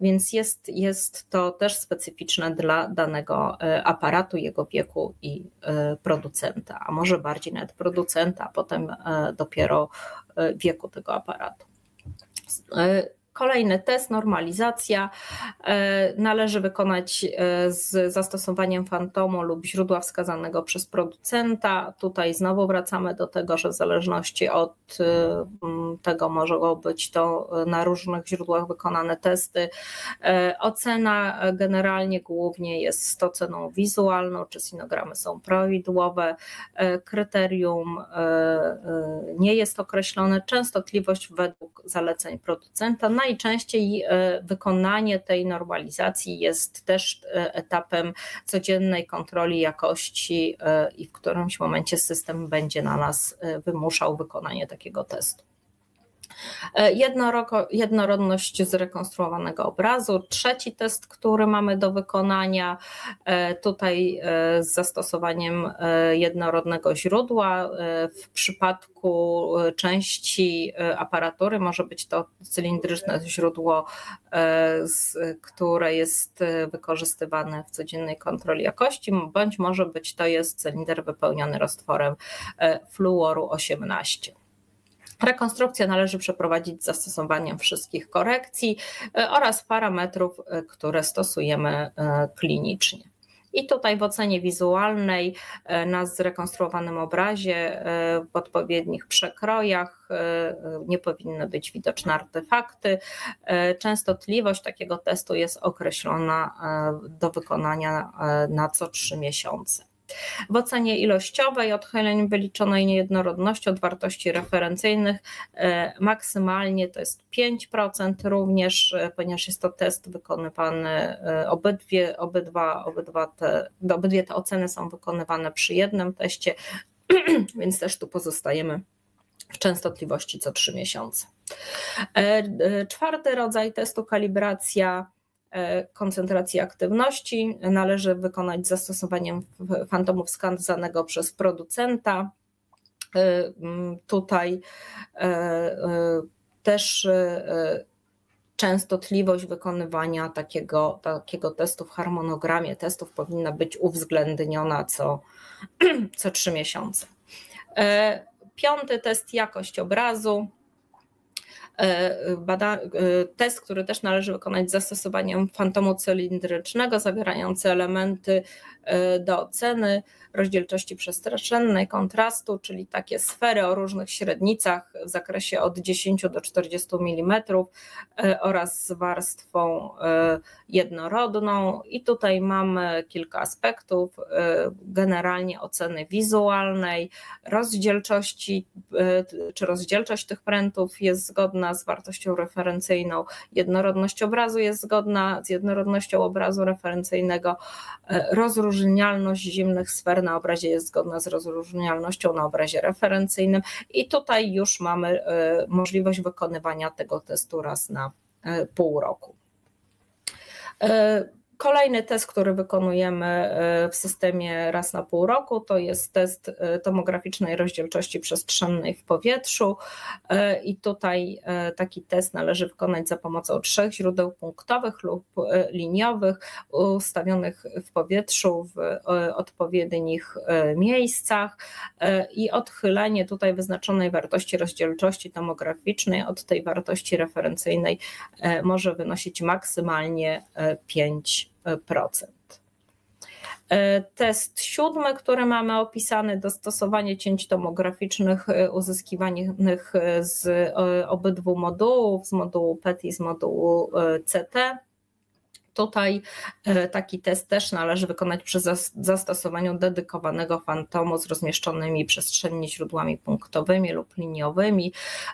więc jest, jest to też specyficzne dla danego e, aparatu, jego wieku i e, producenta, a może bardziej nawet producenta, a potem e, dopiero wieku tego aparatu. Kolejny test, normalizacja. E, należy wykonać e, z zastosowaniem fantomu lub źródła wskazanego przez producenta. Tutaj znowu wracamy do tego, że w zależności od e, tego mogą być to na różnych źródłach wykonane testy. Ocena generalnie głównie jest oceną wizualną, czy sinogramy są prawidłowe. Kryterium nie jest określone. Częstotliwość według zaleceń producenta. Na najczęściej wykonanie tej normalizacji jest też etapem codziennej kontroli jakości i w którymś momencie system będzie na nas wymuszał wykonanie takiego testu. E, jednorodność zrekonstruowanego obrazu. Trzeci test, który mamy do wykonania e, tutaj e, z zastosowaniem jednorodnego źródła. W przypadku części aparatury może być to cylindryczne źródło, które jest wykorzystywane w codziennej kontroli jakości, bądź może być to jest cylinder wypełniony roztworem fluoru 18. Rekonstrukcję należy przeprowadzić z zastosowaniem wszystkich korekcji e, oraz parametrów, e, które stosujemy e, klinicznie. I tutaj w ocenie wizualnej na zrekonstruowanym obrazie w odpowiednich przekrojach nie powinny być widoczne artefakty. Częstotliwość takiego testu jest określona do wykonania na co trzy miesiące. W ocenie ilościowej odchyleń wyliczonej niejednorodności od wartości referencyjnych e, maksymalnie to jest 5%, również e, ponieważ jest to test wykonywany, e, obydwie, obydwa, obydwa te, obydwie te oceny są wykonywane przy jednym teście, <clears throat> więc też tu pozostajemy w częstotliwości co 3 miesiące. Czwarty rodzaj testu kalibracja koncentracji aktywności należy wykonać zastosowaniem fantomu wskazanego przez producenta. E, tutaj e, też częstotliwość wykonywania takiego, takiego testu w harmonogramie testów powinna być uwzględniona co, <clears throat> co 3 miesiące. Piąty test jakość obrazu. E, bada, e, test, który też należy wykonać z zastosowaniem fantomu cylindrycznego, zawierający elementy do oceny rozdzielczości przestrzennej, kontrastu, czyli takie sfery o różnych średnicach w zakresie od 10 do 40 mm oraz z warstwą jednorodną. I tutaj mamy kilka aspektów, generalnie oceny wizualnej, rozdzielczości, czy rozdzielczość tych prętów jest zgodna z wartością referencyjną, jednorodność obrazu jest zgodna z jednorodnością obrazu referencyjnego, rozróżnialność zimnych sfer na obrazie jest zgodna z rozróżnialnością na obrazie referencyjnym i tutaj już mamy możliwość wykonywania tego testu raz na pół roku. E, kolejny test, który wykonujemy e, w systemie raz na pół roku, to jest test e, tomograficznej rozdzielczości przestrzennej w powietrzu. I tutaj taki test należy wykonać za pomocą trzech źródeł punktowych lub liniowych, ustawionych w powietrzu w odpowiednich miejscach. I odchylenie tutaj wyznaczonej wartości rozdzielczości tomograficznej od tej wartości referencyjnej może wynosić maksymalnie 5%. E, test siódmy, który mamy opisany, dostosowanie cięć tomograficznych e, uzyskiwanych z e, obydwu modułów, z modułu PET i z modułu CT. Tutaj e, taki test też należy wykonać przy zastosowaniu dedykowanego fantomu z rozmieszczonymi przestrzennie źródłami punktowymi lub liniowymi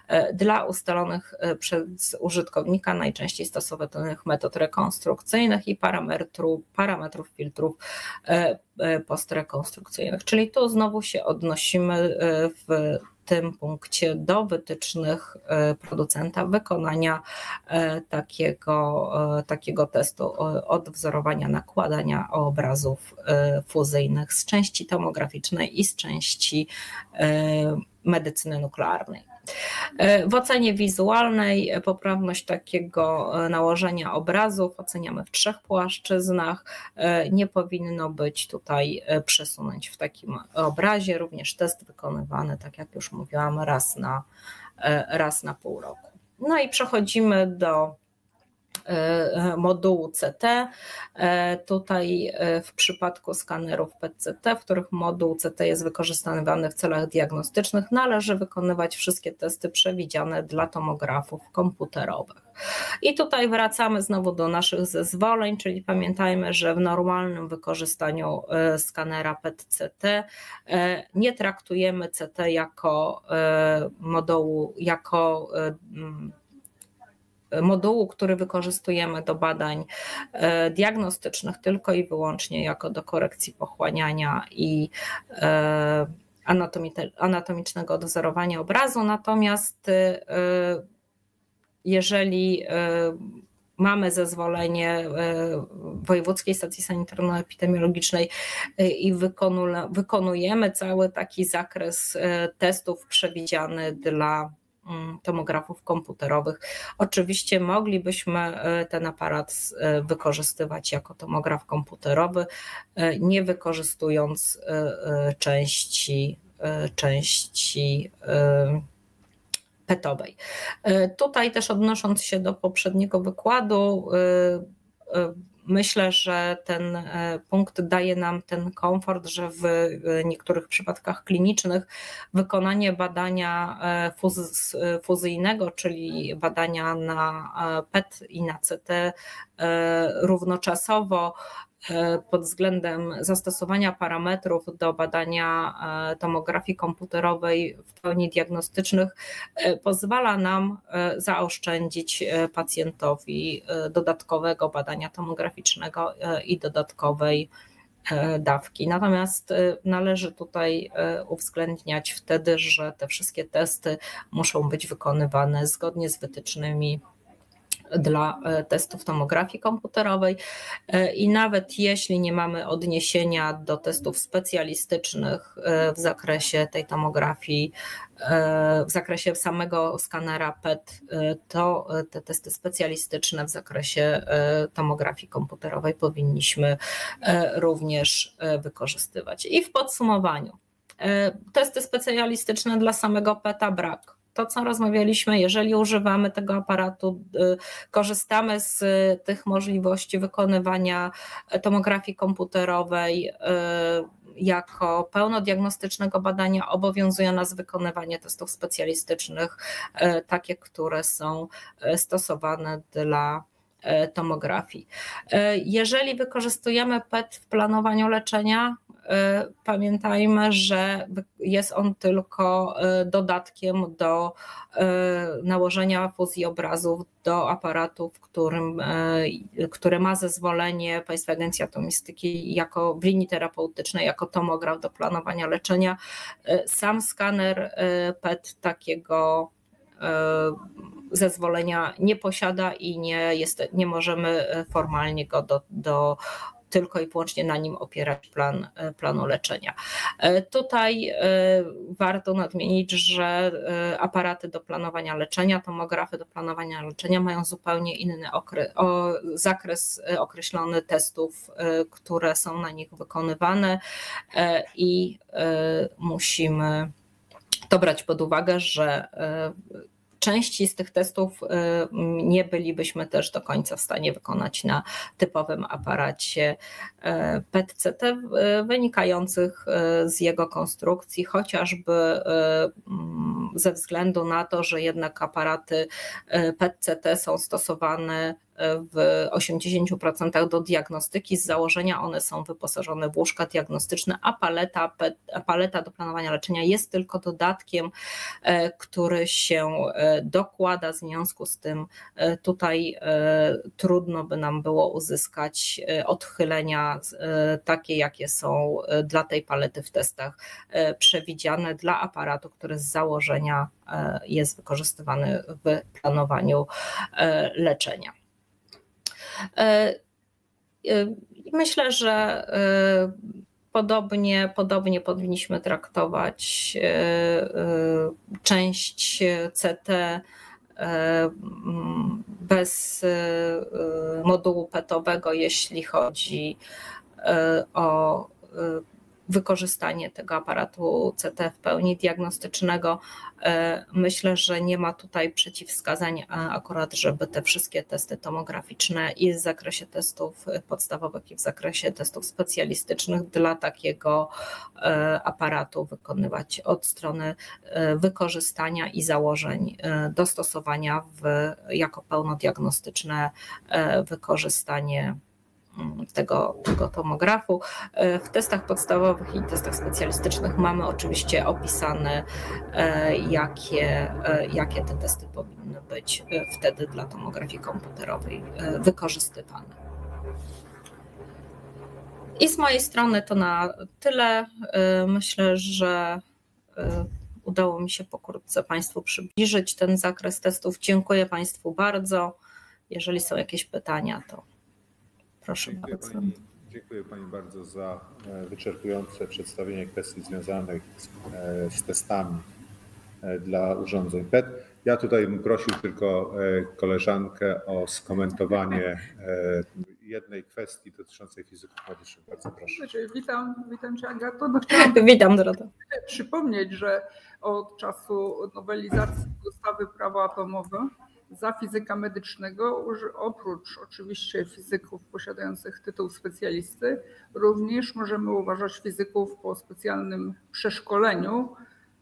e, dla ustalonych e, przez użytkownika najczęściej stosowanych metod rekonstrukcyjnych i parametrów, parametrów filtrów postrekonstrukcyjnych. Czyli tu znowu się odnosimy w tym punkcie do wytycznych e, producenta wykonania e, takiego, e, takiego testu odwzorowania nakładania obrazów fuzyjnych z części tomograficznej i z części medycyny nuklearnej. W ocenie wizualnej poprawność takiego nałożenia obrazów oceniamy w trzech płaszczyznach. Nie powinno być tutaj przesunąć w takim obrazie. Również test wykonywany, tak jak już mówiłam, raz na, raz na pół roku. No i przechodzimy do E, modułu CT. E, tutaj e, w przypadku skanerów PCT, w których moduł CT jest wykorzystywany w celach diagnostycznych, należy wykonywać wszystkie testy przewidziane dla tomografów komputerowych. I tutaj wracamy znowu do naszych zezwoleń, czyli pamiętajmy, że w normalnym wykorzystaniu skanera PET-CT nie traktujemy CT jako modułu, jako modułu, który wykorzystujemy do badań diagnostycznych tylko i wyłącznie jako do korekcji pochłaniania i anatomicznego odwzorowania obrazu. Natomiast jeżeli mamy zezwolenie e, Wojewódzkiej Stacji Sanitarno-Epidemiologicznej e, i wykonujemy cały taki zakres e, testów przewidziany dla tomografów komputerowych. Oczywiście moglibyśmy ten aparat wykorzystywać jako tomograf komputerowy, nie wykorzystując części, części petowej. E, tutaj też odnosząc się do poprzedniego wykładu, e, e, myślę, że ten punkt daje nam ten komfort, że w niektórych przypadkach klinicznych wykonanie badania fuzyjnego, czyli badania na PET i na CT równoczasowo E, pod względem zastosowania parametrów do badania e, tomografii komputerowej w pełni diagnostycznych e, pozwala nam zaoszczędzić pacjentowi dodatkowego badania tomograficznego i dodatkowej dawki. Natomiast należy tutaj uwzględniać wtedy, że te wszystkie testy muszą być wykonywane zgodnie z wytycznymi dla e, testów tomografii komputerowej e, i nawet jeśli nie mamy odniesienia do testów specjalistycznych e, w zakresie tej tomografii, w zakresie samego skanera PET, to te testy specjalistyczne w zakresie tomografii komputerowej powinniśmy również wykorzystywać. I w podsumowaniu, testy specjalistyczne dla samego PETA brak to, co rozmawialiśmy, jeżeli używamy tego aparatu, y, korzystamy z tych możliwości wykonywania tomografii komputerowej y, jako pełnodiagnostycznego badania, obowiązuje nas wykonywanie testów specjalistycznych, y, takie, które są stosowane dla tomografii. Jeżeli wykorzystujemy PET w planowaniu leczenia, pamiętajmy, że jest on tylko e, dodatkiem do e, nałożenia fuzji obrazów do aparatu, w którym, który ma zezwolenie Państwa Agencji Atomistyki jako w linii terapeutycznej, jako tomograf do planowania leczenia. Sam skaner PET takiego zezwolenia nie posiada i nie, jest, nie możemy formalnie go do, do tylko i wyłącznie na nim opierać plan, e, planu leczenia. E, tutaj e, warto nadmienić, że aparaty do planowania leczenia, tomografy do planowania leczenia mają zupełnie inny o, zakres określony testów, które są na nich wykonywane i musimy to brać pod uwagę, że części z tych testów y, nie bylibyśmy też do końca w stanie wykonać na typowym aparacie y, PET-CT wynikających y, z jego konstrukcji, chociażby mm, ze względu na to, że jednak aparaty PET-CT są stosowane w 80% do diagnostyki. Z założenia one są wyposażone w łóżka diagnostyczne, a paleta, paleta do planowania leczenia jest tylko dodatkiem, e, który się e, dokłada. W związku z tym e, tutaj trudno by nam było uzyskać odchylenia takie, jakie są dla tej palety w testach przewidziane dla aparatu, który z założenia jest wykorzystywany w planowaniu leczenia. E, e, myślę, że e, podobnie, podobnie powinniśmy traktować część CT bez modułu petowego, jeśli chodzi o wykorzystanie tego aparatu CT w pełni diagnostycznego. E, myślę, że nie ma tutaj przeciwwskazań akurat, żeby te wszystkie testy tomograficzne i w zakresie testów podstawowych i w zakresie testów specjalistycznych dla takiego e, aparatu wykonywać od strony e, wykorzystania i założeń dostosowania w, jako pełnodiagnostyczne wykorzystanie tego, tego tomografu. E, w testach podstawowych i testach specjalistycznych mamy oczywiście opisane, e, jakie, jakie te testy powinny być wtedy dla tomografii komputerowej wykorzystywane. I z mojej strony to na tyle. Myślę, że udało mi się pokrótce Państwu przybliżyć ten zakres testów. Dziękuję Państwu bardzo. Jeżeli są jakieś pytania, to proszę dziękuję bardzo. Pani, dziękuję Pani bardzo za e, wyczerpujące przedstawienie kwestii związanych z, e, z testami e, dla urządzeń PET. Ja tutaj bym prosił tylko koleżankę o skomentowanie jednej kwestii dotyczącej fizyków medycznych. Bardzo proszę. Witam, witam Cię Agato. No, <laughs> witam Dorota. Przypomnieć, że od czasu nowelizacji ustawy prawo atomowe za fizyka medycznego, oprócz oczywiście fizyków posiadających tytuł specjalisty, również możemy uważać fizyków po specjalnym przeszkoleniu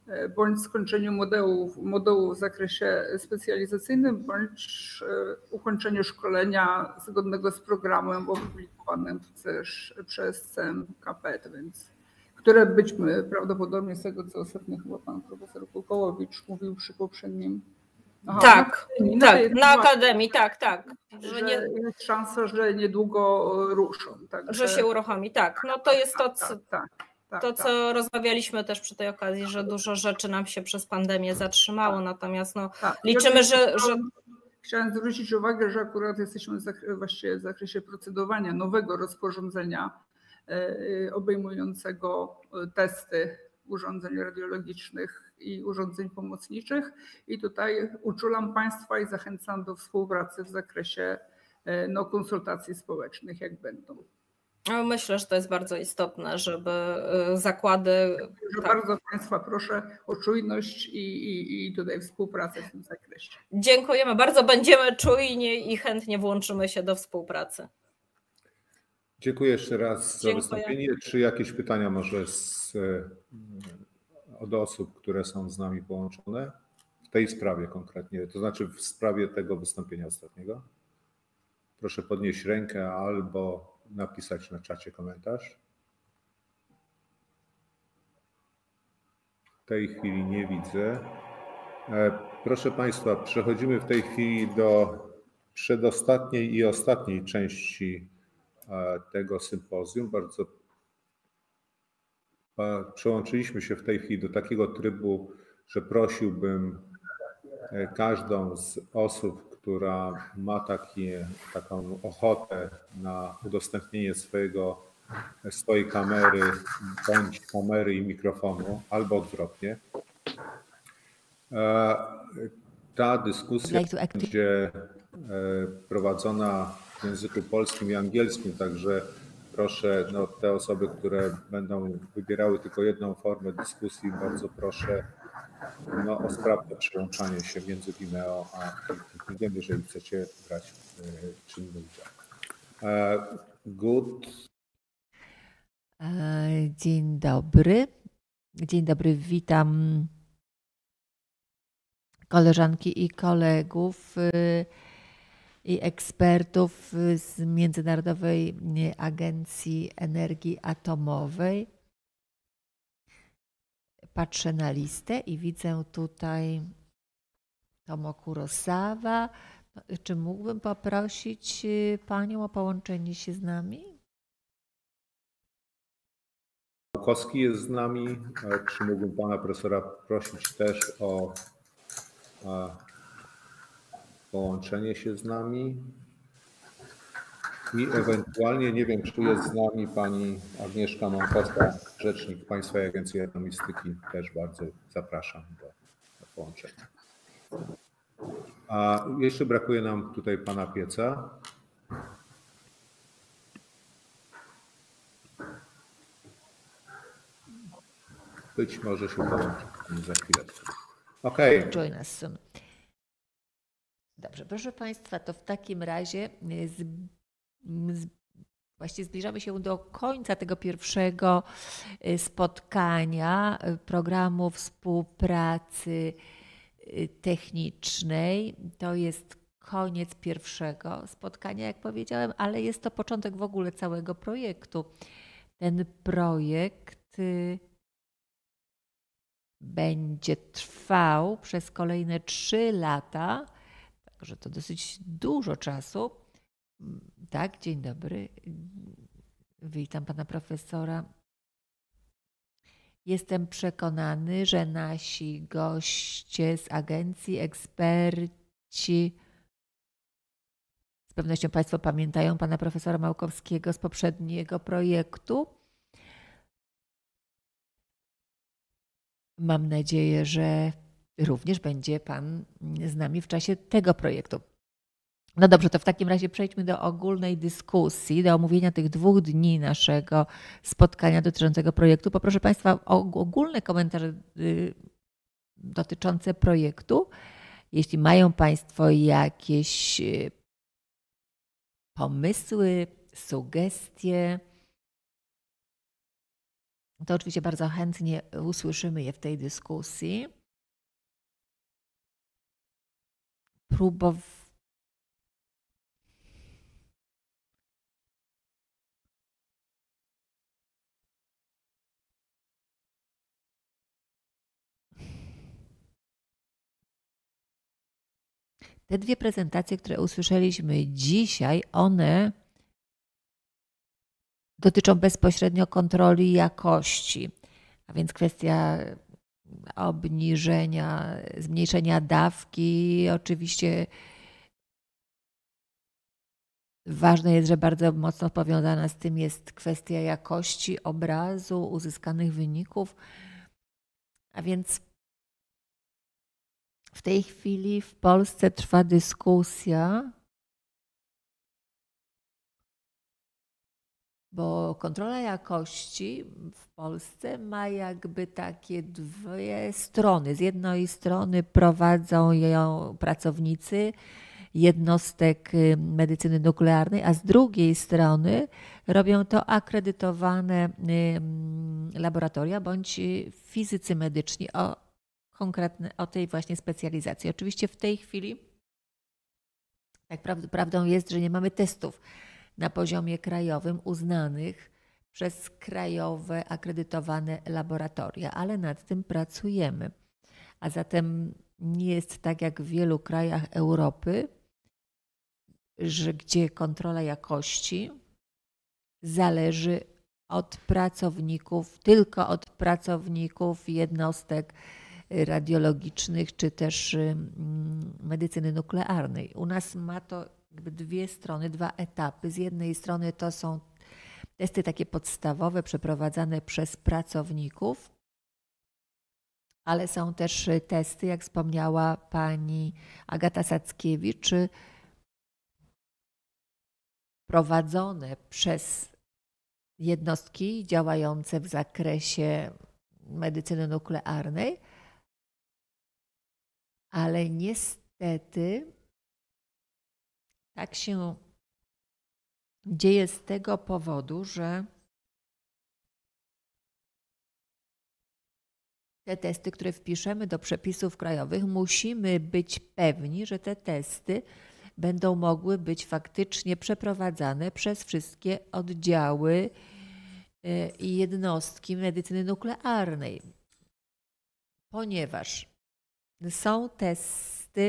e, bądź skończeniu modułów, modułu w zakresie specjalizacyjnym, bądź e, ukończeniu szkolenia zgodnego z programem opublikowanym też przez CMKP, więc które być prawdopodobnie z tego, co ostatnio chyba pan profesor Kukołowicz mówił przy poprzednim Aha, tak, na, tak, na Akademii, tak, tak. Że, nie, jest szansa, że niedługo ruszą. Tak, że, że się uruchomi, tak. No to jest to, co, tak, tak, tak to, co tak. rozmawialiśmy też przy tej okazji, że dużo rzeczy nam się przez pandemię zatrzymało, tak. natomiast no, liczymy, że, że... Chciałem zwrócić uwagę, że akurat jesteśmy właściwie w zakresie procedowania nowego rozporządzenia e, obejmującego testy urządzeń radiologicznych i urządzeń pomocniczych. I tutaj uczulam Państwa i zachęcam do współpracy w zakresie e, no, konsultacji społecznych, jak będą. No, myślę, że to jest bardzo istotne, żeby e, zakłady. Tak. Bardzo Państwa proszę o czujność i, i, i tutaj współpracę w tym zakresie. Dziękujemy bardzo. Będziemy czujni i chętnie włączymy się do współpracy. Dziękuję jeszcze raz Dziękuję. za wystąpienie. Czy jakieś pytania może z, e, od osób, które są z nami połączone w tej sprawie konkretnie, to znaczy w sprawie tego wystąpienia ostatniego? Proszę podnieść rękę albo napisać na czacie komentarz. W tej chwili nie widzę. E, proszę Państwa, przechodzimy w tej chwili do przedostatniej i ostatniej części tego sympozjum. Bardzo przełączyliśmy się w tej chwili do takiego trybu, że prosiłbym e, każdą z osób, która ma takie, taką ochotę na udostępnienie swojego, swojej kamery bądź kamery i mikrofonu, albo odwrotnie. E, ta dyskusja będzie e, prowadzona w języku polskim i angielskim, także proszę no, te osoby, które będą wybierały tylko jedną formę dyskusji, bardzo proszę no, o sprawne przełączanie się między Vimeo a Meetingiem, jeżeli chcecie brać e, czynny udział. E, good. E, dzień dobry. Dzień dobry, witam koleżanki i kolegów i ekspertów z Międzynarodowej Agencji Energii Atomowej. Patrzę na listę i widzę tutaj Tomo Kurosawa. No, czy mógłbym poprosić y, Panią o połączenie się z nami? Kowski jest z nami. Czy mógłbym Pana Profesora prosić też o połączenie się z nami. I ewentualnie, nie wiem, czy jest z nami pani Agnieszka Mąkowska, rzecznik Państwowej Agencji Atomistyki. Też bardzo zapraszam do, do połączenia. A jeszcze brakuje nam tutaj pana pieca. Być może się połączy za chwilę. Okej. Okay. Join us soon. Dobrze, proszę Państwa, to w takim razie y, z, z, właśnie zbliżamy się do końca tego pierwszego y, spotkania y, programu współpracy technicznej. To jest koniec pierwszego spotkania, jak powiedziałem, ale jest to początek w ogóle całego projektu. Ten projekt będzie trwał przez kolejne trzy lata, także to dosyć dużo czasu. Tak, dzień dobry. Witam pana profesora. Jestem przekonany, że nasi goście z agencji, eksperci, z pewnością Państwo pamiętają pana profesora Małkowskiego z poprzedniego projektu. Mam nadzieję, że również będzie Pan z nami w czasie tego projektu. No dobrze, to w takim razie przejdźmy do ogólnej dyskusji, do omówienia tych dwóch dni naszego spotkania dotyczącego projektu. Poproszę Państwa o ogólne komentarze y, dotyczące projektu. Jeśli mają Państwo jakieś y, pomysły, sugestie, to oczywiście bardzo chętnie usłyszymy je w tej dyskusji. Próbow Te dwie prezentacje, które usłyszeliśmy dzisiaj, one dotyczą bezpośrednio kontroli jakości, a więc kwestia obniżenia, zmniejszenia dawki. Oczywiście ważne jest, że bardzo mocno powiązana z tym jest kwestia jakości obrazu, uzyskanych wyników. A więc w tej chwili w Polsce trwa dyskusja, bo kontrola jakości w Polsce ma jakby takie dwie strony. Z jednej strony prowadzą ją pracownicy jednostek y, medycyny nuklearnej, a z drugiej strony robią to akredytowane y, laboratoria bądź fizycy medyczni o konkretne, o tej właśnie specjalizacji. Oczywiście w tej chwili, tak prawdą jest, że nie mamy testów na poziomie krajowym uznanych przez krajowe akredytowane laboratoria, ale nad tym pracujemy. A zatem nie jest tak jak w wielu krajach Europy, że gdzie kontrola jakości zależy od pracowników, tylko od pracowników jednostek radiologicznych czy też medycyny nuklearnej. U nas ma to dwie strony, dwa etapy. Z jednej strony to są testy takie podstawowe przeprowadzane przez pracowników, ale są też testy, jak wspomniała pani Agata Sackiewicz, prowadzone przez jednostki działające w zakresie medycyny nuklearnej, ale niestety tak się dzieje z tego powodu, że te testy, które wpiszemy do przepisów krajowych, musimy być pewni, że te testy będą mogły być faktycznie przeprowadzane przez wszystkie oddziały y, i jednostki medycyny nuklearnej. Ponieważ są testy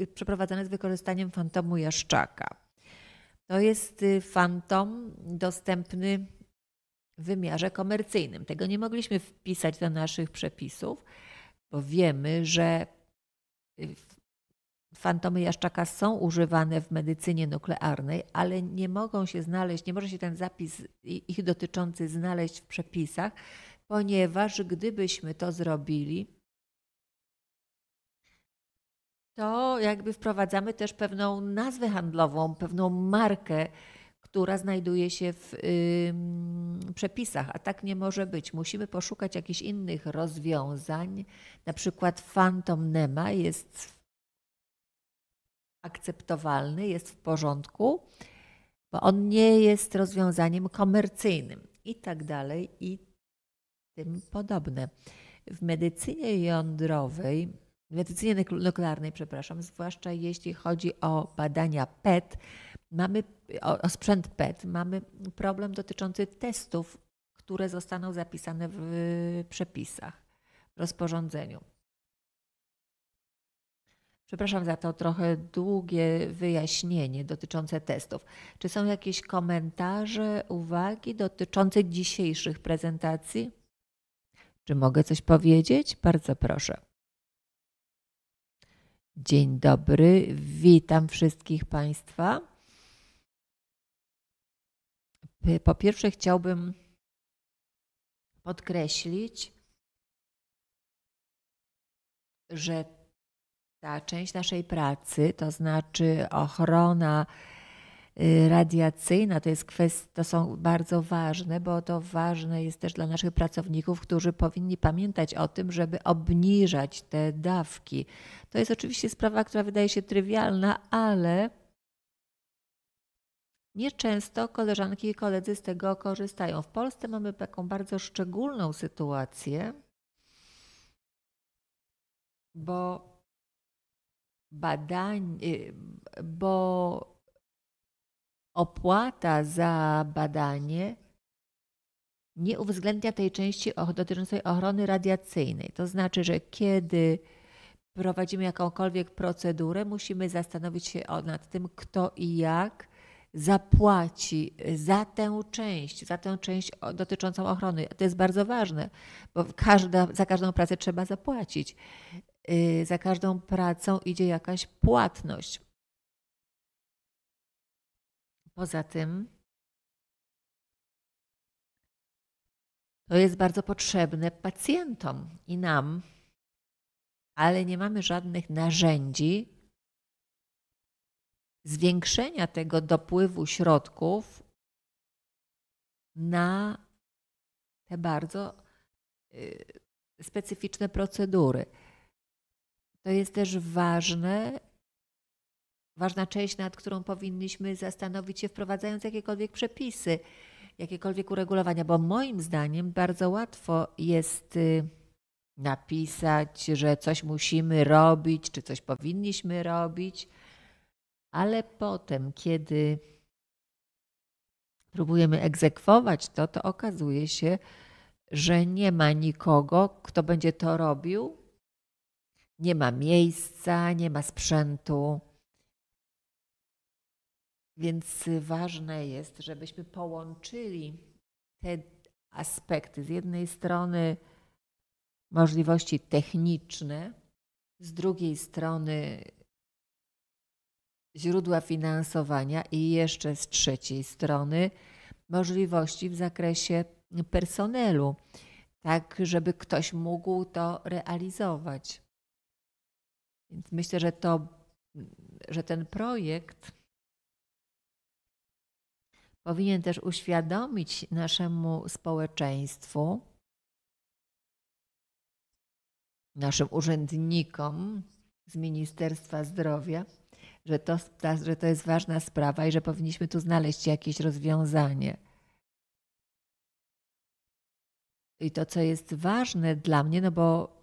y, przeprowadzane z wykorzystaniem fantomu jaszczaka. To jest y, fantom dostępny w wymiarze komercyjnym. Tego nie mogliśmy wpisać do naszych przepisów, bo wiemy, że y, fantomy jaszczaka są używane w medycynie nuklearnej, ale nie mogą się znaleźć, nie może się ten zapis ich dotyczący znaleźć w przepisach, ponieważ gdybyśmy to zrobili, to jakby wprowadzamy też pewną nazwę handlową, pewną markę, która znajduje się w y, przepisach, a tak nie może być. Musimy poszukać jakichś innych rozwiązań. Na przykład Phantom Nema jest akceptowalny, jest w porządku, bo on nie jest rozwiązaniem komercyjnym i tak dalej i tym podobne. W medycynie jądrowej medycynie nuklearnej, przepraszam, zwłaszcza jeśli chodzi o badania PET, mamy o, o sprzęt PET, mamy problem dotyczący testów, które zostaną zapisane w przepisach, w rozporządzeniu. Przepraszam za to trochę długie wyjaśnienie dotyczące testów. Czy są jakieś komentarze, uwagi dotyczące dzisiejszych prezentacji? Czy mogę coś powiedzieć? Bardzo proszę. Dzień dobry, witam wszystkich Państwa. Po pierwsze, chciałbym podkreślić, że ta część naszej pracy, to znaczy ochrona radiacyjna, to, jest kwest, to są bardzo ważne, bo to ważne jest też dla naszych pracowników, którzy powinni pamiętać o tym, żeby obniżać te dawki. To jest oczywiście sprawa, która wydaje się trywialna, ale nieczęsto koleżanki i koledzy z tego korzystają. W Polsce mamy taką bardzo szczególną sytuację, bo badań, y, bo opłata za badanie nie uwzględnia tej części dotyczącej ochrony radiacyjnej. To znaczy, że kiedy prowadzimy jakąkolwiek procedurę, musimy zastanowić się nad tym, kto i jak zapłaci za tę część, za tę część dotyczącą ochrony. To jest bardzo ważne, bo każda, za każdą pracę trzeba zapłacić. Y, za każdą pracą idzie jakaś płatność. Poza tym, to jest bardzo potrzebne pacjentom i nam, ale nie mamy żadnych narzędzi zwiększenia tego dopływu środków na te bardzo y, specyficzne procedury. To jest też ważne, ważna część, nad którą powinniśmy zastanowić się, wprowadzając jakiekolwiek przepisy, jakiekolwiek uregulowania, bo moim zdaniem bardzo łatwo jest y, napisać, że coś musimy robić, czy coś powinniśmy robić, ale potem, kiedy próbujemy egzekwować to, to okazuje się, że nie ma nikogo, kto będzie to robił, nie ma miejsca, nie ma sprzętu. Więc ważne jest, żebyśmy połączyli te aspekty. Z jednej strony możliwości techniczne, z drugiej strony źródła finansowania i jeszcze z trzeciej strony możliwości w zakresie personelu, tak żeby ktoś mógł to realizować. Więc myślę, że to, że ten projekt powinien też uświadomić naszemu społeczeństwu, naszym urzędnikom z Ministerstwa Zdrowia, że to, że to jest ważna sprawa i że powinniśmy tu znaleźć jakieś rozwiązanie. I to, co jest ważne dla mnie, no bo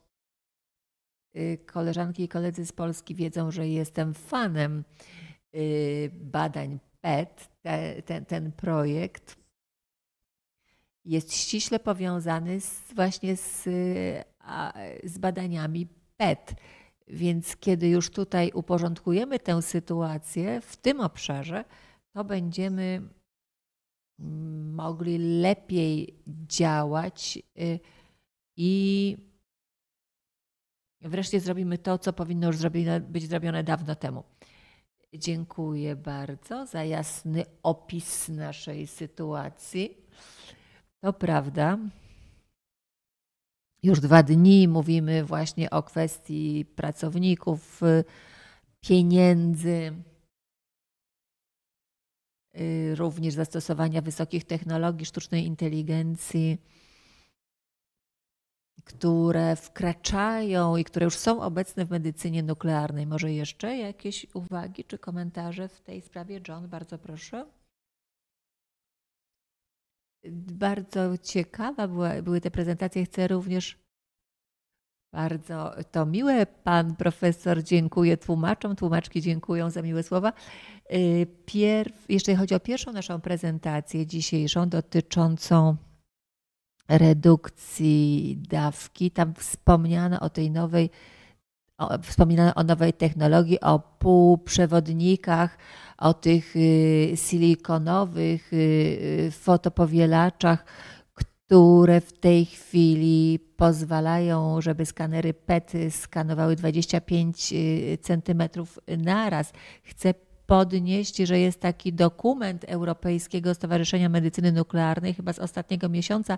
Y, koleżanki i koledzy z Polski wiedzą, że jestem fanem y, badań PET. Te, ten, ten projekt jest ściśle powiązany z, właśnie z, z badaniami PET. Więc kiedy już tutaj uporządkujemy tę sytuację w tym obszarze, to będziemy mm, mogli lepiej działać y, i Wreszcie zrobimy to, co powinno już być zrobione dawno temu. Dziękuję bardzo za jasny opis naszej sytuacji. To prawda. Już dwa dni mówimy właśnie o kwestii pracowników, pieniędzy, y, również zastosowania wysokich technologii, sztucznej inteligencji które wkraczają i które już są obecne w medycynie nuklearnej. Może jeszcze jakieś uwagi czy komentarze w tej sprawie? John, bardzo proszę. Bardzo ciekawa była, były te prezentacje. Chcę również Bardzo to miłe. Pan profesor dziękuję tłumaczom, tłumaczki dziękują za miłe słowa. Y, pierw, jeżeli chodzi o pierwszą naszą prezentację dzisiejszą dotyczącą redukcji dawki, tam wspomniano o tej nowej, o, o nowej technologii, o półprzewodnikach, o tych y, silikonowych y, fotopowielaczach, które w tej chwili pozwalają, żeby skanery PET skanowały 25 cm naraz. Chcę podnieść, że jest taki dokument Europejskiego Stowarzyszenia Medycyny Nuklearnej, chyba z ostatniego miesiąca,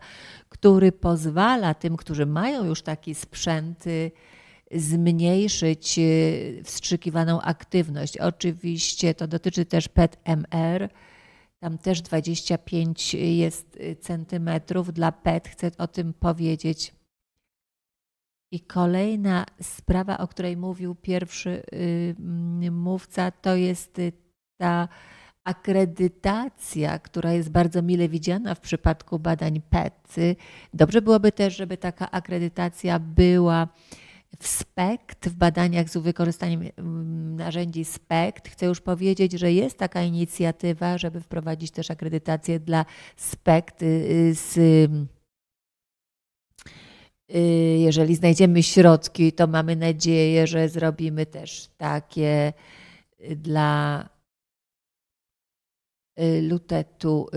który pozwala tym, którzy mają już taki sprzęt, zmniejszyć wstrzykiwaną aktywność. Oczywiście to dotyczy też PET-MR. Tam też 25 jest centymetrów dla PET. Chcę o tym powiedzieć. I kolejna sprawa, o której mówił pierwszy y, mówca, to jest y, ta akredytacja, która jest bardzo mile widziana w przypadku badań PET. Dobrze byłoby też, żeby taka akredytacja była w SPECT, w badaniach z wykorzystaniem mm, narzędzi SPECT. Chcę już powiedzieć, że jest taka inicjatywa, żeby wprowadzić też akredytację dla SPECT y, z Y, jeżeli znajdziemy środki, to mamy nadzieję, że zrobimy też takie y, dla y, lutetu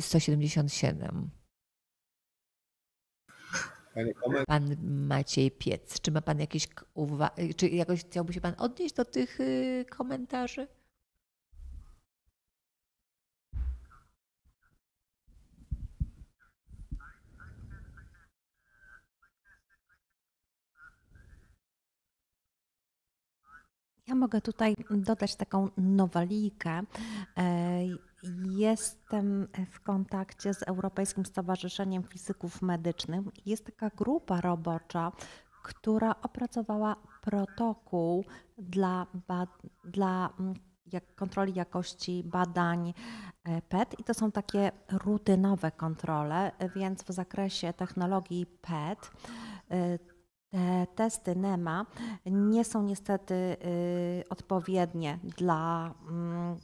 177. Pan Maciej Piec, czy ma Pan jakieś uwagi, czy jakoś chciałby się Pan odnieść do tych komentarzy? Ja mogę tutaj dodać taką nowalijkę. E, jestem w kontakcie z Europejskim Stowarzyszeniem Fizyków Medycznych. Jest taka grupa robocza, która opracowała protokół dla, dla mm, jak kontroli jakości badań e, PET i to są takie rutynowe kontrole, więc w zakresie technologii PET e, te testy NEMA nie są niestety y, odpowiednie dla mm,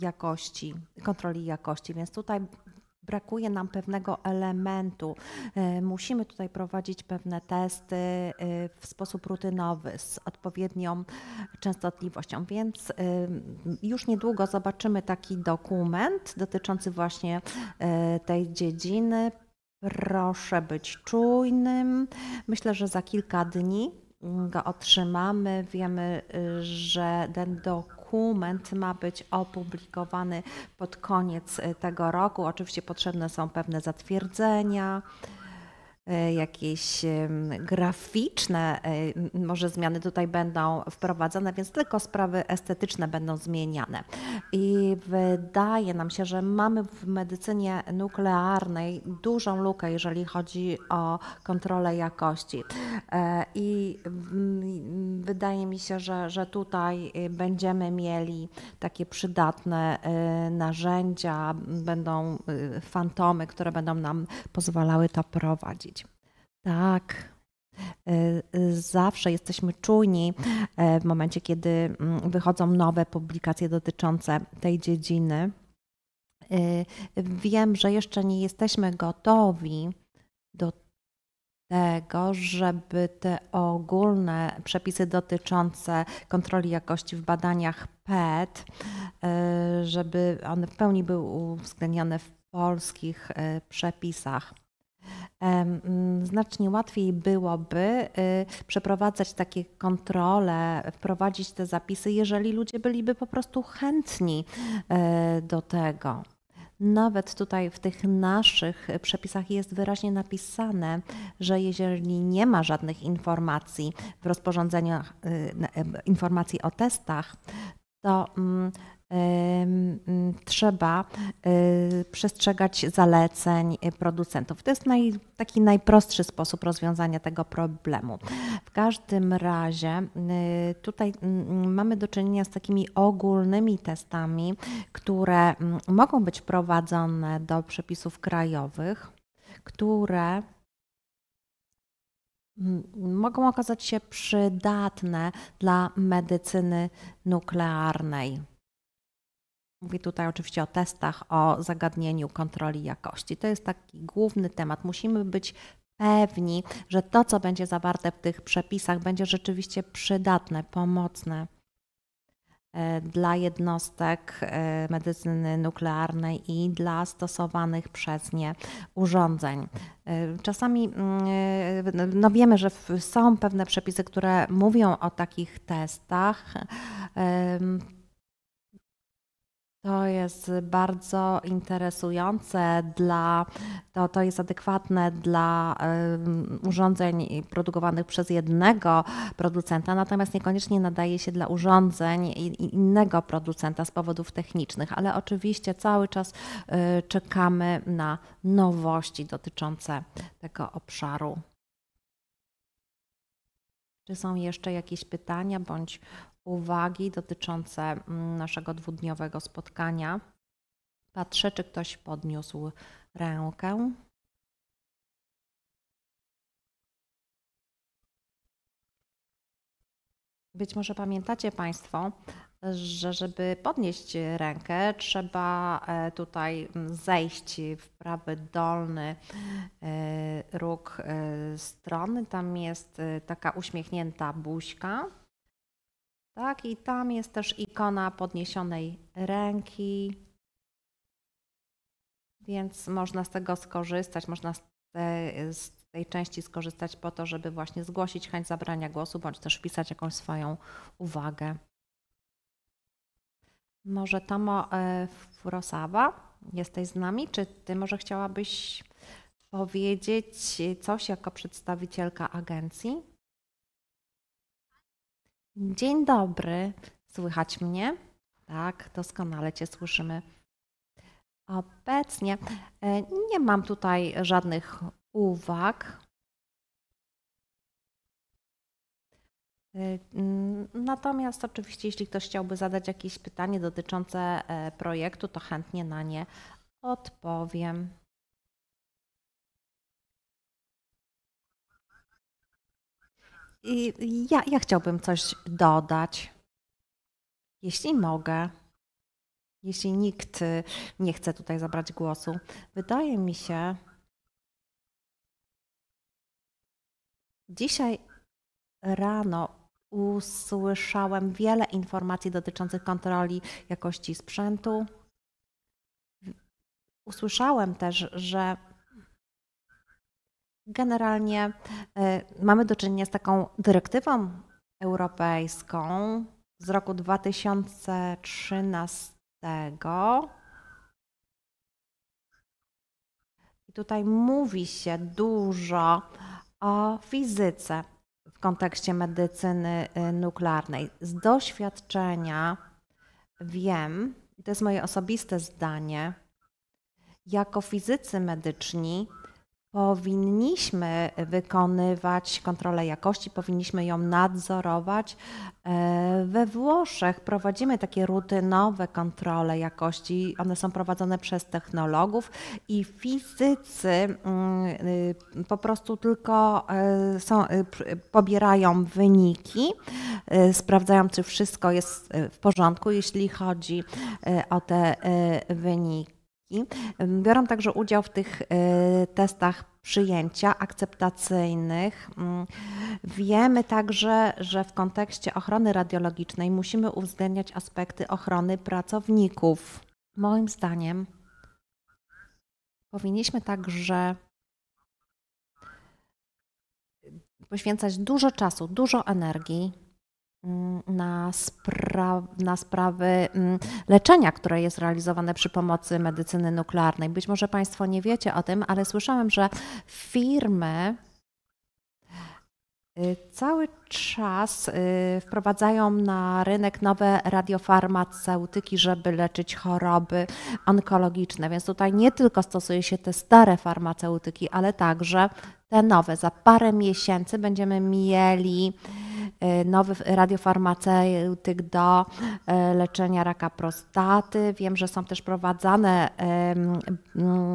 jakości, kontroli jakości, więc tutaj brakuje nam pewnego elementu. Y, musimy tutaj prowadzić pewne testy y, w sposób rutynowy, z odpowiednią częstotliwością, więc już niedługo zobaczymy taki dokument dotyczący właśnie tej dziedziny. Proszę być czujnym. Myślę, że za kilka dni go otrzymamy. Wiemy, że ten dokument ma być opublikowany pod koniec tego roku. Oczywiście potrzebne są pewne zatwierdzenia. E, jakieś graficzne, e, może zmiany tutaj będą wprowadzone, więc tylko sprawy estetyczne będą zmieniane. I wydaje nam się, że mamy w medycynie nuklearnej dużą lukę, jeżeli chodzi o kontrolę jakości. E, I wydaje mi się, że, że tutaj będziemy mieli takie przydatne narzędzia, będą fantomy, które będą nam pozwalały to prowadzić. Tak. E, e, zawsze jesteśmy czujni e, w momencie, kiedy mm, wychodzą nowe publikacje dotyczące tej dziedziny. Wiem, że jeszcze nie jesteśmy gotowi do tego, żeby te ogólne przepisy dotyczące kontroli jakości w badaniach PET, żeby one w pełni były uwzględnione w polskich przepisach. Mm, znacznie łatwiej byłoby y, przeprowadzać takie kontrole, wprowadzić te zapisy, jeżeli ludzie byliby po prostu chętni y, do tego. Nawet tutaj w tych naszych przepisach jest wyraźnie napisane, że jeżeli nie ma żadnych informacji w rozporządzeniach, y, informacji o testach, to mm, trzeba y, przestrzegać zaleceń producentów. To jest naj, taki najprostszy sposób rozwiązania tego problemu. W każdym razie y, tutaj mm, mamy do czynienia z takimi ogólnymi testami, które mm, mogą być prowadzone do przepisów krajowych, które mogą okazać się przydatne dla medycyny nuklearnej. Mówię tutaj oczywiście o testach, o zagadnieniu kontroli jakości. To jest taki główny temat. Musimy być pewni, że to, co będzie zawarte w tych przepisach, będzie rzeczywiście przydatne, pomocne e, dla jednostek e, medycyny nuklearnej i dla stosowanych przez nie urządzeń. E, czasami mm, no wiemy, że są pewne przepisy, które mówią o takich testach. To jest bardzo interesujące dla, to, to jest adekwatne dla urządzeń produkowanych przez jednego producenta, natomiast niekoniecznie nadaje się dla urządzeń innego producenta z powodów technicznych, ale oczywiście cały czas y, czekamy na nowości dotyczące tego obszaru. Czy są jeszcze jakieś pytania bądź uwagi dotyczące mm, naszego dwudniowego spotkania. Patrzę, czy ktoś podniósł rękę. Być może pamiętacie Państwo, że żeby podnieść rękę, trzeba e, tutaj mm, zejść w prawy dolny e, róg e, strony. Tam jest taka uśmiechnięta buźka. Tak, i tam jest też ikona podniesionej ręki, więc można z tego skorzystać, można z, te, z tej części skorzystać po to, żeby właśnie zgłosić chęć zabrania głosu, bądź też wpisać jakąś swoją uwagę. Może Tomo e, Furosawa, jesteś z nami? Czy ty może chciałabyś powiedzieć coś jako przedstawicielka agencji? Dzień dobry. Słychać mnie? Tak, doskonale Cię słyszymy. Obecnie e, nie mam tutaj żadnych uwag. E, natomiast oczywiście, jeśli ktoś chciałby zadać jakieś pytanie dotyczące e, projektu, to chętnie na nie odpowiem. I ja, ja chciałbym coś dodać, jeśli mogę. Jeśli nikt nie chce tutaj zabrać głosu, wydaje mi się, dzisiaj rano usłyszałem wiele informacji dotyczących kontroli jakości sprzętu. Usłyszałem też, że Generalnie e, mamy do czynienia z taką dyrektywą europejską z roku 2013. I tutaj mówi się dużo o fizyce w kontekście medycyny e, nuklearnej. Z doświadczenia wiem, to jest moje osobiste zdanie, jako fizycy medyczni Powinniśmy wykonywać kontrolę jakości, powinniśmy ją nadzorować. E, we Włoszech prowadzimy takie rutynowe kontrole jakości. One są prowadzone przez technologów i fizycy mm, y, po prostu tylko e, są, y, pobierają wyniki, e, sprawdzają, czy wszystko jest w porządku, jeśli chodzi o te wyniki. Biorą także udział w tych e, testach przyjęcia akceptacyjnych. Mm, wiemy także, że w kontekście ochrony radiologicznej musimy uwzględniać aspekty ochrony pracowników. Moim zdaniem powinniśmy także poświęcać dużo czasu, dużo energii na, spra na sprawy mm, leczenia, które jest realizowane przy pomocy medycyny nuklearnej. Być może Państwo nie wiecie o tym, ale słyszałem, że firmy y, cały czas y, wprowadzają na rynek nowe radiofarmaceutyki, żeby leczyć choroby onkologiczne. Więc tutaj nie tylko stosuje się te stare farmaceutyki, ale także te nowe. Za parę miesięcy będziemy mieli nowy radiofarmaceutyk do leczenia raka prostaty. Wiem, że są też prowadzane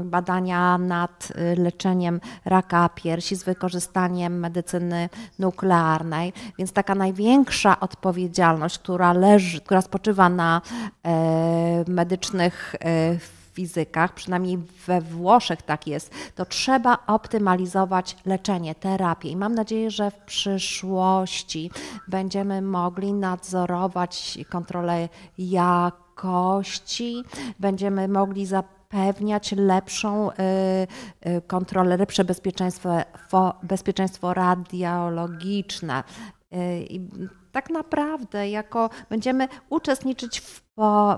badania nad leczeniem raka piersi z wykorzystaniem medycyny nuklearnej, więc taka największa odpowiedzialność, która leży, która spoczywa na medycznych fizykach, przynajmniej we Włoszech tak jest, to trzeba optymalizować leczenie, terapię. I mam nadzieję, że w przyszłości będziemy mogli nadzorować kontrolę jakości, będziemy mogli zapewniać lepszą y, y, kontrolę, lepsze bezpieczeństwo, bezpieczeństwo radiologiczne. Tak naprawdę jako będziemy uczestniczyć w,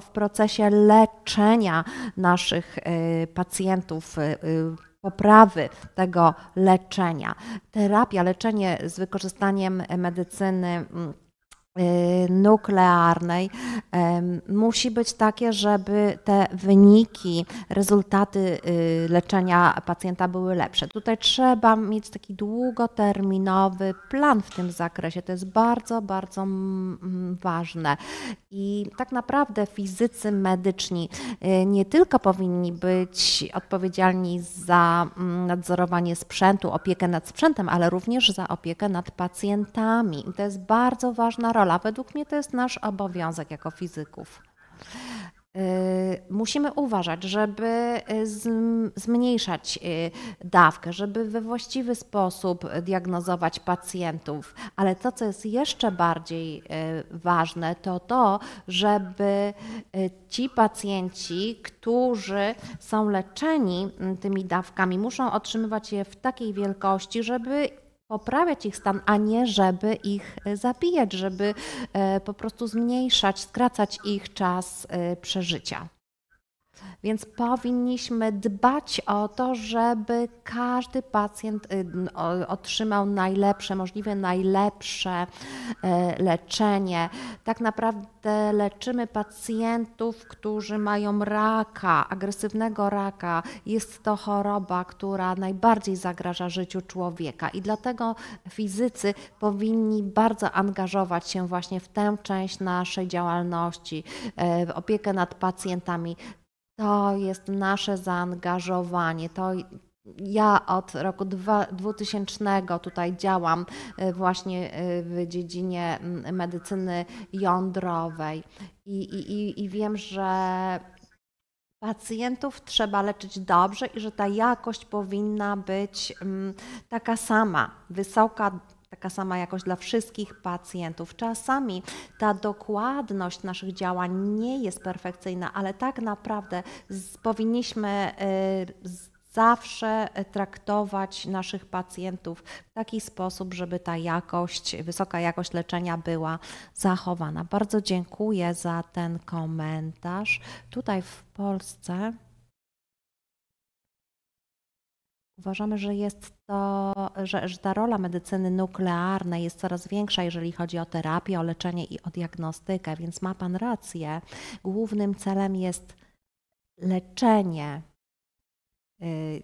w procesie leczenia naszych y, pacjentów, y, y, poprawy tego leczenia. Terapia, leczenie z wykorzystaniem medycyny Y, nuklearnej musi być takie, żeby te wyniki, rezultaty y, leczenia pacjenta były lepsze. Tutaj trzeba mieć taki długoterminowy plan w tym zakresie. To jest bardzo, bardzo ważne. I tak naprawdę fizycy medyczni y, nie tylko powinni być odpowiedzialni za nadzorowanie sprzętu, opiekę nad sprzętem, ale również za opiekę nad pacjentami. To jest bardzo ważna rola rola. Według mnie to jest nasz obowiązek jako fizyków. Y, musimy uważać, żeby y, zmniejszać y, dawkę, żeby we właściwy sposób diagnozować pacjentów, ale to, co jest jeszcze bardziej ważne, to to, żeby ci pacjenci, którzy są leczeni tymi dawkami, muszą otrzymywać je w takiej wielkości, żeby poprawiać ich stan, a nie żeby ich e, zabijać, żeby e, po prostu zmniejszać, skracać ich czas e, przeżycia. Więc powinniśmy dbać o to, żeby każdy pacjent y, otrzymał najlepsze, możliwie najlepsze y, leczenie. Tak naprawdę leczymy pacjentów, którzy mają raka, agresywnego raka. Jest to choroba, która najbardziej zagraża życiu człowieka i dlatego fizycy powinni bardzo angażować się właśnie w tę część naszej działalności, w opiekę nad pacjentami. To jest nasze zaangażowanie. To ja od roku 2000 tutaj działam y, właśnie y, w dziedzinie mm, medycyny jądrowej i, i, i wiem, że pacjentów trzeba leczyć dobrze i że ta jakość powinna być mm, taka sama, wysoka, taka sama jakość dla wszystkich pacjentów. Czasami ta dokładność naszych działań nie jest perfekcyjna, ale tak naprawdę powinniśmy y, zawsze traktować naszych pacjentów w taki sposób, żeby ta jakość, wysoka jakość leczenia była zachowana. Bardzo dziękuję za ten komentarz. Tutaj w Polsce Uważamy, że jest to, że, że, ta rola medycyny nuklearnej jest coraz większa, jeżeli chodzi o terapię, o leczenie i o diagnostykę, więc ma Pan rację. Głównym celem jest leczenie, yy,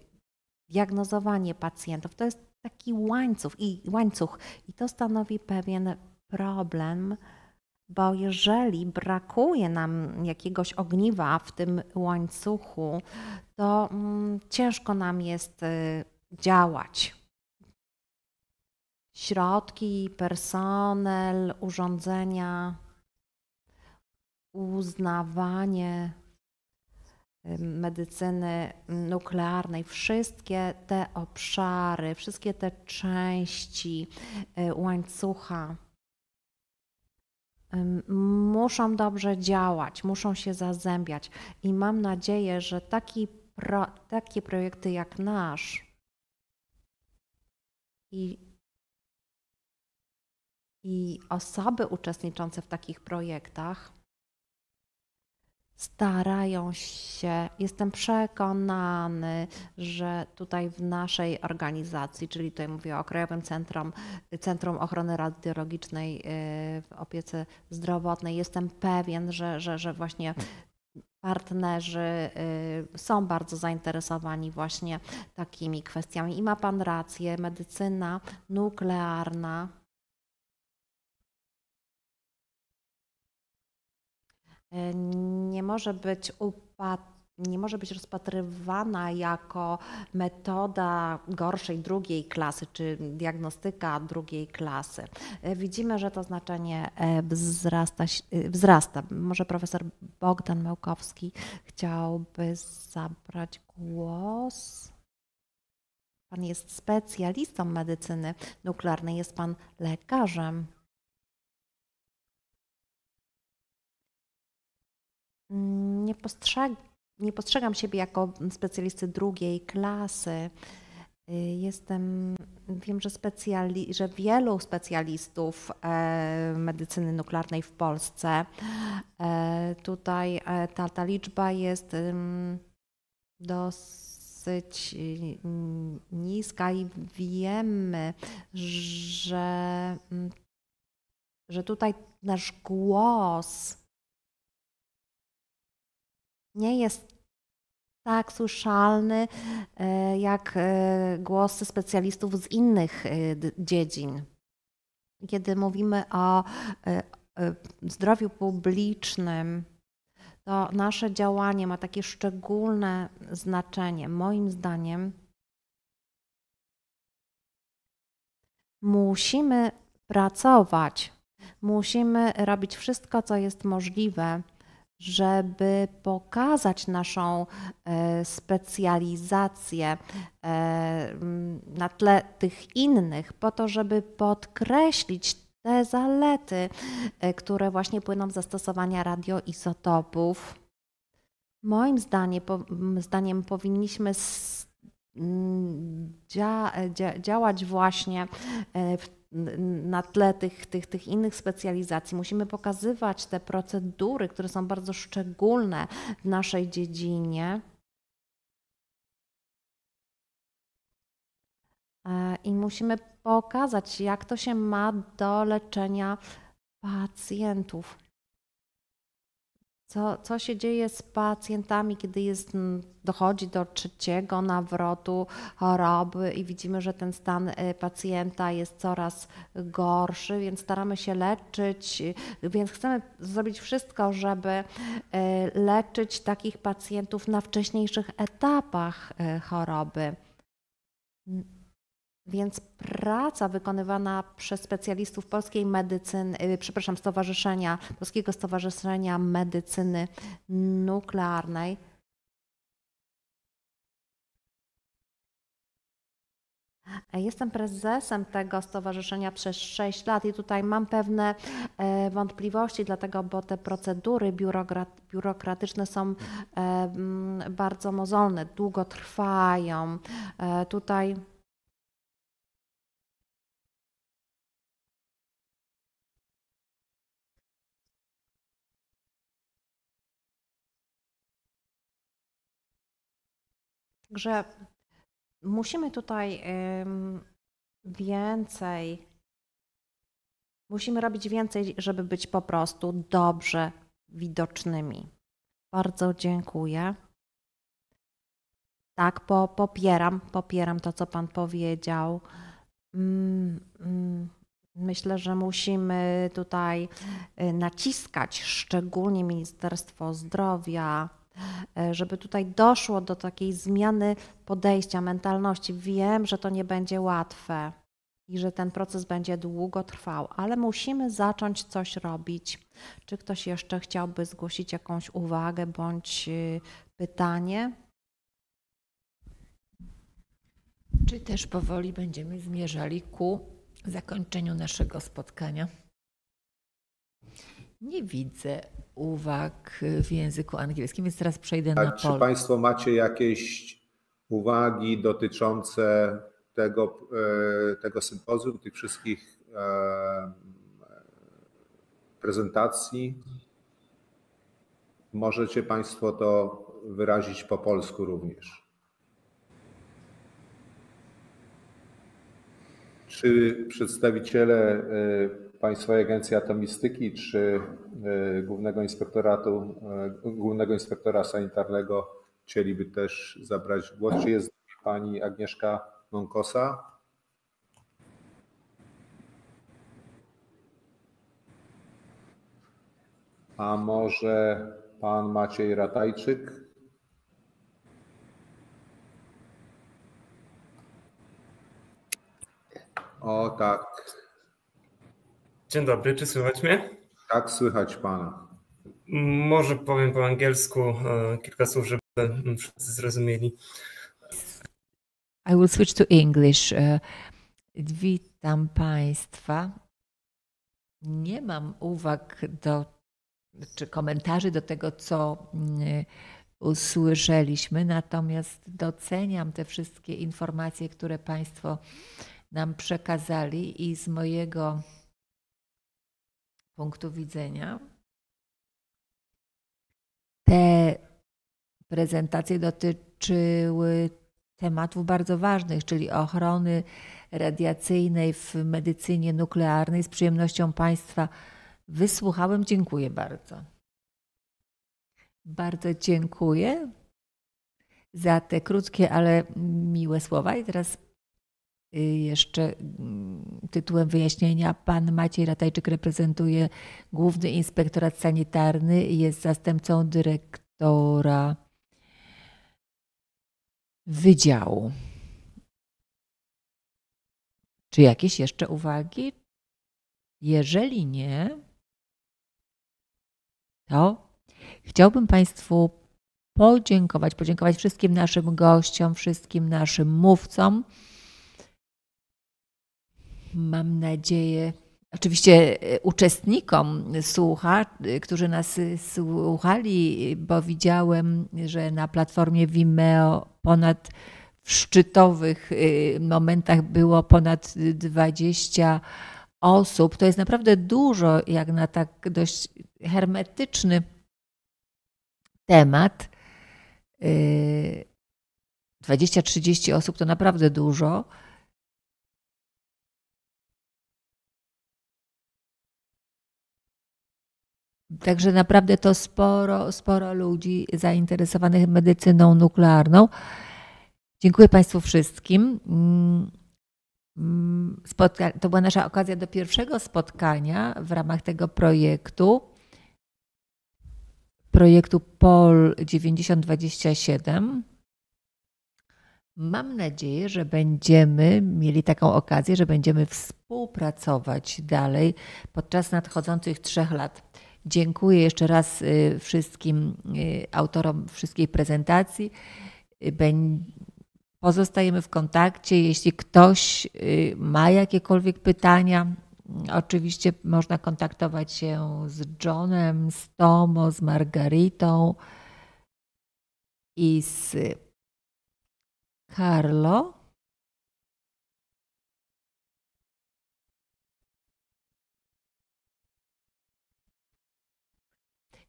diagnozowanie pacjentów. To jest taki łańcuch i, łańcuch i to stanowi pewien problem bo jeżeli brakuje nam jakiegoś ogniwa w tym łańcuchu, to mm, ciężko nam jest y, działać. Środki, personel, urządzenia, uznawanie y, medycyny nuklearnej, wszystkie te obszary, wszystkie te części y, łańcucha muszą dobrze działać, muszą się zazębiać i mam nadzieję, że taki pro, takie projekty jak nasz i, i osoby uczestniczące w takich projektach starają się, jestem przekonany, że tutaj w naszej organizacji, czyli tutaj mówię o Krajowym Centrum, Centrum Ochrony Radiologicznej y, w opiece zdrowotnej, jestem pewien, że, że, że właśnie partnerzy y, są bardzo zainteresowani właśnie takimi kwestiami. I ma Pan rację, medycyna nuklearna nie może być upatrzona nie może być rozpatrywana jako metoda gorszej drugiej klasy czy diagnostyka drugiej klasy. Widzimy, że to znaczenie e, wzrasta. E, wzrasta. Może profesor Bogdan Mełkowski chciałby zabrać głos. Pan jest specjalistą medycyny nuklearnej, jest pan lekarzem. Nie postrzegam nie postrzegam siebie jako specjalisty drugiej klasy. Y, jestem, wiem, że, specjali, że wielu specjalistów e, medycyny nuklearnej w Polsce, e, tutaj e, ta, ta liczba jest dosyć niska i wiemy, że, że tutaj nasz głos nie jest tak słyszalny e, jak e, głosy specjalistów z innych e, dziedzin. Kiedy mówimy o zdrowiu publicznym, to nasze działanie ma takie szczególne znaczenie. Moim zdaniem musimy pracować, musimy robić wszystko, co jest możliwe, żeby pokazać naszą e, specjalizację e, na tle tych innych, po to, żeby podkreślić te zalety, e, które właśnie płyną z zastosowania radioizotopów. Moim zdaniem, zdaniem powinniśmy działać właśnie w na tle tych, tych, tych innych specjalizacji. Musimy pokazywać te procedury, które są bardzo szczególne w naszej dziedzinie. E, I musimy pokazać, jak to się ma do leczenia pacjentów. Co, co się dzieje z pacjentami, kiedy jest, dochodzi do trzeciego nawrotu choroby i widzimy, że ten stan y, pacjenta jest coraz gorszy, więc staramy się leczyć, więc chcemy zrobić wszystko, żeby y, leczyć takich pacjentów na wcześniejszych etapach y, choroby. Więc praca wykonywana przez specjalistów polskiej medycyny, y, przepraszam, Stowarzyszenia, Polskiego Stowarzyszenia Medycyny Nuklearnej Jestem prezesem tego stowarzyszenia przez 6 lat i tutaj mam pewne e, wątpliwości, dlatego, bo te procedury biurokratyczne są e, bardzo mozolne, długo trwają. E, tutaj Także musimy tutaj więcej, musimy robić więcej, żeby być po prostu dobrze widocznymi. Bardzo dziękuję. Tak, po, popieram, popieram to, co Pan powiedział. Mm, mm, myślę, że musimy tutaj y, naciskać szczególnie Ministerstwo Zdrowia, żeby tutaj doszło do takiej zmiany podejścia, mentalności. Wiem, że to nie będzie łatwe i że ten proces będzie długo trwał, ale musimy zacząć coś robić. Czy ktoś jeszcze chciałby zgłosić jakąś uwagę bądź y, pytanie? Czy też powoli będziemy zmierzali ku zakończeniu naszego spotkania? Nie widzę uwag w języku angielskim, więc teraz przejdę na Czy Państwo macie jakieś uwagi dotyczące tego, e, tego sympozjum, tych wszystkich e, prezentacji? Możecie Państwo to wyrazić po polsku również. Czy przedstawiciele e, Państwowej Agencji Atomistyki czy e, Głównego Inspektoratu, e, Głównego Inspektora Sanitarnego chcieliby też zabrać głos. Czy jest pani Agnieszka Monkosa? A może pan Maciej Ratajczyk? O tak, Dzień dobry, czy słychać mnie? tak słychać pana. Może powiem po angielsku e, kilka słów, żeby wszyscy zrozumieli. I will switch to English. E, Witam Państwa. Nie mam uwag do, czy komentarzy do tego, co mm, usłyszeliśmy, natomiast doceniam te wszystkie informacje, które Państwo nam przekazali i z mojego punktu widzenia te prezentacje dotyczyły tematów bardzo ważnych, czyli ochrony radiacyjnej w medycynie nuklearnej. Z przyjemnością Państwa wysłuchałem. Dziękuję bardzo. Bardzo dziękuję za te krótkie, ale miłe słowa. I teraz jeszcze mm, tytułem wyjaśnienia. Pan Maciej Ratajczyk reprezentuje Główny Inspektorat Sanitarny i jest zastępcą dyrektora Wydziału. Czy jakieś jeszcze uwagi? Jeżeli nie, to chciałbym Państwu podziękować, podziękować wszystkim naszym gościom, wszystkim naszym mówcom. Mam nadzieję, oczywiście e, uczestnikom słucha, którzy nas słuchali, bo widziałem, że na platformie Vimeo ponad w szczytowych momentach było ponad 20 osób. To jest naprawdę dużo, jak na tak dość hermetyczny temat. 20-30 osób to naprawdę dużo. Także naprawdę to sporo, sporo ludzi zainteresowanych medycyną nuklearną. Dziękuję Państwu wszystkim. Mm, spotka to była nasza okazja do pierwszego spotkania w ramach tego projektu, projektu POL 9027. Mam nadzieję, że będziemy mieli taką okazję, że będziemy współpracować dalej podczas nadchodzących trzech lat. Dziękuję jeszcze raz y, wszystkim y, autorom wszystkiej prezentacji. Pozostajemy w kontakcie. Jeśli ktoś y, ma jakiekolwiek pytania, oczywiście można kontaktować się z Johnem, z Tomo, z Margaritą i z Carlo.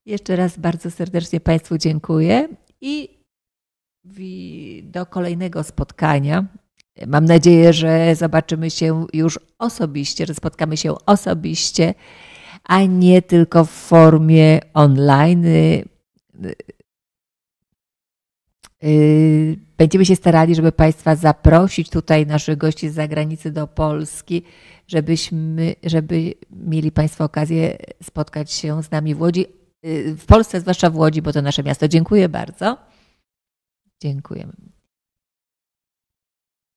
Jeszcze raz bardzo serdecznie Państwu dziękuję i do kolejnego spotkania. Mam nadzieję, że zobaczymy się już osobiście, że spotkamy się osobiście, a nie tylko w formie online. Y, y, będziemy się starali, żeby Państwa zaprosić tutaj, naszych gości z zagranicy do Polski, żebyśmy, żeby mieli Państwo okazję spotkać się z nami w Łodzi, w Polsce, zwłaszcza w Łodzi, bo to nasze miasto. Dziękuję bardzo. Dziękujemy.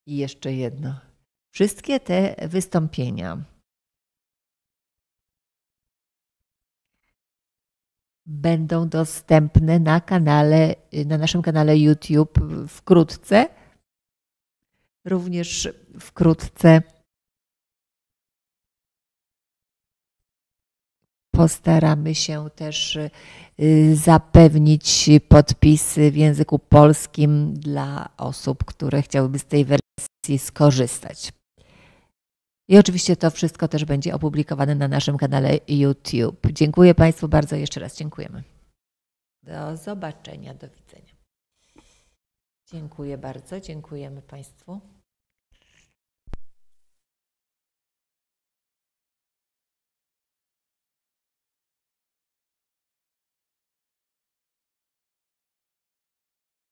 I jeszcze jedno. Wszystkie te wystąpienia będą dostępne na kanale, na naszym kanale YouTube wkrótce. Również wkrótce postaramy się też Y, zapewnić podpisy w języku polskim dla osób, które chciałyby z tej wersji skorzystać. I oczywiście to wszystko też będzie opublikowane na naszym kanale YouTube. Dziękuję Państwu bardzo jeszcze raz. Dziękujemy. Do zobaczenia, do widzenia. Dziękuję bardzo. Dziękujemy Państwu.